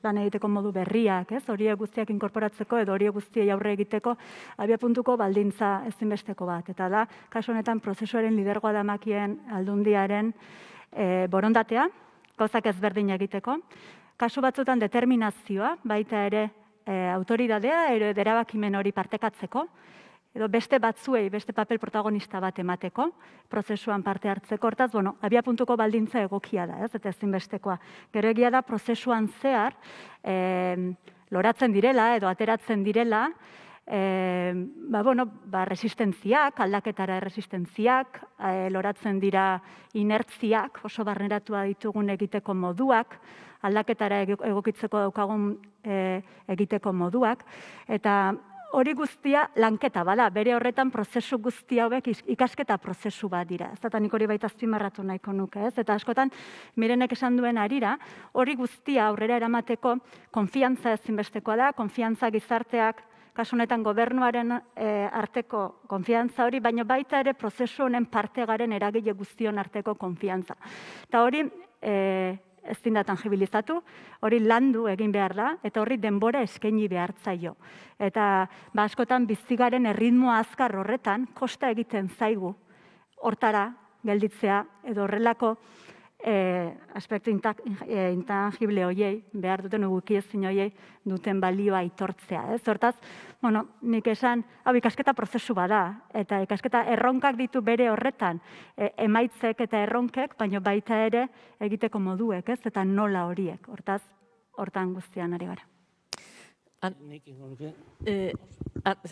lan egiteko modu berriak, ez? horiek guztiak inkorporatzeko edo horiek guztiei aurre egiteko abia puntuko baldintza ezinbesteko bat. Eta da, kasu honetan prozesuaren lidergoa damakien aldundiaren e, borondatea, gauzak ezberdin egiteko. Kasu batzutan determinazioa, baita ere e, autoridadea, ero derabakimen hori partekatzeko, edo beste batzuei beste papel protagonista bat emateko, prozesuan parte hartzeko, hortaz, bueno, abia puntuko baldintza egokia da, ez, eta ezinbestekoa. Gero egia da, prozesuan zehar, e, loratzen direla, edo ateratzen direla, e, ba, bueno, ba, resistentziak, aldaketara resistentziak, e, loratzen dira inertziak, oso barneratua ditugun egiteko moduak, aldaketara egokitzeko daukagun e, egiteko moduak, eta hori guztia lanketa bada, bere horretan prozesu guzti hauek ikasketa prozesu bat dira. Ez nik hori baita azpimarratu nahiko nuke, ez? Eta askotan, mirenek esan duen arira, hori guztia aurrera eramateko konfiantza ezinbestekoa da, konfiantza gizarteak, kasu honetan gobernuaren e, arteko konfiantza hori, baina baita ere prozesu honen parte garen eragile guztion arteko konfiantza. Eta hori, e, ezin da tangibilizatu, hori landu egin behar da, eta horri denbora eskaini behar zaio. Eta ba, askotan bizigaren erritmoa azkar horretan, kosta egiten zaigu, hortara gelditzea, edo horrelako e, aspektu e, intangible hoiei, behar duten uguki ezin hoiei, duten balioa itortzea. Ez? Hortaz, bueno, nik esan, hau ikasketa prozesu bada, eta ikasketa erronkak ditu bere horretan, e, emaitzek eta erronkek, baino baita ere egiteko moduek, ez? eta nola horiek, hortaz, hortan guztian ari gara. An eh,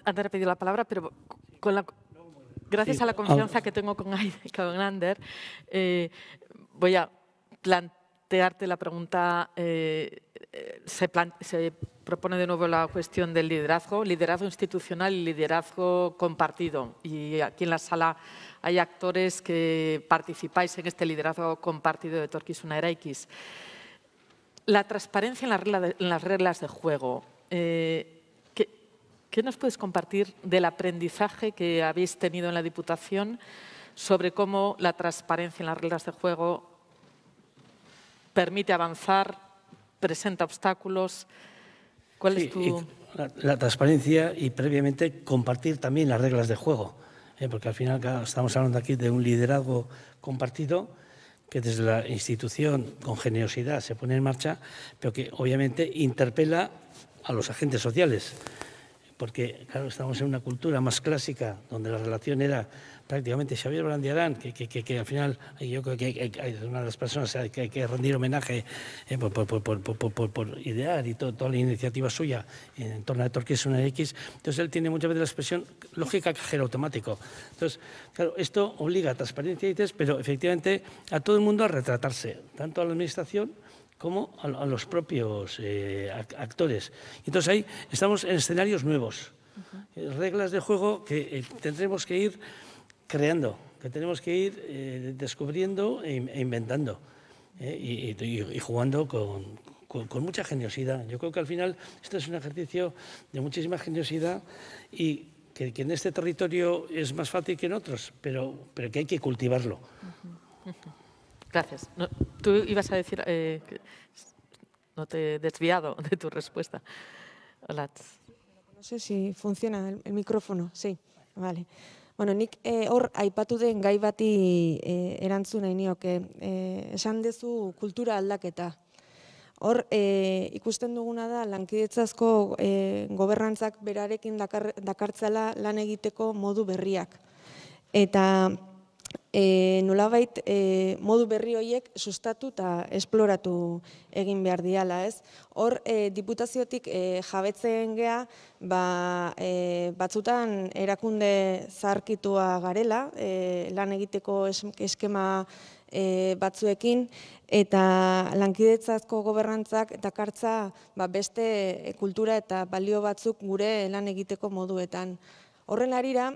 Ander pedido la palabra, pero con la, gracias a la confianza que tengo con, con Ander, eh, voy a plantearte la pregunta. Eh, se, propone de nuevo la cuestión del liderazgo, liderazgo institucional y liderazgo compartido. Y aquí en la sala hay actores que participáis en este liderazgo compartido de Torquisuna X. La transparencia en, las reglas de juego. Eh, ¿Qué nos puedes compartir del aprendizaje que habéis tenido en la Diputación sobre cómo la transparencia en las reglas de juego permite avanzar, presenta obstáculos. ¿Cuál es tu...? La, transparencia y previamente compartir también las reglas de juego, ¿eh? porque al final estamos hablando aquí de un liderazgo compartido que desde la institución con generosidad se pone en marcha, pero que obviamente interpela a los agentes sociales porque claro, estamos en una cultura más clásica, donde la relación era prácticamente Xavier Brandiarán, que, que, que, que al final yo creo que es una de las personas que hay que rendir homenaje eh, por, por, por, por, idear y todo, toda la iniciativa suya en torno a Torquís una X. Entonces él tiene muchas veces la expresión lógica cajero automático. Entonces, claro, esto obliga a transparencia y test, pero efectivamente a todo el mundo a retratarse, tanto a la administración como a, los propios eh, actores. Entonces ahí estamos en escenarios nuevos, eh, reglas de juego que eh, tendremos que ir creando, que tenemos que ir descubriendo e, e inventando y, jugando con, con, mucha generosidad. Yo creo que al final esto es un ejercicio de muchísima generosidad y que, en este territorio es más fácil que en otros, pero, pero que hay que cultivarlo. Gracias. tú ibas a decir, eh, no te he desviado de tu respuesta. Hola. No sé si funciona el, micrófono. Sí, vale. Bueno, nik eh, hor aipatu den gai bati eh, erantzun nahi nioke. Eh, esan dezu kultura aldaketa. Hor, e, ikusten duguna da, lankidetzazko e, gobernantzak berarekin dakar, dakartzala lan egiteko modu berriak. Eta e, nolabait e, modu berri horiek sustatu eta esploratu egin behar diala, ez? Hor, e, diputaziotik e, jabetzen gea, ba, e, batzutan erakunde zarkitua garela, e, lan egiteko eskema e, batzuekin, eta lankidetzazko gobernantzak dakartza ba, beste kultura eta balio batzuk gure lan egiteko moduetan. Horren arira,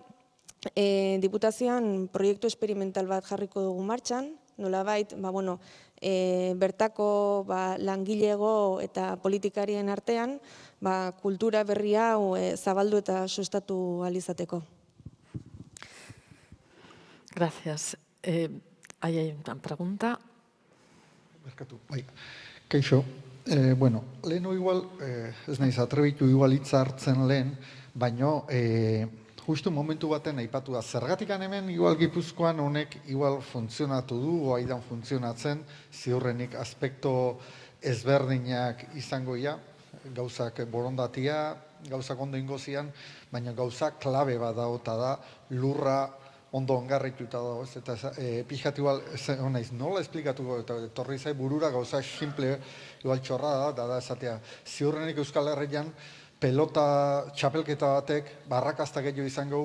e, diputazioan proiektu esperimental bat jarriko dugu martxan, nolabait, ba, bueno, e, bertako ba, langilego eta politikarien artean ba, kultura berri hau e, zabaldu eta sustatu alizateko. Gracias. Eh, hay una pregunta. Berkatu, bai. Keixo, eh, bueno, leheno igual, eh, ez nahiz, atrebitu igual hartzen lehen, baino, eh, justu momentu baten aipatu da, zergatik hemen igual gipuzkoan honek igual funtzionatu du, oaidan funtzionatzen, ziurrenik aspekto ezberdinak izango ia, gauzak borondatia, gauzak ondo ingozian, baina gauza klabe bat da, da lurra ondo ongarrituta dago, ez? Eta e, pixatu igual, honaiz, nola esplikatuko, eta torri zai burura gauza simple, igual txorra da, da, da, esatea, ziurrenik Euskal Herrian, pelota txapelketa batek, barrakazta gehiago izango,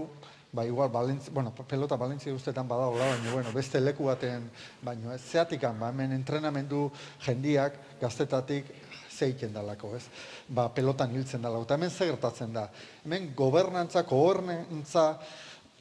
ba, igual, balentzi, bueno, pelota balentzia guztetan badago da, baina, bueno, beste leku baten, baina, ez, zeatikan, ba, hemen entrenamendu jendiak, gaztetatik, zeiken dalako, ez? Ba, pelotan hiltzen dalako. Eta hemen zegertatzen da. Hemen gobernantza, gobernantza,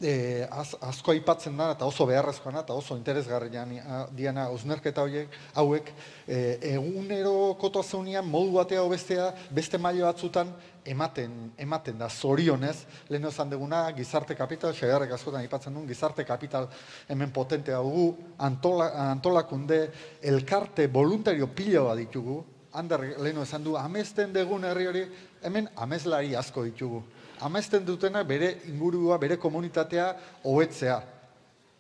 e, az, asko aipatzen da eta oso beharrezkoa eta oso interesgarrian diana uznerketa horiek hauek e, egunero kotasunean modu batea bestea beste maila batzutan ematen ematen da. Zorionez lehen esan deguna gizarte kapital xegarrek askotan aipatzen duen gizarte kapital hemen potente dugu antola, antolakunde elkarte voluntario pila bat ditugu. Ander leheno esan du, amesten degun herri hori, hemen ameslari asko ditugu amesten dutena bere ingurua, bere komunitatea hobetzea.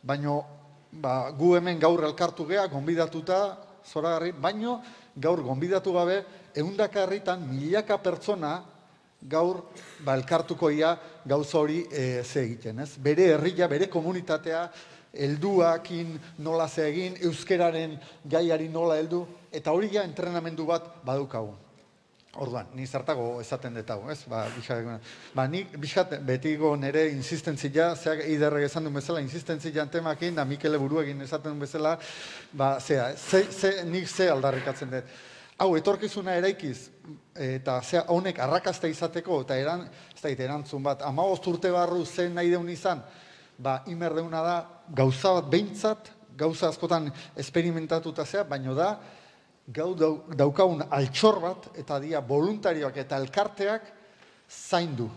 Baino ba, gu hemen gaur elkartu gea, gonbidatuta, zoragarri, baino gaur gonbidatu gabe, eundakarritan milaka pertsona gaur ba, elkartuko ia gauza hori e, ze egiten. Ez? Bere herria, bere komunitatea, helduakin nola ze egin, euskeraren gaiari nola heldu, eta hori ja entrenamendu bat badukagun. Orduan, ni zartago esaten detago, ez? Ba, bixat, ba, ni bixat betiko nere insistentzia, zeak iderrek esan duen bezala, insistentzia temakin, da Mikele buruegin esaten duen bezala, ba, zea, ze, ze, nik ze aldarrikatzen dut. Hau, etorkizuna eraikiz, eta zea, honek arrakasta izateko, eta eran, ez da, erantzun bat, ama urte barru zen nahi deun izan, ba, imer deuna da, gauza bat behintzat, gauza askotan esperimentatuta zea, baino da, gau daukaun altxor bat, eta dia voluntarioak eta elkarteak zaindu.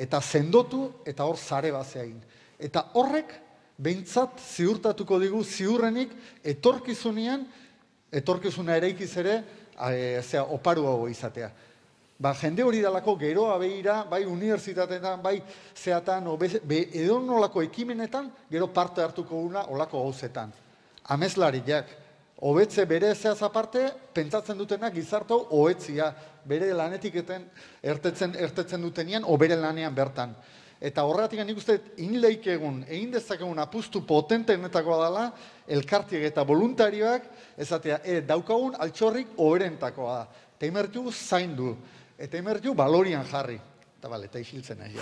Eta zendotu, eta hor zare egin. Eta horrek, behintzat ziurtatuko digu ziurrenik etorkizunean, etorkizuna eraikiz ere, e, oparu hau izatea. Ba, jende hori dalako geroa behira, bai unibertsitatetan, bai zeatan, o, be, edo nolako ekimenetan, gero parte hartuko guna olako gauzetan. Amezlariak, hobetze bere zeaz aparte, pentsatzen dutenak gizartau hobetzia, bere lanetik eten ertetzen, ertetzen dutenean, o bere lanean bertan. Eta horretik nik uste, inleik egun, egin dezakegun apustu potentenetakoa dela, elkartiek eta voluntarioak, ezatea, e, daukagun altxorrik oberentakoa da. Eta imertu zaindu, eta imertu balorian jarri. Eta bale, eta isiltzen nahi.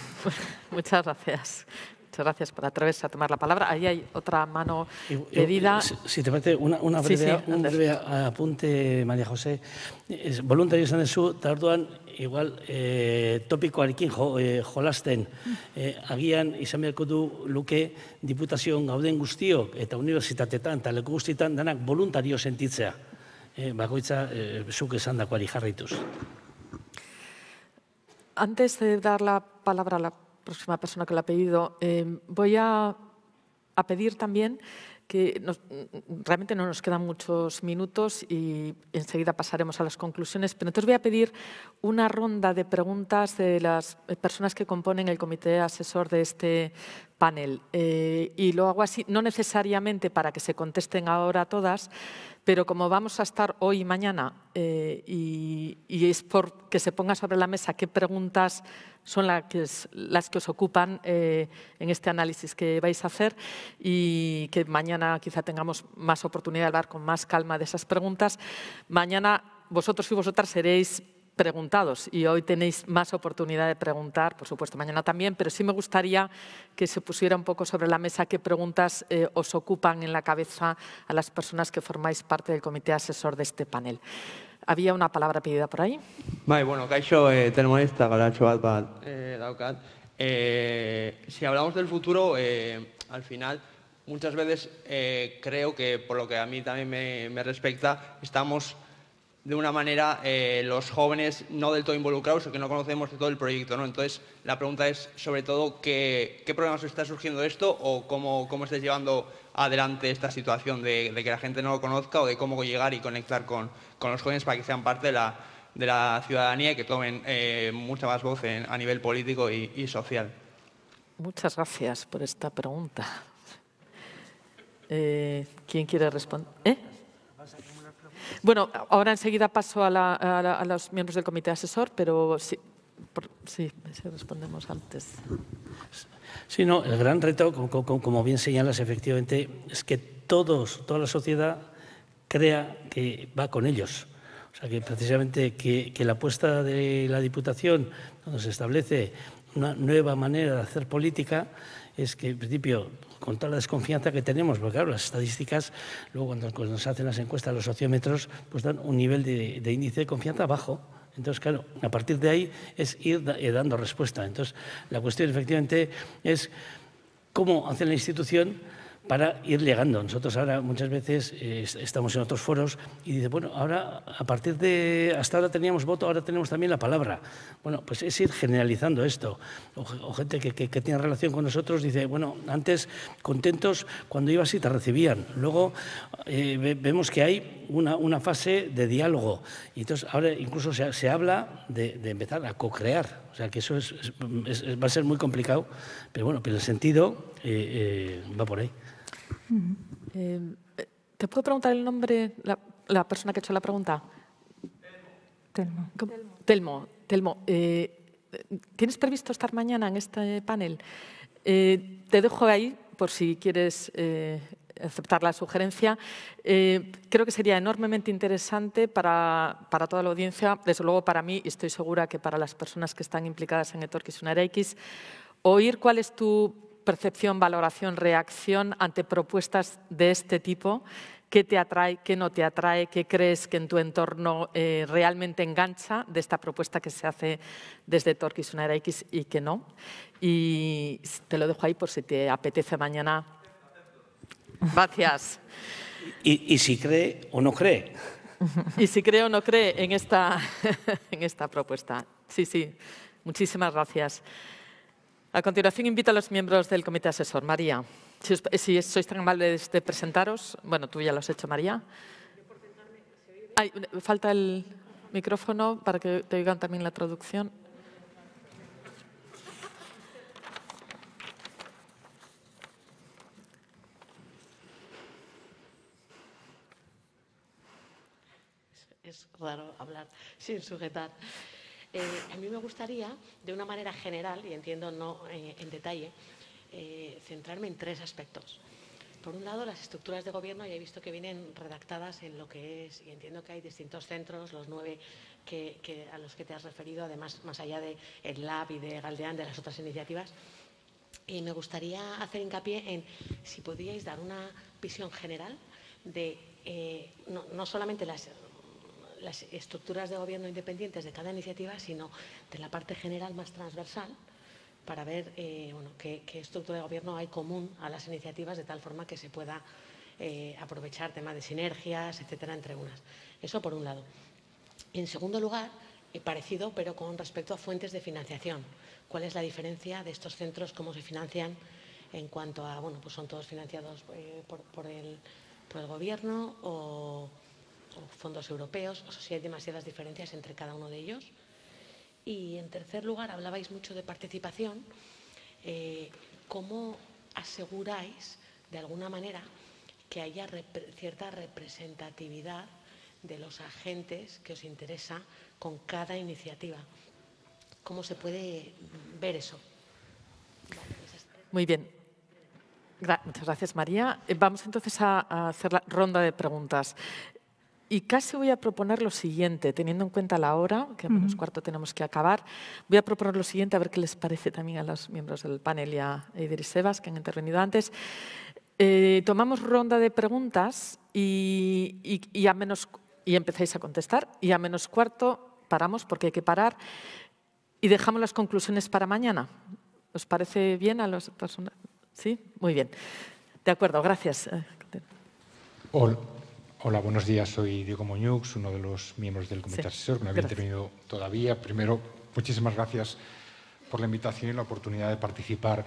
Muchas gracias. Muchas gracias por atreverse a tomar la palabra. Ahí hay otra mano pedida. Si te parece, una, una breve, sí, sí, un breve apunte, María José. Es, voluntario izan dezu, eta orduan, igual, eh, topikoarekin jo, eh, jolasten, eh, agian izan beharko du luke diputazioan gauden guztiok eta unibertsitatetan eta leku guztietan danak voluntario sentitzea. Eh, bakoitza, eh, zuk esan dakoari jarraituz. Antes de dar la palabra a la próxima persona que lo ha pedido, eh, voy a, a, pedir también que realmente no nos quedan muchos minutos y enseguida pasaremos a las conclusiones, pero entonces voy a pedir una ronda de preguntas de las personas que componen el comité asesor de este panel. Eh, y lo hago así, no necesariamente para que se contesten ahora todas, pero como vamos a estar hoy y mañana eh, y, es por que se ponga sobre la mesa qué preguntas son las que, las que os ocupan eh, en este análisis que vais a hacer y que mañana quizá tengamos más oportunidad de hablar con más calma de esas preguntas. Mañana vosotros y vosotras seréis preguntados y hoy tenéis más oportunidad de preguntar, por supuesto mañana también, pero sí me gustaría que se pusiera un poco sobre la mesa qué preguntas eh, os ocupan en la cabeza a las personas que formáis parte del comité asesor de este panel. Había una palabra pedida por ahí. Vale, bueno, kaixo, eh, tenemos esta, bat eh, daukat. Eh, si hablamos del futuro, eh, al final, muchas veces eh, creo que, por lo que a mí también me, me respecta, estamos de una manera eh, los jóvenes no del todo involucrados o que no conocemos de todo el proyecto. ¿no? Entonces, la pregunta es sobre todo qué, problemas está surgiendo esto o cómo, cómo estáis llevando adelante esta situación de, que la gente no lo conozca o de cómo llegar y conectar con, con los jóvenes para que sean parte de la, de la ciudadanía y que tomen eh, mucha más voz en, a nivel político y, y social. Muchas gracias por esta pregunta. Eh, ¿Quién quiere responder? ¿Eh? Bueno, ahora enseguida paso a, la, a, la, a los miembros del comité asesor, pero sí, por, sí, si respondemos antes. Sí, no, el gran reto, como, como, bien señalas, efectivamente, es que todos, toda la sociedad crea que va con ellos. O sea, que precisamente que, que la apuesta de la Diputación, donde se establece una nueva manera de hacer política, es que, en principio, con toda la desconfianza que tenemos, porque claro, las estadísticas, luego cuando, se hacen las encuestas, los sociómetros, pues dan un nivel de, de índice de confianza bajo. Entonces, claro, a partir de ahí es ir eh, dando respuesta. Entonces, la cuestión efectivamente es cómo hace la institución para ir llegando. Nosotros ahora muchas veces eh, estamos en otros foros y dice, bueno, ahora a partir de, hasta ahora teníamos voto, ahora tenemos también la palabra. Bueno, pues es ir generalizando esto. O, gente que, que, tiene relación con nosotros dice, bueno, antes contentos cuando ibas y te recibían. Luego eh, ve, vemos que hay una, una, fase de diálogo. Y entonces ahora incluso se, se habla de, empezar a co-crear. O sea que eso es, es, es, va a ser muy complicado, pero bueno, pero el sentido eh, va por ahí. Eh, ¿Te puedo preguntar el nombre, la, la, persona que ha hecho la pregunta? Telmo. Telmo. Telmo. Telmo eh, ¿Tienes previsto estar mañana en este panel? Eh, te dejo ahí por si quieres eh, aceptar la sugerencia. Eh, creo que sería enormemente interesante para, para, toda la audiencia, desde luego para mí, y estoy segura que para las personas que están implicadas en Etorquis X, oír cuál es tu percepción, valoración, reacción ante propuestas de este tipo? ¿Qué te atrae, qué no te atrae, qué crees que en tu entorno eh, realmente engancha de esta propuesta que se hace desde Torquis una era X y que no? Y te lo dejo ahí por si te apetece mañana. Gracias. Y, y si cree o no cree. Y si cree o no cree en esta, en esta propuesta. Sí, sí. Muchísimas gracias. A continuación invito a los miembros del comité asesor. María, si, sois tan amables de presentaros, bueno, tú ya lo has hecho, María. Falta el micrófono para que te oigan también la traducción. Es raro hablar sin sujetar. Eh, a mí me gustaría, de una manera general, y entiendo no eh, en detalle, eh, centrarme en tres aspectos. Por un lado, las estructuras de gobierno, ya he visto que vienen redactadas en lo que es, y entiendo que hay distintos centros, los nueve que, a los que te has referido, además, más allá de LAB y de Galdeán, de las otras iniciativas. Y me gustaría hacer hincapié en si podíais dar una visión general de no, no solamente las las estructuras de gobierno independientes de cada iniciativa, sino de la parte general más transversal para ver eh, qué, estructura de gobierno hay común a las iniciativas de tal forma que se pueda eh, aprovechar temas de sinergias, etcétera, entre unas. Eso por un lado. En segundo lugar, eh, parecido, pero con respecto a fuentes de financiación. ¿Cuál es la diferencia de estos centros, cómo se financian en cuanto a, bueno, pues son todos financiados eh, por, el, por, el, gobierno o, o, fondos europeos, o si hay demasiadas diferencias entre cada uno de ellos. Y en tercer lugar, hablabais mucho de participación. Eh, ¿Cómo aseguráis, de alguna manera, que haya cierta representatividad de los agentes que os interesa con cada iniciativa? ¿Cómo se puede ver eso? Muy bien. Muchas gracias, María. Eh, vamos entonces a, hacer la ronda de preguntas. Y casi voy a proponer lo siguiente, teniendo en cuenta la hora, que a menos cuarto tenemos que acabar, voy a proponer lo siguiente, a ver qué les parece también a los miembros del panel y a Eider y Sebas, que han intervenido antes. Eh, tomamos ronda de preguntas y, y, y, a menos, y empezáis a contestar, y a menos cuarto paramos, porque hay que parar, y dejamos las conclusiones para mañana. ¿Os parece bien a los personas? ¿Sí? Muy bien. De acuerdo, gracias. Hola, hola buenos días. Soy Diego Moñux, uno de los miembros del comité sí. asesor, que no había intervenido todavía. Primero, muchísimas gracias por la invitación y la oportunidad de participar.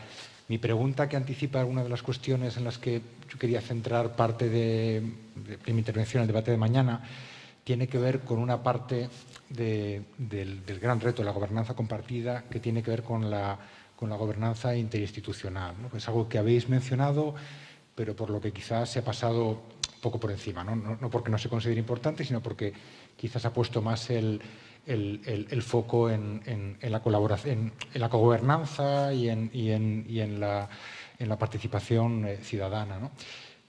Mi pregunta, que anticipa alguna de las cuestiones en las que yo quería centrar parte de, de, de mi intervención en el debate de mañana, tiene que ver con una parte de, del, del, gran reto de la gobernanza compartida que tiene que ver con la, con la gobernanza interinstitucional. ¿no? Es algo que habéis mencionado, pero por lo que quizás se ha pasado poco por encima. ¿no? Porque no se considere importante, sino porque quizás ha puesto más el, el, foco en, en, la colaboración, en, la cogobernanza y en, y y la, la, participación eh, ciudadana. ¿no?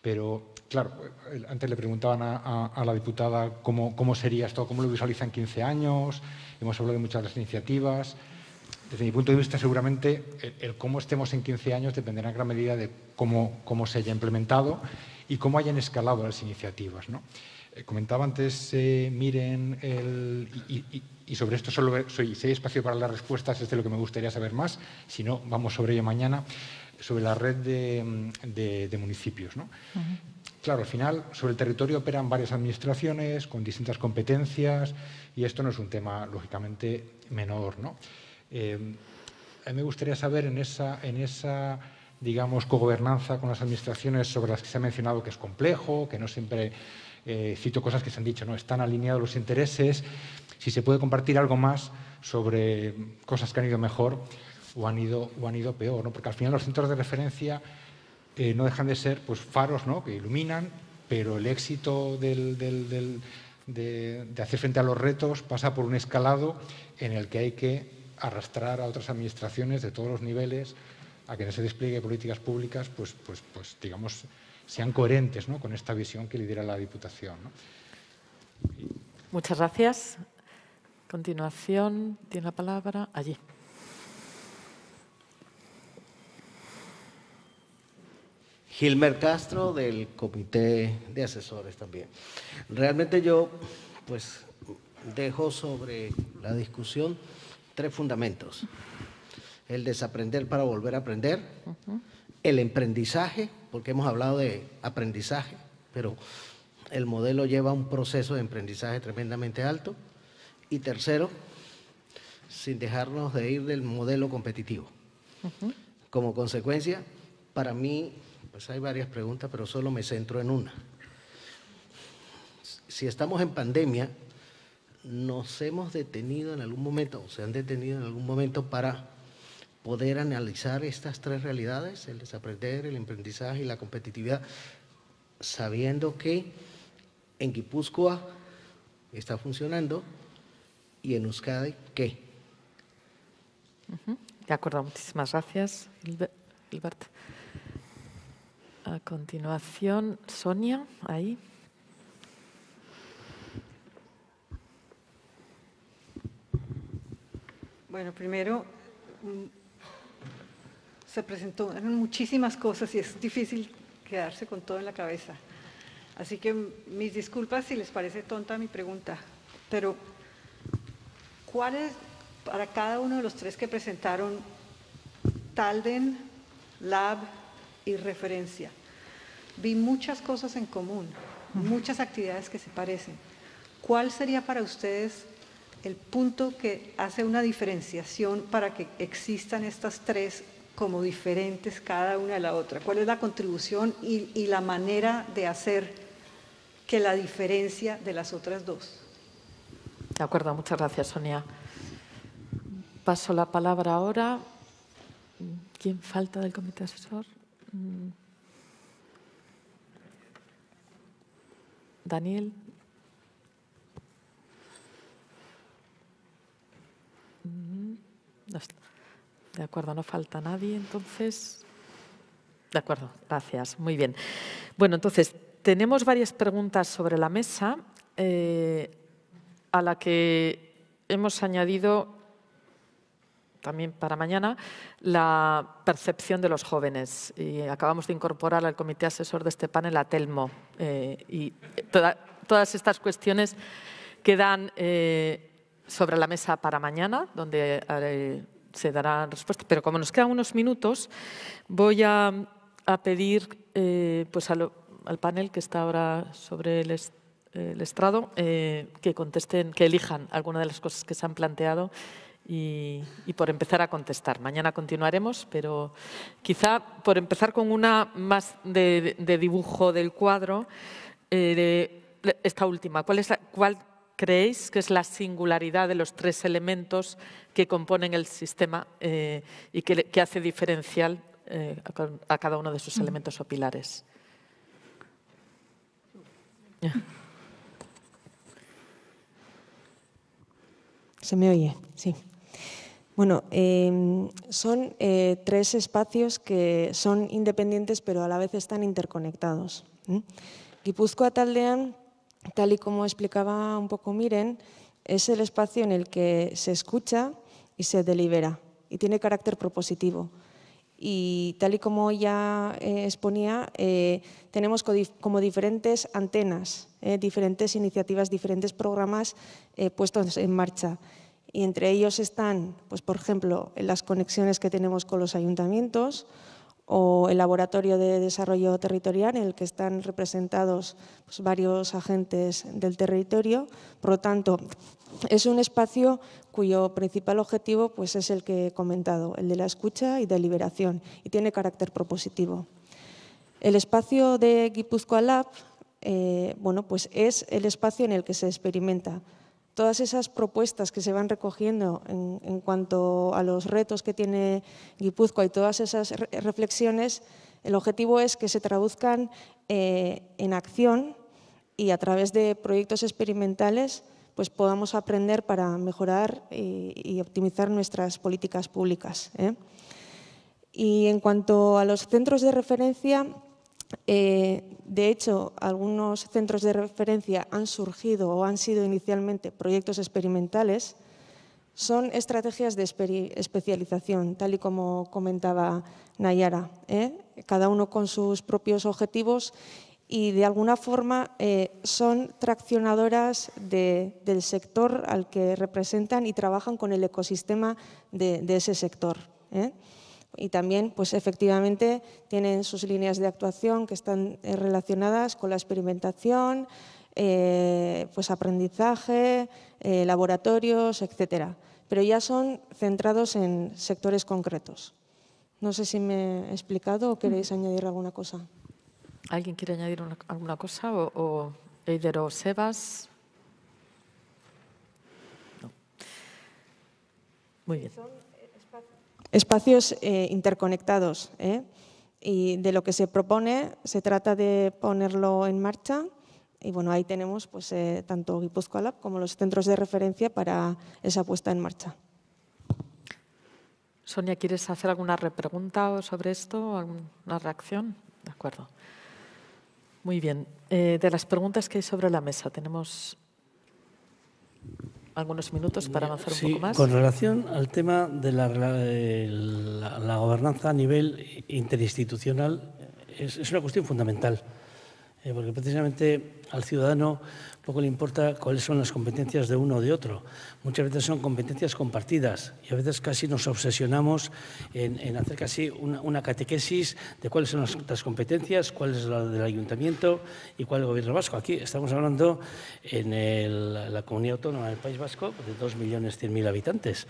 Pero Claro, antes le preguntaban a, a, a la diputada cómo, cómo, sería esto, cómo lo visualiza en 15 años, hemos hablado de muchas de las iniciativas. Desde mi punto de vista, seguramente el, el cómo estemos en 15 años dependerá en gran medida de cómo, cómo se haya implementado y cómo hayan escalado las iniciativas. ¿no? Eh, comentaba antes, eh, miren, el, y, y, y, sobre esto solo soy, si hay espacio para las respuestas, es de lo que me gustaría saber más, si no, vamos sobre ello mañana, sobre la red de, de, de municipios. ¿no? Uh -huh. Claro, al final sobre el territorio operan varias administraciones con distintas competencias y esto no es un tema, lógicamente, menor. ¿no? Eh, a mí me gustaría saber en esa, en esa digamos, cogobernanza con las administraciones sobre las que se ha mencionado que es complejo, que no siempre, eh, cito cosas que se han dicho, no están alineados los intereses, si se puede compartir algo más sobre cosas que han ido mejor o han ido, o han ido peor, ¿no? porque al final los centros de referencia eh, no dejan de ser pues, faros ¿no? que iluminan, pero el éxito de, hacer frente a los retos pasa por un escalado en el que hay que arrastrar a otras administraciones de todos los niveles a que en ese despliegue de políticas públicas, pues, pues, pues digamos, sean coherentes ¿no? con esta visión que lidera la Diputación. ¿no? Muchas gracias. A continuación, tiene la palabra allí. Gilmer Castro del Comité de Asesores también. Realmente yo pues dejo sobre la discusión tres fundamentos. El desaprender para volver a aprender, uh -huh. el emprendizaje, porque hemos hablado de aprendizaje, pero el modelo lleva un proceso de aprendizaje tremendamente alto. Y tercero, sin dejarnos de ir del modelo competitivo. Uh -huh. Como consecuencia, para mí pues hay varias preguntas, pero solo me centro en una. Si estamos en pandemia, nos hemos detenido en algún momento, o se han detenido en algún momento para poder analizar estas tres realidades, el desaprender, el aprendizaje y la competitividad, sabiendo que en Guipúzcoa está funcionando y en Euskadi, ¿qué? De acuerdo, muchísimas gracias, Gilbert. A continuación, Sonia, ahí. Bueno, primero, se presentó, eran muchísimas cosas y es difícil quedarse con todo en la cabeza. Así que mis disculpas si les parece tonta mi pregunta, pero ¿cuál es para cada uno de los tres que presentaron Talden, Lab y referencia? vi muchas cosas en común, muchas actividades que se parecen. ¿Cuál sería para ustedes el punto que hace una diferenciación para que existan estas tres como diferentes cada una de la otra? ¿Cuál es la contribución y, la manera de hacer que la diferencia de las otras dos? De acuerdo, muchas gracias, Sonia. Paso la palabra ahora. ¿Quién falta del comité asesor? Mm. Daniel. Mm. De acuerdo, no falta nadie, entonces. De acuerdo, gracias. Muy bien. Bueno, entonces, tenemos varias preguntas sobre la mesa eh, a la que hemos añadido también para mañana, la percepción de los jóvenes. Y acabamos de incorporar al comité asesor de este panel a Telmo. Eh, y todas estas cuestiones quedan eh, sobre la mesa para mañana, donde se darán respuestas. Pero como nos quedan unos minutos, voy a, pedir pues al, panel que está ahora sobre el, el estrado que contesten, que elijan alguna de las cosas que se han planteado y, por empezar a contestar. Mañana continuaremos, pero quizá por empezar con una más de, dibujo del cuadro, eh, esta última, ¿cuál, es ¿cuál creéis que es la singularidad de los tres elementos que componen el sistema eh, y que, hace diferencial eh, a, cada uno de sus mm. elementos o pilares? Se me oye, sí. Bueno, em, son eh, tres espacios que son independientes pero a la vez están interconectados. Guipúzcoa Taldean, tal y como explicaba un poco Miren, es el espacio en el que se escucha y se delibera y tiene carácter propositivo. Y tal y como ya eh, exponía, eh, tenemos como diferentes antenas, diferentes iniciativas, diferentes programas puestos en marcha y entre ellos están, pues, por ejemplo, las conexiones que tenemos con los ayuntamientos o el laboratorio de desarrollo territorial en el que están representados pues, varios agentes del territorio. Por lo tanto, es un espacio cuyo principal objetivo pues, es el que he comentado, el de la escucha y deliberación, y tiene carácter propositivo. El espacio de Guipúzcoa Lab eh, bueno, pues es el espacio en el que se experimenta todas esas propuestas que se van recogiendo en, cuanto a los retos que tiene Guipúzcoa y todas esas reflexiones, el objetivo es que se traduzcan eh, en acción y a través de proyectos experimentales pues podamos aprender para mejorar y, optimizar nuestras políticas públicas. ¿eh? Y en cuanto a los centros de referencia, eh, de hecho, algunos centros de referencia han surgido o han sido inicialmente proyectos experimentales. Son estrategias de especialización, tal y como comentaba Nayara, ¿eh? cada uno con sus propios objetivos y de alguna forma eh, son traccionadoras del sector al que representan y trabajan con el ecosistema de, ese sector y también, pues efectivamente, tienen sus líneas de actuación que están eh, relacionadas con la experimentación, eh, pues aprendizaje, eh, laboratorios, etcétera. Pero ya son centrados en sectores concretos. No sé si me he explicado o queréis añadir alguna cosa. ¿Alguien quiere añadir alguna cosa? ¿O, o Eider o Sebas? No. Muy bien espacios eh, interconectados. ¿eh? Y de lo que se propone, se trata de ponerlo en marcha. Y bueno, ahí tenemos pues, eh, tanto Guipúzcoa Lab como los centros de referencia para esa puesta en marcha. Sonia, ¿quieres hacer alguna repregunta sobre esto? ¿Alguna reacción? De acuerdo. Muy bien. de las preguntas que hay sobre la mesa, tenemos algunos minutos para avanzar un poco más. Con relación al tema de la, la, gobernanza a nivel interinstitucional, es, una cuestión fundamental. eh, porque precisamente al ciudadano poco le importa cuáles son las competencias de uno o de otro. Muchas veces son competencias compartidas y a veces casi nos obsesionamos en, hacer casi una, catequesis de cuáles son las, competencias, cuál es la del ayuntamiento y cuál el gobierno vasco. Aquí estamos hablando en la comunidad autónoma del País Vasco de 2.100.000 habitantes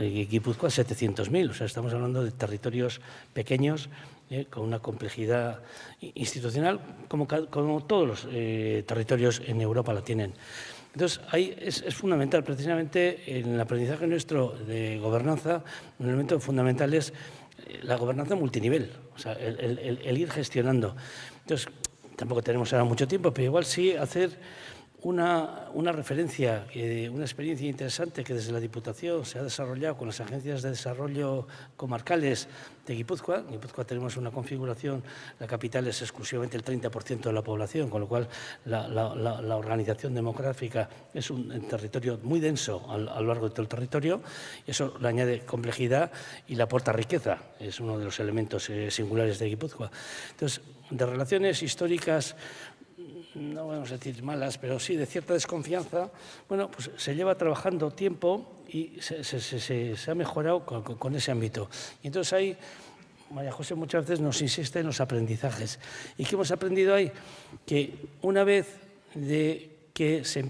y Guipúzcoa 700.000. O sea, estamos hablando de territorios pequeños eh, con una complejidad institucional como, como todos los eh, territorios en Europa la tienen. Entonces, ahí es, fundamental, precisamente en el aprendizaje nuestro de gobernanza, un elemento fundamental es eh, la gobernanza multinivel, o sea, el, ir gestionando. Entonces, tampoco tenemos ahora mucho tiempo, pero igual sí hacer una, una referencia, una experiencia interesante que desde la Diputación se ha desarrollado con las agencias de desarrollo comarcales de Guipúzcoa. En Guipúzcoa tenemos una configuración, la capital es exclusivamente el 30% de la población, con lo cual la, la, organización demográfica es un, territorio muy denso a, lo largo de todo el territorio. Eso le añade complejidad y le aporta riqueza. Es uno de los elementos eh, singulares de Guipúzcoa. Entonces, de relaciones históricas no vamos a decir malas, pero sí de cierta desconfianza, bueno, pues se lleva trabajando tiempo y se, ha mejorado con, ese ámbito. Y entonces ahí, María José muchas veces nos insiste en los aprendizajes. ¿Y qué hemos aprendido ahí? Que una vez de que se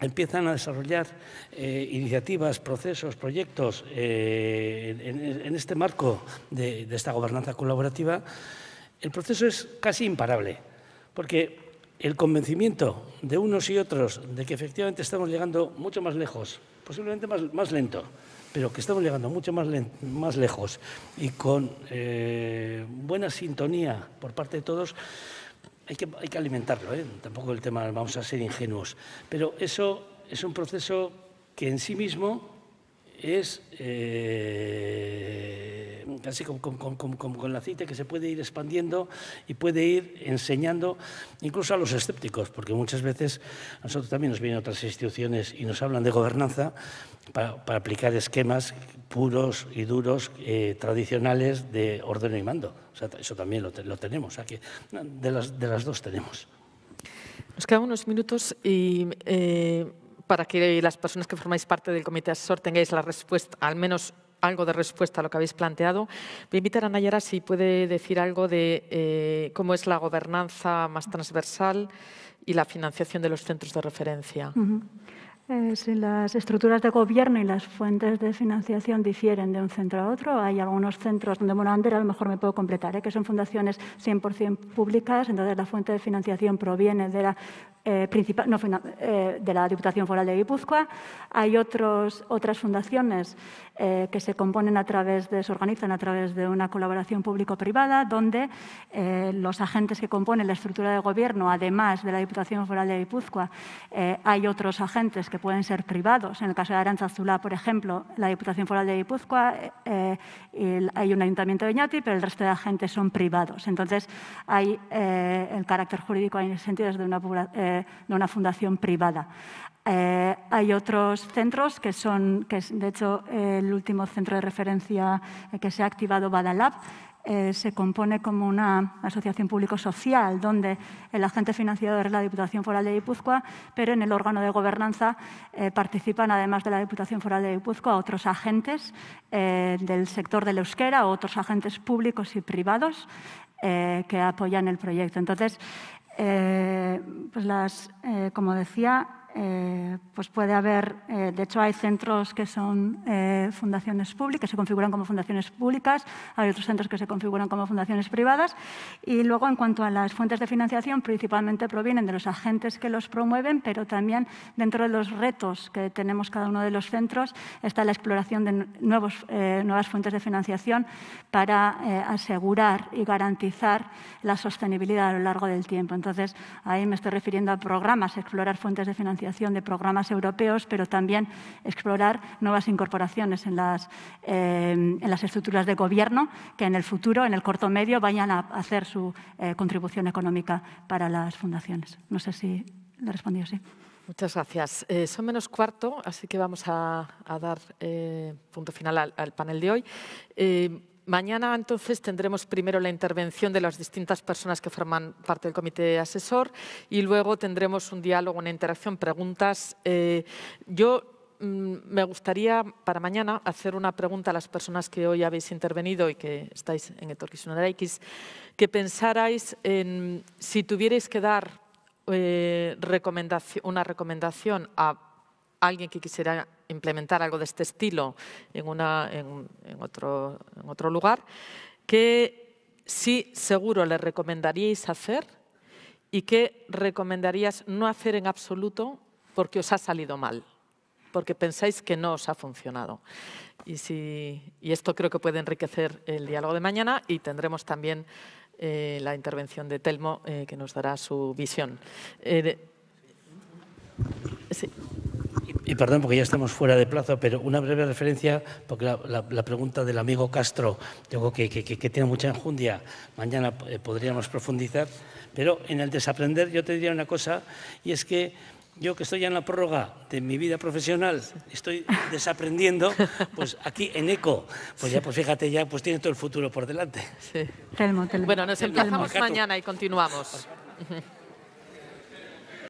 empiezan a desarrollar eh, iniciativas, procesos, proyectos eh, en, este marco de, de esta gobernanza colaborativa, el proceso es casi imparable, porque el convencimiento de unos y otros de que efectivamente estamos llegando mucho más lejos, posiblemente más, lento, pero que estamos llegando mucho más, más lejos y con eh, buena sintonía por parte de todos, hay que, hay que alimentarlo. ¿eh? Tampoco el tema, vamos a ser ingenuos, pero eso es un proceso que en sí mismo es eh, casi con, con, el aceite que se puede ir expandiendo y puede ir enseñando incluso a los escépticos, porque muchas veces a nosotros también nos vienen otras instituciones y nos hablan de gobernanza para, aplicar esquemas puros y duros, eh, tradicionales de orden y mando. O sea, eso también lo, tenemos, o que de las, de las dos tenemos. Nos quedan unos minutos y eh, para que las personas que formáis parte del comité asesor tengáis la respuesta, al menos algo de respuesta a lo que habéis planteado. Voy a invitar a Nayara si puede decir algo de eh, cómo es la gobernanza más transversal y la financiación de los centros de referencia. Eh, si las estructuras de gobierno y las fuentes de financiación difieren de un centro a otro, hay algunos centros donde Monander a lo mejor me puedo completar, ¿eh? que son fundaciones 100% públicas, entonces la fuente de financiación proviene de la eh, principal, no, eh, de la Diputación Foral de Guipúzcoa. Hay otros, otras fundaciones eh, que se componen a través de, se organizan a través de una colaboración público-privada, donde los agentes que componen la estructura de gobierno, además de la Diputación Foral de Guipúzcoa, hay otros agentes que pueden ser privados. En el caso de Arantzazulá, por ejemplo, la Diputación Foral de Guipúzcoa, hay un ayuntamiento de Ñati, pero el resto de agentes son privados. Entonces, hay el carácter jurídico en ese sentido de una de una fundación privada. Eh, hay otros centros que son, que de hecho el último centro de referencia que se ha activado, Badalab, eh, se compone como una asociación público-social donde el agente financiador es la Diputación Foral de Guipúzcoa, pero en el órgano de gobernanza eh, participan, además de la Diputación Foral de Guipúzcoa, otros agentes del sector del euskera, otros agentes públicos y privados que apoyan el proyecto. Entonces, eh, pues las, eh, como decía, eh, pues puede haber, eh, de hecho hay centros que son eh, fundaciones públicas, se configuran como fundaciones públicas, hay otros centros que se configuran como fundaciones privadas y luego en cuanto a las fuentes de financiación principalmente provienen de los agentes que los promueven, pero también dentro de los retos que tenemos cada uno de los centros está la exploración de nuevos, nuevas fuentes de financiación para asegurar y garantizar la sostenibilidad a lo largo del tiempo. Entonces, ahí me estoy refiriendo a programas, explorar fuentes de financiación de programas europeos, pero también explorar nuevas incorporaciones en las, eh, en las estructuras de gobierno que en el futuro, en el corto medio, vayan a hacer su eh, contribución económica para las fundaciones. No sé si le he respondido así. Muchas gracias. Eh, son menos cuarto, así que vamos a, dar punto final al, panel de hoy. Mañana entonces tendremos primero la intervención de las distintas personas que forman parte del comité asesor y luego tendremos un diálogo, una interacción, preguntas. Eh, yo mm, me gustaría para mañana hacer una pregunta a las personas que hoy habéis intervenido y que estáis en X, que pensarais en si tuvierais que dar eh, una recomendación a alguien que quisiera implementar algo de este estilo en, una, en, otro, lugar, que sí seguro le recomendaríais hacer y que recomendarías no hacer en absoluto porque os ha salido mal, porque pensáis que no os ha funcionado. Y, si, esto creo que puede enriquecer el diálogo de mañana y tendremos también eh, la intervención de Telmo, eh, que nos dará su visión. Eh, sí. Y, perdón, porque ya estamos fuera de plazo, pero una breve referencia, porque la, la, la pregunta del amigo Castro, digo que, que, que, tiene mucha enjundia, mañana eh, podríamos profundizar, pero en el desaprender yo te diría una cosa, y es que yo que estoy ya en la prórroga de mi vida profesional, estoy desaprendiendo, pues aquí en ECO, pues ya pues fíjate ya, pues tiene todo el futuro por delante. Sí. Telmo, telmo. Bueno, nos empezamos mañana y continuamos.